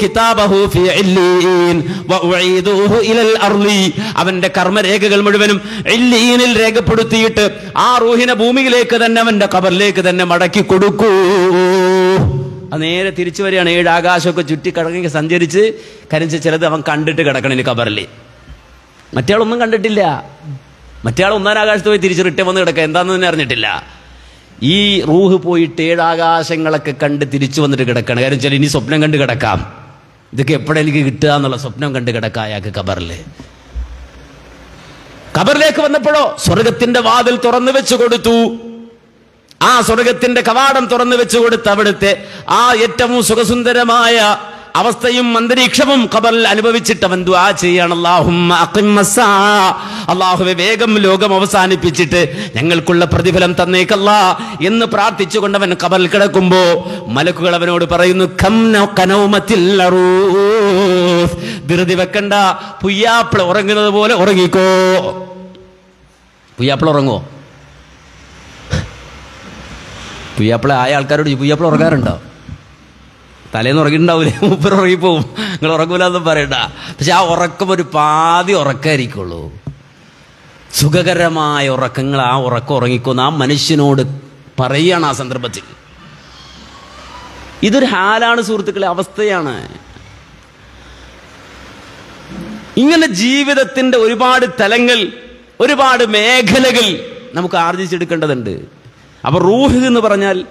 കിതാബഹു അവന്റെ കർമ്മരേഖകൾ മുഴുവനും ഇല്ലീനിൽ രേഖപ്പെടുത്തിയിട്ട് ആ റൂഹിനെ ഭൂമിയിലേക്ക് തന്നെ അവന്റെ കബറിലേക്ക് തന്നെ മടക്കി കൊടുക്കൂ. നേരെ തിരിച്ചു വരികയാണ്. ഏഴ് ആകാശമൊക്കെ ചുറ്റി കടങ്ങി സഞ്ചരിച്ച് കരിച്ച് ചിലത് അവൻ കണ്ടിട്ട് കിടക്കണം ഇനി കബറിൽ മറ്റേയാളൊന്നും കണ്ടിട്ടില്ല. മറ്റേയാൾ ഒന്നാം ആകാശത്ത് പോയി തിരിച്ച് റിട്ടേൺ വന്ന് കിടക്കുക. എന്താണെന്ന് തന്നെ അറിഞ്ഞിട്ടില്ല. ഈ റൂഹ് പോയിട്ട് ഏഴാകാശങ്ങളൊക്കെ കണ്ട് തിരിച്ചു വന്നിട്ട് കിടക്കണം കാര്യം ചില ഇനി സ്വപ്നം കണ്ട് കിടക്കാം. ഇതൊക്കെ എപ്പോഴെനിക്ക് കിട്ടുക എന്നുള്ള സ്വപ്നം കണ്ട് കിടക്കാം അയാൾക്ക് കബറിൽ കബറിലേക്ക് വന്നപ്പോഴോ സ്വർഗത്തിന്റെ വാതിൽ തുറന്നു വെച്ചു കൊടുത്തു. ആ സ്വർഗത്തിന്റെ കവാടം തുറന്നു വെച്ചു കൊടുത്ത് അവിടുത്തെ ആ ഏറ്റവും സുഖസുന്ദരമായ അവസ്ഥയും അന്തരീക്ഷവും ഖബറിൽ അനുഭവിച്ചിട്ട് അവൻ ദുആ ചെയ്യാണ്. അല്ലാഹുവേ വേഗം ലോകം അവസാനിപ്പിച്ചിട്ട് ഞങ്ങൾക്കുള്ള പ്രതിഫലം തന്നേക്കല്ല എന്ന് പ്രാർത്ഥിച്ചുകൊണ്ട് അവൻ ഖബറിൽ കിടക്കുമ്പോ മലക്കുകൾ അവനോട് പറയുന്നു. ധൃതി വെക്കണ്ട. പുയ്യാപ്പിള ഉറങ്ങുന്നത് പോലെ ഉറങ്ങിക്കോ. പുയ്യാപ്പിള ഉറങ്ങോ പുയ്യാപ്പിള ആയ ആൾക്കാരോട് പുയ്യാപ്പിള ഉറങ്ങാറുണ്ടോ? തലേന്ന് ഉറങ്ങിയിട്ടുണ്ടാവില്ലേ മൂപ്പർ ഉറങ്ങിപ്പോവും. നിങ്ങൾ ഉറങ്ങൂലെന്നും പറയണ്ട. പക്ഷെ ആ ഉറക്കം ഒരു പാതി ഉറക്കമായിരിക്കുള്ളൂ സുഖകരമായ ഉറക്കങ്ങൾ ആ ഉറക്കം ഉറങ്ങിക്കുന്ന ആ മനുഷ്യനോട് പറയുകയാണ് ആ സന്ദർഭത്തിൽ. ഇതൊരു ഹാലാണ് സുഹൃത്തുക്കളെ അവസ്ഥയാണ്. ഇങ്ങനെ ജീവിതത്തിന്റെ ഒരുപാട് തലങ്ങൾ ഒരുപാട് മേഖലകൾ നമുക്ക് ആർജിച്ചെടുക്കേണ്ടതുണ്ട്. അപ്പോൾ റൂഹ് എന്ന് പറഞ്ഞാൽ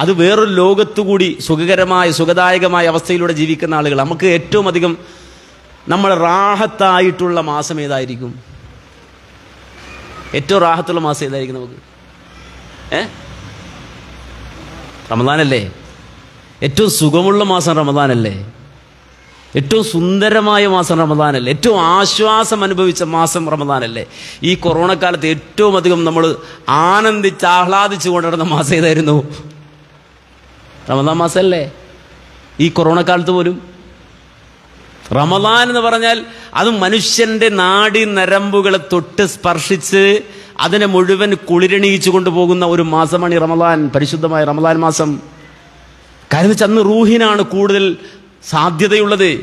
അത് വേറൊരു ലോകത്തുകൂടി സുഖകരമായ സുഖദായകമായ അവസ്ഥയിലൂടെ ജീവിക്കുന്ന ആളുകൾ നമുക്ക് ഏറ്റവും അധികം നമ്മൾ റാഹത്തായിട്ടുള്ള മാസം ഏതായിരിക്കും? ഏറ്റവും റാഹത്തുള്ള മാസം ഏതായിരിക്കും നമുക്ക്? ഏ? റമദാനല്ലേ? ഏറ്റവും സുഖമുള്ള മാസം റമദാനല്ലേ? ഏറ്റവും സുന്ദരമായ മാസം റമദാനല്ലേ? ഏറ്റവും ആശ്വാസം അനുഭവിച്ച മാസം റമദാനല്ലേ? ഈ കൊറോണ കാലത്ത് ഏറ്റവും അധികം നമ്മൾ ആനന്ദിച്ച് ആഹ്ലാദിച്ചു കൊണ്ടിരുന്ന മാസം ഏതായിരുന്നു? റമദാൻ മാസമല്ലേ ഈ കൊറോണ കാലത്ത് പോലും. റമദാൻ എന്ന് പറഞ്ഞാൽ അത് മനുഷ്യന്റെ നാടി നരമ്പുകളെ തൊട്ട് സ്പർശിച്ച് അതിനെ മുഴുവൻ കുളിരണിയിച്ചു കൊണ്ടുപോകുന്ന ഒരു മാസമാണ് ഈ റമദാൻ പരിശുദ്ധമായ റമദാൻ മാസം. കാര്യം വെച്ചാൽ അന്ന് റൂഹിനാണ് കൂടുതൽ സാധ്യതയുള്ളത്.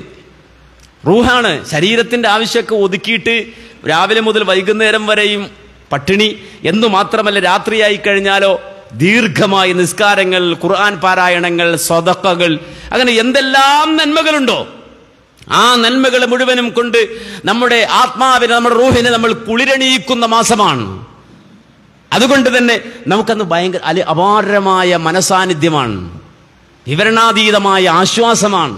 റൂഹാണ് ശരീരത്തിന്റെ ആവശ്യമൊക്കെ ഒതുക്കിയിട്ട് രാവിലെ മുതൽ വൈകുന്നേരം വരെയും പട്ടിണി. എന്നു മാത്രമല്ല രാത്രിയായി കഴിഞ്ഞാലോ ദീർഘമായ നിസ്കാരങ്ങൾ ഖുർആൻ പാരായണങ്ങൾ സ്വതക്കകൾ അങ്ങനെ എന്തെല്ലാം നന്മകളുണ്ടോ? ആ നന്മകൾ മുഴുവനും കൊണ്ട് നമ്മുടെ ആത്മാവിനെ നമ്മുടെ റൂഹിനെ നമ്മൾ കുളിരണിയിക്കുന്ന മാസമാണ്. അതുകൊണ്ട് തന്നെ നമുക്കന്ന് ഭയങ്കര അല്ലെ അപാരമായ മനസാന്നിധ്യമാണ്. വിവരണാതീതമായ ആശ്വാസമാണ്.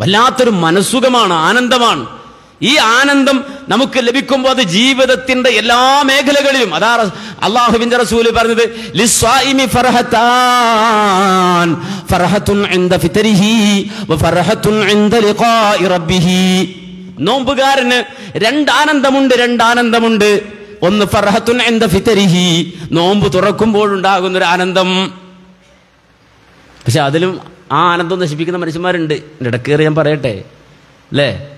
വല്ലാത്തൊരു മനസ്സുഖമാണ് ആനന്ദമാണ്. ഈ ആനന്ദം നമുക്ക് ലഭിക്കുമ്പോൾ അത് ജീവിതത്തിന്റെ എല്ലാ മേഖലകളിലും. അതാ അള്ളാഹുബിന്റെ റസൂൽ പറഞ്ഞത് ലിസ്വാഇമി ഫർഹത്താൻ ഫർഹത്തുൻ ഇൻദ ഫിത്രിഹി വഫർഹത്തുൻ ഇൻദ ലിഖാഇ റബ്ബിഹി. നോമ്പുകാരന് രണ്ടാനന്ദമുണ്ട് രണ്ടാനന്ദമുണ്ട്. ഒന്ന് ഫർഹത്തുൻ ഇൻദ ഫിത്തരിഹി നോമ്പ് തുറക്കുമ്പോൾ ഉണ്ടാകുന്ന ഒരു ആനന്ദം. പക്ഷെ അതിലും ആ ആനന്ദം നശിപ്പിക്കുന്ന മനുഷ്യന്മാരുണ്ട്. ഇടക്കേറി ഞാൻ പറയട്ടെ അല്ലേ?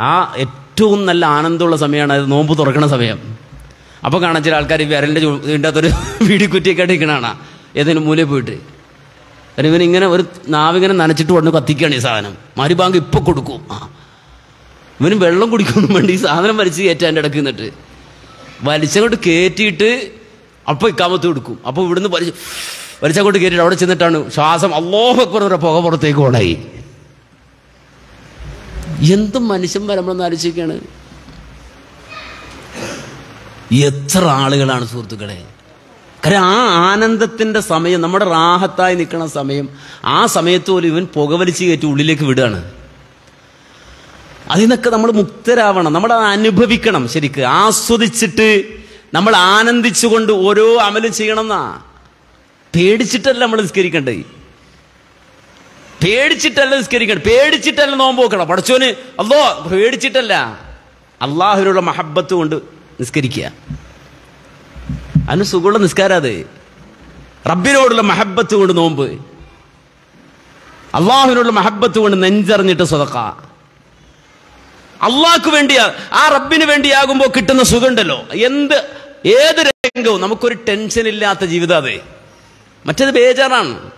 ആ ഏറ്റവും നല്ല ആനന്ദമുള്ള സമയമാണ് അത് നോമ്പ് തുറക്കുന്ന സമയം. അപ്പോൾ കാണാൻ ചില ആൾക്കാർ വിരലിന്റെ ഇതിന്റെ അകത്തൊരു വീടിക്കുറ്റിയൊക്കെ ഇരിക്കണാണ് ഏതെങ്കിലും മൂലയിൽ പോയിട്ട്. കാരണം ഇവൻ ഇങ്ങനെ ഒരു നാവിങ്ങനെ നനച്ചിട്ട് കൊണ്ട് കത്തിക്കുകയാണ് ഈ സാധനം. മരുബാങ്ക് ഇപ്പോൾ കൊടുക്കും. ആ. ഇവന് വെള്ളം കുടിക്കൊന്നും വേണ്ടി. ഈ സാധനം വലിച്ച് കയറ്റാൻ ഇടയ്ക്ക് നിന്നിട്ട്. വലിച്ചങ്ങോട്ട് കയറ്റിയിട്ട് അപ്പോൾ ഇക്കാമത്ത് കൊടുക്കും. അപ്പോൾ ഇവിടുന്ന് വലിച്ച് വലിച്ചങ്ങോട്ട് കയറ്റിയിട്ട് അവിടെ ചെന്നിട്ടാണ് ശ്വാസം അല്ലോഹക്കുറ പുക പുറത്തേക്ക് ഓടായി എന്തും മനുഷ്യൻ വരുമ്പോഴൊന്നും ആലോചിക്കുകയാണ്. എത്ര ആളുകളാണ് സുഹൃത്തുക്കളെ? കാരണം ആ ആനന്ദത്തിന്റെ സമയം നമ്മുടെ റാഹത്തായി നിൽക്കുന്ന സമയം ആ സമയത്ത് പോലും ഇവൻ പുകവലിച്ച് കയറ്റി ഉള്ളിലേക്ക് വിടുകയാണ്. അതിൽ നിന്നൊക്കെ നമ്മൾ മുക്തരാവണം നമ്മൾ അത് അനുഭവിക്കണം ശരിക്ക്. ആസ്വദിച്ചിട്ട് നമ്മൾ ആനന്ദിച്ചുകൊണ്ട് ഓരോ അമലും ചെയ്യണമെന്നാ. പേടിച്ചിട്ടല്ല നമ്മൾ നിസ്കരിക്കണ്ടേ പേടിച്ചിട്ടല്ല നിസ്കരിക്കണം പേടിച്ചിട്ടല്ല നോമ്പ് നോക്കണം പഠിച്ചോന് അല്ലോ പേടിച്ചിട്ടല്ല. അള്ളാഹുവിനുള്ള മഹബത്ത് കൊണ്ട് നിസ്കരിക്കുക. അതിന് സുഖമുള്ള നിസ്കാരം അത്. റബ്ബിനോടുള്ള മഹബത്ത് കൊണ്ട് നോമ്പ്. അള്ളാഹുവിനോടുള്ള മഹബത്ത് കൊണ്ട് നെഞ്ചറിഞ്ഞിട്ട് സ്വതക്ക. അള്ളാഹ്ക്ക് വേണ്ടിയാ ആ റബ്ബിന് വേണ്ടിയാകുമ്പോൾ കിട്ടുന്ന സുഖമുണ്ടല്ലോ. എന്ത് ഏത് രംഗവും നമുക്കൊരു ടെൻഷൻ ഇല്ലാത്ത ജീവിതം അതെ. മറ്റേത് ബേജാറാണ്.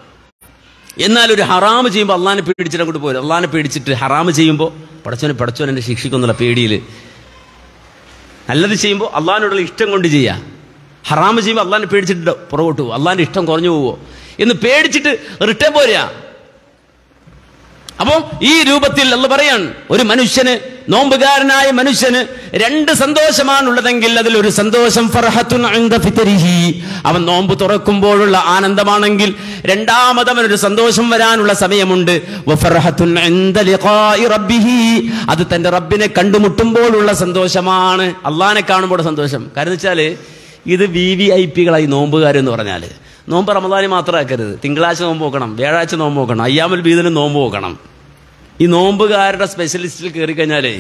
എന്നാൽ ഒരു ഹറാമ് ചെയ്യുമ്പോൾ അള്ളാനെ പേടിച്ചിട്ട് അങ്ങോട്ട് പോരും. അള്ളാനെ പേടിച്ചിട്ട് ഹറാമ് ചെയ്യുമ്പോൾ പടച്ചോനെ പടച്ചോനെ എന്നെ ശിക്ഷിക്കുന്നുള്ള പേടിയിൽ നല്ലത് ചെയ്യുമ്പോൾ അള്ളാഹിനോടുള്ള ഇഷ്ടം കൊണ്ട് ചെയ്യുക ഹറാമ് ചെയ്യുമ്പോൾ അള്ളാഹിനെ പേടിച്ചിട്ട് പുറകോട്ട് പോകും അള്ളാഹിന്റെ ഇഷ്ടം കുറഞ്ഞു പോവോ. എന്ന് പേടിച്ചിട്ട് റിട്ടേൺ പോരാ. അപ്പോൾ ഈ രൂപത്തിൽ അല്ല പറയാൻ ഒരു മനുഷ്യന് നോമ്പുകാരനായ മനുഷ്യന് രണ്ട് സന്തോഷമാണുള്ളതെങ്കിൽ അതിലൊരു സന്തോഷം ഫർഹത്തുൻ ഫിത്രിഹി. അവൻ നോമ്പ് തുറക്കുമ്പോഴുള്ള ആനന്ദമാണെങ്കിൽ രണ്ടാമത് അവനൊരു സന്തോഷം വരാനുള്ള സമയമുണ്ട്. അത് തന്റെ റബ്ബിനെ കണ്ടുമുട്ടുമ്പോഴുള്ള സന്തോഷമാണ്. അള്ളഹാനെ കാണുമ്പോൾ സന്തോഷം. കാരണം വെച്ചാൽ ഇത് വി വി ഐ പികളായി നോമ്പുകാരെന്ന് പറഞ്ഞാൽ നോമ്പ് റമദാനി മാത്രമാക്കരുത് തിങ്കളാഴ്ച നോമ്പ് നോക്കണം. വ്യാഴാഴ്ച നോമ്പ് നോക്കണം. അയ്യാമൽ ബീദിന് നോമ്പ് നോക്കണം. ഈ നോമ്പുകാരുടെ സ്പെഷ്യലിസ്റ്റിൽ കയറി കഴിഞ്ഞാലേ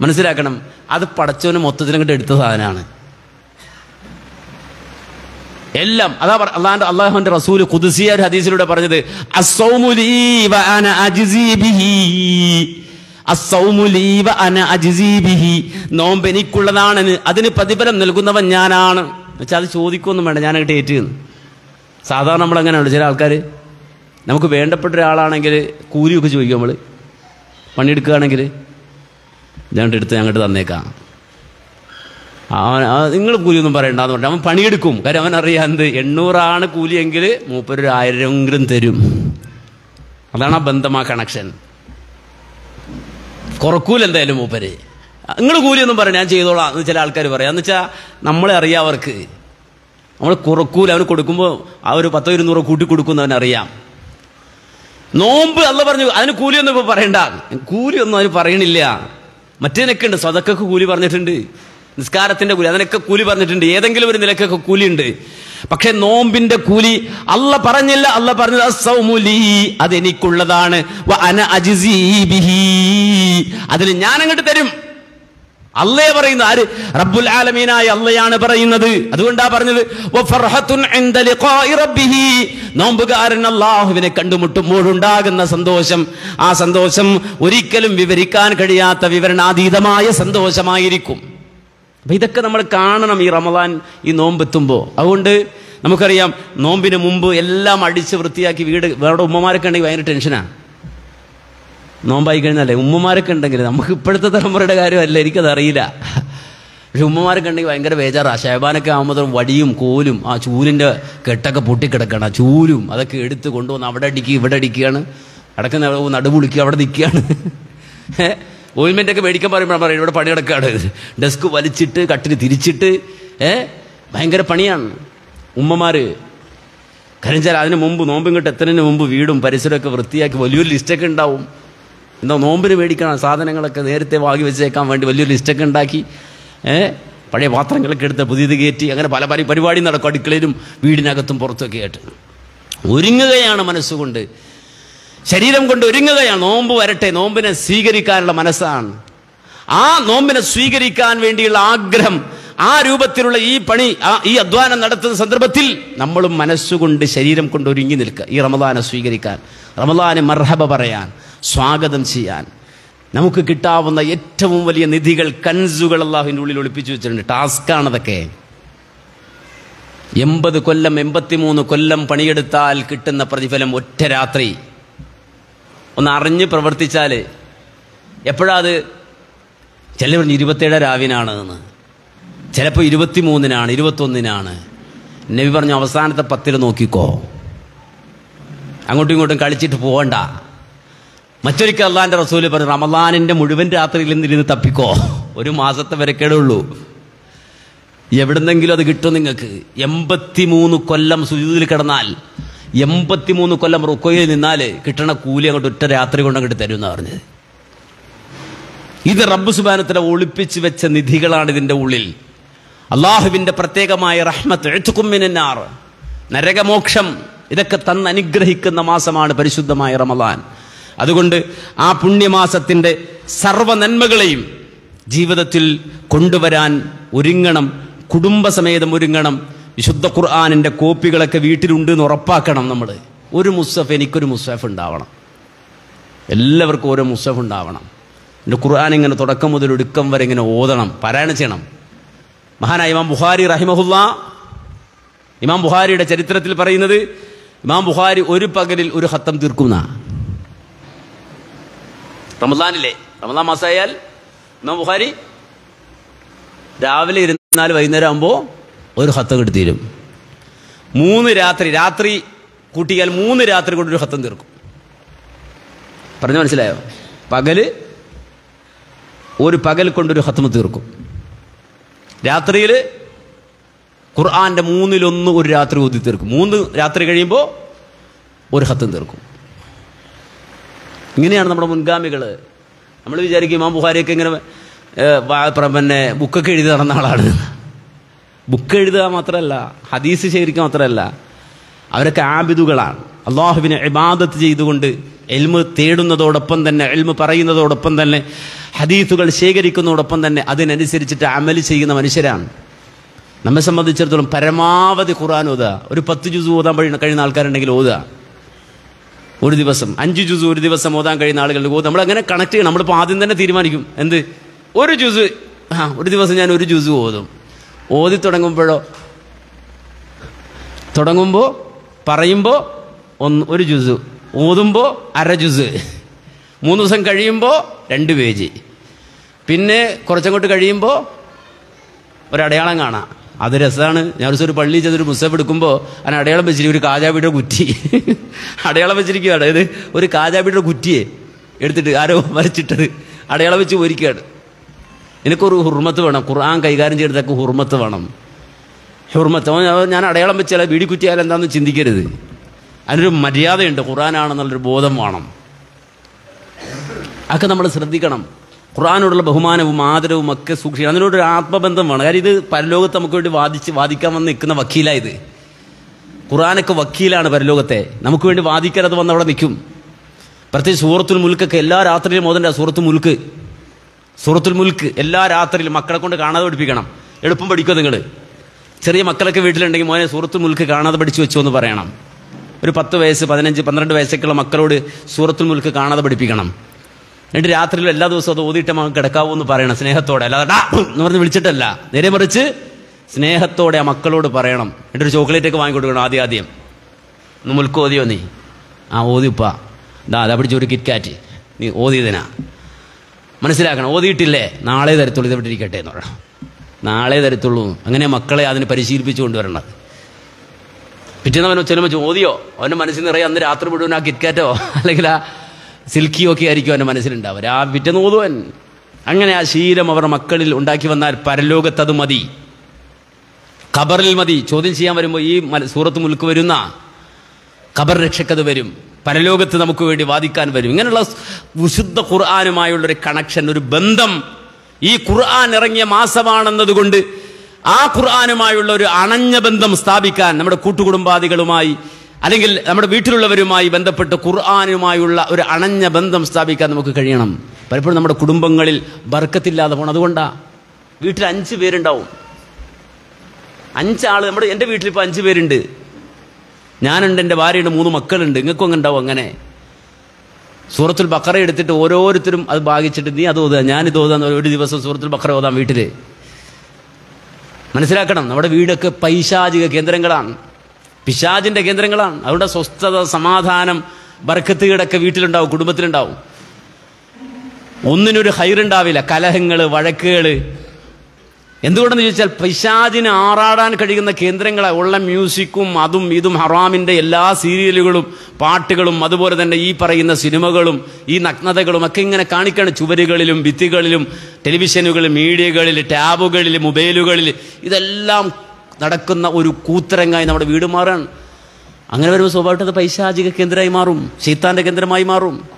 മനസ്സിലാക്കണം അത് പടച്ചവന് മൊത്തത്തിൽ കണ്ട് എടുത്ത സാധനമാണ് എല്ലാം അതാ അള്ളാന്റെ അള്ളാഹുന്റെ റസൂൽ കുതിസിയ ഒരു ഹദീസിലൂടെ പറഞ്ഞത്. നോമ്പ് എനിക്കുള്ളതാണ് അതിന് പ്രതിഫലം നൽകുന്നവൻ ഞാനാണ് വെച്ചാൽ അത് ചോദിക്കൊന്നും വേണ്ട ഞാൻ ഏറ്റ്. സാധാരണ നമ്മൾ അങ്ങനെയാണ് ചില ആൾക്കാർ നമുക്ക് വേണ്ടപ്പെട്ട ഒരാളാണെങ്കിൽ കൂലിയൊക്കെ ചോദിക്കും നമ്മൾ പണിയെടുക്കുകയാണെങ്കിൽ ഞങ്ങളുടെ എടുത്ത് ഞങ്ങോട്ട് തന്നേക്കാം. അവൻ നിങ്ങൾ കൂലിയൊന്നും പറയണ്ടെന്ന് പറഞ്ഞു അവൻ പണിയെടുക്കും. കാര്യം അവൻ അറിയാം എന്ത്? എണ്ണൂറാണ് കൂലിയെങ്കിൽ മൂപ്പരൊരു ആയിരമെങ്കിലും തരും. അതാണ് ആ ബന്ധം ആ കണക്ഷൻ കുറക്കൂല എന്തായാലും മൂപ്പര്. നിങ്ങൾ കൂലിയൊന്നും പറയാം ഞാൻ ചെയ്തോളാം എന്ന് ചില ആൾക്കാർ പറയാം. എന്ന് വെച്ചാൽ നമ്മളെ അറിയാം അവർക്ക്. നമ്മൾ കുറക്കൂല. അവന് കൊടുക്കുമ്പോൾ ആ ഒരു പത്തോ ഇരുന്നൂറോ കൂട്ടി കൊടുക്കുന്ന അവനറിയാം. നോമ്പ് അല്ല പറഞ്ഞു അതിന് കൂലിയൊന്നും ഇപ്പൊ പറയണ്ട. കൂലിയൊന്നും അതിന് പറയണില്ല. മറ്റേനൊക്കെ ഉണ്ട് സ്വതക്കൊക്കെ കൂലി പറഞ്ഞിട്ടുണ്ട്. നിസ്കാരത്തിന്റെ കൂലി അതിനൊക്കെ കൂലി പറഞ്ഞിട്ടുണ്ട്. ഏതെങ്കിലും ഒരു നിലക്കൊക്കെ കൂലിയുണ്ട്. പക്ഷെ നോമ്പിന്റെ കൂലി അല്ല പറഞ്ഞില്ല അല്ല പറഞ്ഞത് അതെനിക്കുള്ളതാണ്. അതിന് ഞാൻ അങ്ങോട്ട് തരും. അല്ലേ പറയുന്നത് ആര്? റബ്ബുൽ ആലമീനായ അല്ലയാണ് പറയുന്നത്. അതുകൊണ്ടാ പറഞ്ഞത്. നോമ്പുകാരൻ അള്ളാഹുവിനെ കണ്ടുമുട്ടുമ്പോഴുണ്ടാകുന്ന സന്തോഷം ആ സന്തോഷം ഒരിക്കലും വിവരിക്കാൻ കഴിയാത്ത വിവരണാതീതമായ സന്തോഷമായിരിക്കും. അപ്പൊ ഇതൊക്കെ നമ്മൾ കാണണം ഈ റമദാൻ ഈ നോമ്പെത്തുമ്പോൾ അതുകൊണ്ട് നമുക്കറിയാം നോമ്പിന് മുമ്പ് എല്ലാം അടിച്ച് വൃത്തിയാക്കി വീട് വേറെ ഉമ്മമാരൊക്കെ ഉണ്ടെങ്കിൽ ഭയങ്കര ടെൻഷനാണ് നോമ്പായി കഴിഞ്ഞാലേ ഉമ്മമാരൊക്കെ ഉണ്ടെങ്കിൽ നമുക്ക് ഇപ്പോഴത്തെ തലമുറയുടെ കാര്യമല്ല എനിക്കത് അറിയില്ല പക്ഷെ ഉമ്മമാരൊക്കെ ഉണ്ടെങ്കിൽ ഭയങ്കര ബേജാറാ. ഷേബാനൊക്കെ ആകുമ്പോൾ വടിയും കോലും ആ ചൂലിന്റെ കെട്ടൊക്കെ പൊട്ടിക്കിടക്കണം. ആ ചൂലും അതൊക്കെ എടുത്ത് കൊണ്ടുവന്ന് അവിടെ അടിക്കുക ഇവിടെ അടിക്കുകയാണ്. അടക്കുന്ന നടുപുളിക്കുക അവിടെ നിൽക്കുകയാണ്. ഓയിൽമെന്റൊക്കെ മേടിക്കാൻ പറയുമ്പോൾ പറയും ഇവിടെ പണി ഡെസ്ക് വലിച്ചിട്ട് കട്ടിന് തിരിച്ചിട്ട് ഏ? ഭയങ്കര പണിയാണ്. ഉമ്മമാർ വെച്ചാൽ അതിന് മുമ്പ് നോമ്പും കിട്ടും എത്തുന്നതിന് മുമ്പ് വീടും പരിസരമൊക്കെ വൃത്തിയാക്കി വലിയൊരു ലിസ്റ്റൊക്കെ ഉണ്ടാവും. എന്താ നോമ്പിന് മേടിക്കണം സാധനങ്ങളൊക്കെ നേരത്തെ വാങ്ങി വെച്ചേക്കാൻ വേണ്ടി വലിയൊരു ലിസ്റ്റൊക്കെ ഉണ്ടാക്കി. പഴയ പാത്രങ്ങളൊക്കെ എടുത്ത് പുതിയത് കയറ്റി അങ്ങനെ പല പല പരിപാടി നടക്കും അടുക്കളയിലും വീടിനകത്തും പുറത്തൊക്കെ ആയിട്ട്. ഒരുങ്ങുകയാണ് മനസ്സുകൊണ്ട്. ശരീരം കൊണ്ട് ഒരുങ്ങുകയാണ്. നോമ്പ് വരട്ടെ നോമ്പിനെ സ്വീകരിക്കാനുള്ള മനസ്സാണ്. ആ നോമ്പിനെ സ്വീകരിക്കാൻ വേണ്ടിയുള്ള ആഗ്രഹം ആ രൂപത്തിലുള്ള ഈ പണി ഈ അധ്വാനം നടത്തുന്ന സന്ദർഭത്തിൽ നമ്മളും മനസ്സുകൊണ്ട് ശരീരം കൊണ്ട് ഒരുങ്ങി നിൽക്കുക. ഈ റമദാനെ സ്വീകരിക്കാൻ റമദാനെ മർഹബ പറയാൻ സ്വാഗതം ചെയ്യാൻ. നമുക്ക് കിട്ടാവുന്ന ഏറ്റവും വലിയ നിധികൾ കൻസുകൾ അള്ളാഹുവിന്റെ ഉള്ളിൽ ഒളിപ്പിച്ചു വെച്ചിട്ടുണ്ട്. ടാസ്ക്കാണതൊക്കെ എൺപത് കൊല്ലം എൺപത്തിമൂന്ന് കൊല്ലം പണിയെടുത്താൽ കിട്ടുന്ന പ്രതിഫലം ഒറ്റ രാത്രി. ഒന്ന് അറിഞ്ഞ് പ്രവർത്തിച്ചാൽ എപ്പോഴാ അത്? ചില പറഞ്ഞു ഇരുപത്തേഴ് രാവിനാണ് എന്ന്. ചിലപ്പോൾ ഇരുപത്തിമൂന്നിനാണ് ഇരുപത്തൊന്നിനാണ്. നബി പറഞ്ഞു അവസാനത്തെ പത്തിൽ നോക്കിക്കോ. അങ്ങോട്ടും ഇങ്ങോട്ടും കളിച്ചിട്ട് പോകണ്ട മറ്റൊരിക്കൽ അള്ളാന്റെ റസൂൽ പറഞ്ഞു റമലാനിന്റെ മുഴുവൻ രാത്രിയിൽ നിന്നിരുന്ന് തപ്പിക്കോ. ഒരു മാസത്തെ വരക്കേടേ ഉള്ളൂ. എവിടുന്നെങ്കിലും അത് കിട്ടും നിങ്ങൾക്ക്. എൺപത്തിമൂന്ന് കൊല്ലം സുജൂതിൽ കിടന്നാൽ എൺപത്തിമൂന്ന് കൊല്ലം റുക്കോയിൽ നിന്നാൽ കിട്ടണ കൂലി അങ്ങോട്ട് ഒറ്റ രാത്രി കൊണ്ട് അങ്ങോട്ട് തരും എന്നാണ് പറഞ്ഞത്. ഇത് റബ്ബ് സുബാനത്തിലെ ഒളിപ്പിച്ച് വെച്ച നിധികളാണ് ഇതിന്റെ ഉള്ളിൽ. അള്ളാഹുവിന്റെ പ്രത്യേകമായ റഹ്മത്ത് എഴുത്തുക്കുമ്മിനാർ നരകമോക്ഷം ഇതൊക്കെ തന്ന് അനുഗ്രഹിക്കുന്ന മാസമാണ് പരിശുദ്ധമായ റമദാൻ. അതുകൊണ്ട് ആ പുണ്യമാസത്തിന്റെ സർവ നന്മകളെയും ജീവിതത്തിൽ കൊണ്ടുവരാൻ ഒരുങ്ങണം കുടുംബസമേതം ഒരുങ്ങണം. വിശുദ്ധ ഖുർആാനിന്റെ കോപ്പികളൊക്കെ വീട്ടിലുണ്ട് എന്ന് ഉറപ്പാക്കണം നമ്മൾ ഒരു മുസ്സഫ് എനിക്കൊരു മുസ്സഫ് ഉണ്ടാവണം. എല്ലാവർക്കും ഓരോ മുസ്സഫ് ഉണ്ടാവണം. എന്റെ ഖുർആൻ ഇങ്ങനെ തുടക്കം മുതൽ ഒടുക്കം വരെ ഇങ്ങനെ ഓതണം പാരായണം ചെയ്യണം. മഹാനായ ഇമാം ബുഹാരി റഹിമഹുല്ല ഇമാം ബുഹാരിയുടെ ചരിത്രത്തിൽ പറയുന്നത് ഇമാം ബുഹാരി ഒരു പകലിൽ ഒരു ഹത്തം തീർക്കുന്ന. റമദാനിലെ റമദാൻ മാസമായാൽ ഇമാം ബുഖാരി രാവിലെ ഇരുന്നാൽ വൈകുന്നേരം ആകുമ്പോൾ ഒരു ഹത്തം കിട്ടി തീരും. മൂന്ന് രാത്രി രാത്രി കൂട്ടിയാൽ മൂന്ന് രാത്രി കൊണ്ട് ഒരു ഹത്തം തീർക്കും. പറഞ്ഞു മനസ്സിലായോ? പകൽ ഒരു പകൽ കൊണ്ടൊരു ഹത്തം തീർക്കും. രാത്രിയിൽ ഖുർആന്റെ മൂന്നിലൊന്ന് ഒരു രാത്രി ഓതി തീർക്കും. മൂന്ന് രാത്രി കഴിയുമ്പോൾ ഒരു ഹത്തം തീർക്കും. ഇങ്ങനെയാണ് നമ്മുടെ മുൻഗാമികൾ നമ്മൾ വിചാരിക്കും ഇമാം ബുഹാരിയൊക്കെ ഇങ്ങനെ പിന്നെ ബുക്കൊക്കെ എഴുതി നടന്ന ആളാണ്. ബുക്ക് എഴുതുക മാത്രമല്ല ഹദീസ് ശേഖരിക്കുക മാത്രമല്ല അവരൊക്കെ ആബിദുകളാണ്. അള്ളാഹുവിനെ ഇബാദത്ത് ചെയ്തുകൊണ്ട് എൽമ് തേടുന്നതോടൊപ്പം തന്നെ എൽമ് പറയുന്നതോടൊപ്പം തന്നെ ഹദീസുകൾ ശേഖരിക്കുന്നതോടൊപ്പം തന്നെ അതിനനുസരിച്ചിട്ട് അമൽ ചെയ്യുന്ന മനുഷ്യരാണ്. നമ്മെ സംബന്ധിച്ചിടത്തോളം പരമാവധി ഖുർആൻ ഓതുക. ഒരു പത്ത് ജൂസ് ഓതാൻ കഴിയുന്ന ആൾക്കാരുണ്ടെങ്കിൽ ഓതുക. ഒരു ദിവസം അഞ്ച് ജ്യൂസ് ഒരു ദിവസം ഓതാൻ കഴിയുന്ന ആളുകളുടെ നമ്മൾ അങ്ങനെ കണക്ട് ചെയ്യണം. നമ്മളിപ്പോൾ ആദ്യം തന്നെ തീരുമാനിക്കും. എന്ത്? ഒരു ജ്യൂസ് ആ ഒരു ദിവസം ഞാൻ ഒരു ജ്യൂസ് ഓതും. ഓതി തുടങ്ങുമ്പോഴോ? തുടങ്ങുമ്പോൾ പറയുമ്പോൾ ഒന്ന് ഒരു ജ്യൂസ് ഓതുമ്പോൾ അര ജ്യൂസ് മൂന്ന് ദിവസം കഴിയുമ്പോൾ രണ്ട് പേജ്. പിന്നെ കുറച്ചങ്ങോട്ട് കഴിയുമ്പോൾ ഒരടയാളം കാണാം. അത് രസമാണ്. ഞാൻ ഒരു ഒരു പള്ളിയിൽ ചെന്നൊരു പുസ്തകം എടുക്കുമ്പോൾ അതിന് അടയാളം വെച്ചിരിക്കും ഒരു കാജാബിയുടെ കുറ്റി. അടയാളം വെച്ചിരിക്കുകയാണ് അതായത് ഒരു കാജാബിയുടെ കുറ്റിയെ എടുത്തിട്ട് ആരോ വരച്ചിട്ടത് അടയാളം വെച്ച് ഒരുക്കുകയാണ് എനിക്കൊരു ഹുർമത്ത് വേണം. ഖുർആൻ കൈകാര്യം ചെയ്തതൊക്കെ ഹുർമത്ത് വേണം. ഹുർമത്ത്. ഞാൻ അടയാളം വെച്ചാൽ വീടി കുറ്റിയാൽ എന്താണെന്ന് ചിന്തിക്കരുത്. അതിനൊരു മര്യാദയുണ്ട്. ഖുർആനാണെന്നുള്ളൊരു ബോധം വേണം. അതൊക്കെ നമ്മൾ ശ്രദ്ധിക്കണം. ഖുർആാനോടുള്ള ബഹുമാനവും ആദരവും ഒക്കെ സൂക്ഷിക്കണം. അതിനോടൊരു ആത്മബന്ധം വേണം. കാര്യം ഇത് പരലോകത്ത് നമുക്ക് വേണ്ടി വാദിച്ച് വാദിക്കാൻ വന്ന് നിൽക്കുന്ന വക്കീലായത് ഖുറാനൊക്കെ വക്കീലാണ് പരലോകത്തെ. നമുക്ക് വേണ്ടി വാദിക്കാൻ അത് അവിടെ നിൽക്കും. പ്രത്യേകിച്ച് സൂറത്തുൽ മുൽക്കൊക്കെ എല്ലാ രാത്രിയിലും മോദന്റെ സൂറത്തുൽ മുൽക്ക്. സൂറത്തുൽ മുൽക്ക് എല്ലാ രാത്രിയിലും മക്കളെ കൊണ്ട് കാണാതെ പഠിപ്പിക്കണം. എളുപ്പം പഠിക്കുക നിങ്ങൾ ചെറിയ മക്കളൊക്കെ വീട്ടിലുണ്ടെങ്കിൽ മോനെ സൂറത്തുൽ മുൽക്ക് കാണാതെ പഠിച്ചു വെച്ചു എന്ന് പറയണം. ഒരു പത്ത് വയസ്സ് പതിനഞ്ച് പന്ത്രണ്ട് വയസ്സൊക്കെയുള്ള മക്കളോട് സൂറത്തുൽ മുൽക്ക് കാണാതെ പഠിപ്പിക്കണം. എന്നിട്ട് രാത്രിയിൽ എല്ലാ ദിവസവും അത് ഓതിയിട്ട് മകൻ കിടക്കാവൂ എന്ന് പറയണം സ്നേഹത്തോടെ. അല്ലാതെ ഡാ! എന്ന് പറഞ്ഞ് വിളിച്ചിട്ടല്ല. നേരെ മറിച്ച് സ്നേഹത്തോടെ ആ മക്കളോട് പറയണം. എന്നിട്ട് ഒരു ചോക്ലേറ്റ് ഒക്കെ വാങ്ങിക്കൊടുക്കണം ആദ്യം ആദ്യം. ഒന്ന് മുൽക്ക് ഓതിയോ നീ? ആ ഓതിപ്പാ. ദാ അതാ പിടിച്ച ഒരു കിറ്റ്കാറ്റ് നീ ഓതിയതിനാ. മനസ്സിലാക്കണം ഓതിയിട്ടില്ലേ? നാളെ തരത്തുള്ളൂ ഇത് വിട്ടിരിക്കട്ടെ എന്ന് പറയണം. നാളെ തരത്തുള്ളൂ. അങ്ങനെ മക്കളെ അതിന് പരിശീലിപ്പിച്ചു കൊണ്ടുവരണം പിറ്റേന്ന് അവൻ ചെല്ലുമ്പോൾ ചോദിയോ അവന്റെ മനസ്സിൽ നിറയെ അന്ന് രാത്രി മുഴുവൻ ആ കിറ്റ്കാറ്റോ അല്ലെങ്കിൽ ആ സിൽക്കിയോ ഒക്കെ ആയിരിക്കും അവന്റെ മനസ്സിലുണ്ടാവുക. ആ പിറ്റേന്ന് ഓതുവൻ അങ്ങനെ ആ ശീലം അവർ മക്കളിൽ ഉണ്ടാക്കി വന്നാൽ പരലോകത്തത് മതി. ഖബറിൽ മതി. ചോദ്യം ചെയ്യാൻ വരുമ്പോൾ ഈ സൂറത്ത് മുൽക്ക് വരുന്ന ഖബർ രക്ഷക്കത് വരും. പരലോകത്ത് നമുക്ക് വേണ്ടി വാദിക്കാൻ വരും. ഇങ്ങനെയുള്ള വിശുദ്ധ ഖുർആാനുമായുള്ളൊരു കണക്ഷൻ ഒരു ബന്ധം ഈ ഖുർആൻ ഇറങ്ങിയ മാസമാണെന്നതുകൊണ്ട് ആ ഖുർആാനുമായുള്ള ഒരു അണഞ്ഞ ബന്ധം സ്ഥാപിക്കാൻ നമ്മുടെ കൂട്ടുകുടുംബാദികളുമായി അല്ലെങ്കിൽ നമ്മുടെ വീട്ടിലുള്ളവരുമായി ബന്ധപ്പെട്ട് ഖുർആാനുമായുള്ള ഒരു അണഞ്ഞ ബന്ധം സ്ഥാപിക്കാൻ നമുക്ക് കഴിയണം. പലപ്പോഴും നമ്മുടെ കുടുംബങ്ങളിൽ ബർക്കത്തില്ലാതെ പോകണം അതുകൊണ്ടാണ് വീട്ടിൽ അഞ്ച് പേരുണ്ടാവും. അഞ്ചാൾ നമ്മുടെ എന്റെ വീട്ടിലിപ്പോൾ അഞ്ച് പേരുണ്ട്. ഞാനുണ്ട് എന്റെ ഭാര്യയുണ്ട് മൂന്ന് മക്കളുണ്ട്. നിങ്ങൾക്കും അങ്ങ് ഉണ്ടാവും അങ്ങനെ. സൂറത്തുൽ ബക്കറ എടുത്തിട്ട് ഓരോരുത്തരും അത് ഭാഗിച്ചിട്ട് നീ അത് ഓതുക ഞാനിത് ഓതാന്ന് ഒരു ദിവസം സൂറത്തുൽ ബക്കറ ഓതാം വീട്ടിൽ മനസ്സിലാക്കണം നമ്മുടെ വീടൊക്കെ പൈശാചിക കേന്ദ്രങ്ങളാണ്. പിശാചിന്റെ കേന്ദ്രങ്ങളാണ്. അവരുടെ സ്വസ്ഥത സമാധാനം ബർക്കത്ത് ബർക്കത്തുകളൊക്കെ വീട്ടിലുണ്ടാവും കുടുംബത്തിലുണ്ടാവും. ഒന്നിനൊരു ഹൈറുണ്ടാവില്ല. കലഹങ്ങൾ വഴക്കുകൾ എന്തുകൊണ്ടെന്ന് ചോദിച്ചാൽ പിശാജിന് ആറാടാൻ കഴിയുന്ന കേന്ദ്രങ്ങളെ. ഉള്ള മ്യൂസിക്കും അതും ഇതും ഹറാമിന്റെ എല്ലാ സീരിയലുകളും പാട്ടുകളും അതുപോലെ തന്നെ ഈ പറയുന്ന സിനിമകളും ഈ നഗ്നതകളും ഒക്കെ ഇങ്ങനെ കാണിക്കാണ്. ചുവരുകളിലും ഭിത്തികളിലും ടെലിവിഷനുകളിൽ മീഡിയകളിൽ ടാബുകളിൽ മൊബൈലുകളിൽ ഇതെല്ലാം നടക്കുന്ന ഒരു കൂത്തരങ്ങായി നമ്മുടെ വീട് മാറാണ്. അങ്ങനെ വരുമ്പോൾ സ്വാഭാവികമായിട്ട് അത് പൈശാചിക കേന്ദ്രമായി മാറും. ശീത്താന്റെ കേന്ദ്രമായി മാറും.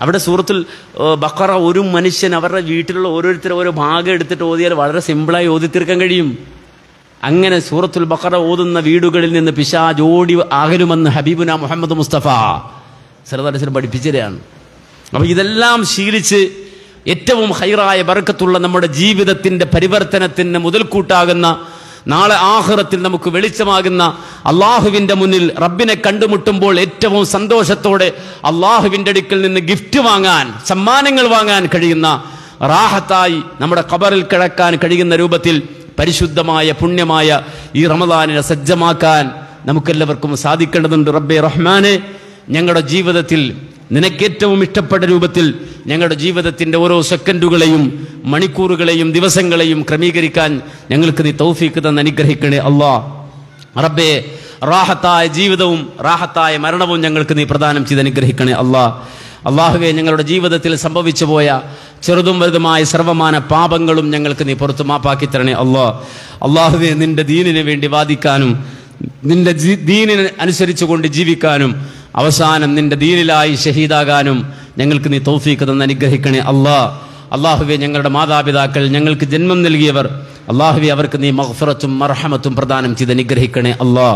അവിടെ സൂറത്തിൽ ബക്കറ ഒരു മനുഷ്യൻ അവരുടെ വീട്ടിലുള്ള ഓരോരുത്തരും ഓരോ ഭാഗം എടുത്തിട്ട് ഓതിയാൽ വളരെ സിമ്പിളായി ഓതി തീർക്കാൻ കഴിയും. അങ്ങനെ സൂറത്തുൽ ബക്കറ ഓതുന്ന വീടുകളിൽ നിന്ന് പിശാജ് ഓടി ആകരുമെന്ന് ഹബീബുന മുഹമ്മദ് മുസ്തഫ സലതാലിസിന് പഠിപ്പിച്ചതാണ് അപ്പോൾ ഇതെല്ലാം ശീലിച്ച് ഏറ്റവും ഹൈറായ ബർക്കത്തുള്ള നമ്മുടെ ജീവിതത്തിന്റെ പരിവർത്തനത്തിന് മുതൽക്കൂട്ടാകുന്ന നാളെ ആഹ്റത്തിൽ നമുക്ക് വെളിച്ചമാകുന്ന അള്ളാഹുവിന്റെ മുന്നിൽ റബ്ബിനെ കണ്ടുമുട്ടുമ്പോൾ ഏറ്റവും സന്തോഷത്തോടെ അള്ളാഹുവിന്റെ അടുക്കൽ നിന്ന് ഗിഫ്റ്റ് വാങ്ങാൻ സമ്മാനങ്ങൾ വാങ്ങാൻ കഴിയുന്ന റാഹത്തായി നമ്മുടെ കബറിൽ കിടക്കാൻ കഴിയുന്ന രൂപത്തിൽ പരിശുദ്ധമായ പുണ്യമായ ഈ റമദാനിനെ സജ്ജമാക്കാൻ നമുക്കെല്ലാവർക്കും സാധിക്കേണ്ടതുണ്ട്. റബ്ബെ റഹ്മാനെ ഞങ്ങളുടെ ജീവിതത്തിൽ നിനക്കേറ്റവും ഇഷ്ടപ്പെട്ട രൂപത്തിൽ ഞങ്ങളുടെ ജീവിതത്തിന്റെ ഓരോ സെക്കൻഡുകളെയും മണിക്കൂറുകളെയും ദിവസങ്ങളെയും ക്രമീകരിക്കാൻ ഞങ്ങൾക്ക് നീ തൗഫീക്ക് തന്ന് അനുഗ്രഹിക്കണേ അള്ളാ. റബ്ബേ റാഹത്തായ ജീവിതവും റാഹത്തായ മരണവും ഞങ്ങൾക്ക് നീ പ്രദാനം ചെയ്ത് അനുഗ്രഹിക്കണേ അള്ളാ. അള്ളാഹുവെ ഞങ്ങളുടെ ജീവിതത്തിൽ സംഭവിച്ചു പോയ ചെറുതും വലുതുമായ സർവമാന പാപങ്ങളും ഞങ്ങൾക്ക് നീ പുറത്തു മാപ്പാക്കി തരണേ അള്ളാ. അള്ളാഹുവെ നിന്റെ ദീനിനു വേണ്ടി വാദിക്കാനും നിന്റെ ദീനിനെ അനുസരിച്ചുകൊണ്ട് ജീവിക്കാനും അവസാനം നിന്റെ ദീനിലായി ഷഹീദാകാനും ഞങ്ങൾക്ക് നീ തോഫീക്ക് തന്ന് അനുഗ്രഹിക്കണേ അള്ളാ അള്ളാഹുവെ ഞങ്ങളുടെ മാതാപിതാക്കൾ ഞങ്ങൾക്ക് ജന്മം നൽകിയവർ. അള്ളാഹുവെ അവർക്ക് നീ മഹ്ഫറത്തും മർഹമത്തും പ്രദാനം ചെയ്ത് അനുഗ്രഹിക്കണേ അള്ളാ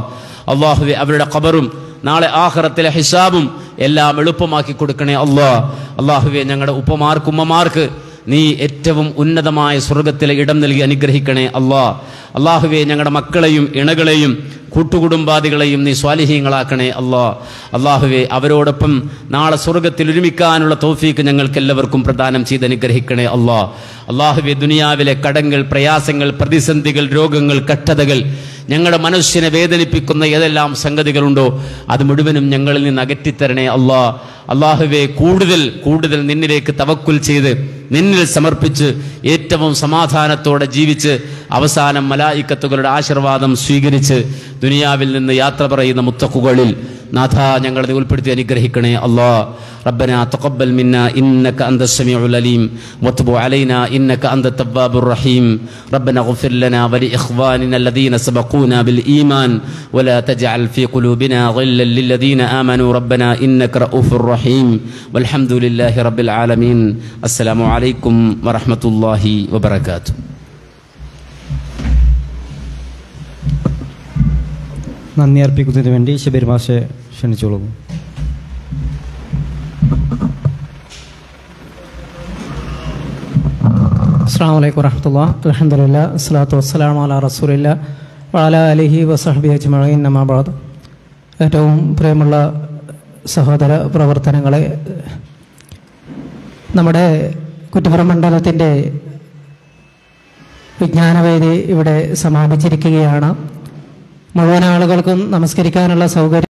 അള്ളാഹുവെ അവരുടെ ഖബറും നാളെ ആഹ്റത്തിലെ ഹിസാബും എല്ലാം എളുപ്പമാക്കി കൊടുക്കണേ അള്ളാ അള്ളാഹുവെ ഞങ്ങളുടെ ഉപ്പമാർക്ക് ഉമ്മമാർക്ക് നീ ഏറ്റവും ഉന്നതമായ സ്വർഗത്തിലെ ഇടം നൽകി അനുഗ്രഹിക്കണേ അള്ളാ. അള്ളാഹുവെ ഞങ്ങളുടെ മക്കളെയും ഇണകളെയും കൂട്ടുകുടുംബാദികളെയും നീ സ്വാലിഹീങ്ങളാക്കണേ അള്ളാ. അള്ളാഹുവെ അവരോടൊപ്പം നാളെ സ്വർഗത്തിൽ ഒരുമിക്കാനുള്ള തോഫീക്ക് ഞങ്ങൾക്ക് എല്ലാവർക്കും പ്രദാനം ചെയ്ത് അനുഗ്രഹിക്കണേ അള്ളാ. അള്ളാഹുവെ ദുനിയാവിലെ കടങ്ങൾ പ്രയാസങ്ങൾ പ്രതിസന്ധികൾ രോഗങ്ങൾ കഷ്ടതകൾ ഞങ്ങളുടെ മനസ്സിനെ വേദനിപ്പിക്കുന്ന ഏതെല്ലാം സംഗതികളുണ്ടോ അത് മുഴുവനും ഞങ്ങളിൽ നിന്ന് അകറ്റിത്തരണേ അള്ളാ. അള്ളാഹുവെ കൂടുതൽ കൂടുതൽ നിന്നിലേക്ക് തവക്കുൽ ചെയ്ത് നിന്നിൽ സമർപ്പിച്ച് ഏറ്റവും സമാധാനത്തോടെ ജീവിച്ച് അവസാനം മലായിക്കത്തുകളുടെ ആശീർവാദം സ്വീകരിച്ച് ദുനിയാവിൽ നിന്ന് യാത്ര പറയുന്ന മുത്തക്കുകളിൽ നാഥ ഞങ്ങളെ ഉൾപ്പെടുത്തി അനുഗ്രഹിക്കണേ അള്ളാ ربنا تقبل منا إنك أنت السميع العليم وتب علينا إنك أنت التواب الرحيم ربنا اغفر لنا ولإخواننا الذين سبقونا بالإيمان ولا تجعل في قلوبنا غلا للذين آمنوا ربنا إنك رؤوف رحيم والحمد لله رب العالمين السلام عليكم ورحمة الله وبركاته നന്ദി അർപ്പിക്കുന്നതിന് വേണ്ടി ശബരിമാഷെ മാഷെ ക്ഷണിച്ചോളൂ. അസ്സാം വലൈക്കും വരഹമുല്ല അലഹമുല്ല അസ്ലാത്തു വസ്സലാം അല റസൂലില്ല വാല അലിഹി വസഹബി അജ്മീൻ നമാബാദ് ഏറ്റവും പ്രിയമുള്ള സഹോദര പ്രവർത്തനങ്ങളെ നമ്മുടെ കുറ്റപ്പുറം മണ്ഡലത്തിന്റെ വിജ്ഞാനവേദി ഇവിടെ സമാപിച്ചിരിക്കുകയാണ്. മുഴുവൻ ആളുകൾക്കും നമസ്കരിക്കാനുള്ള സൗകര്യം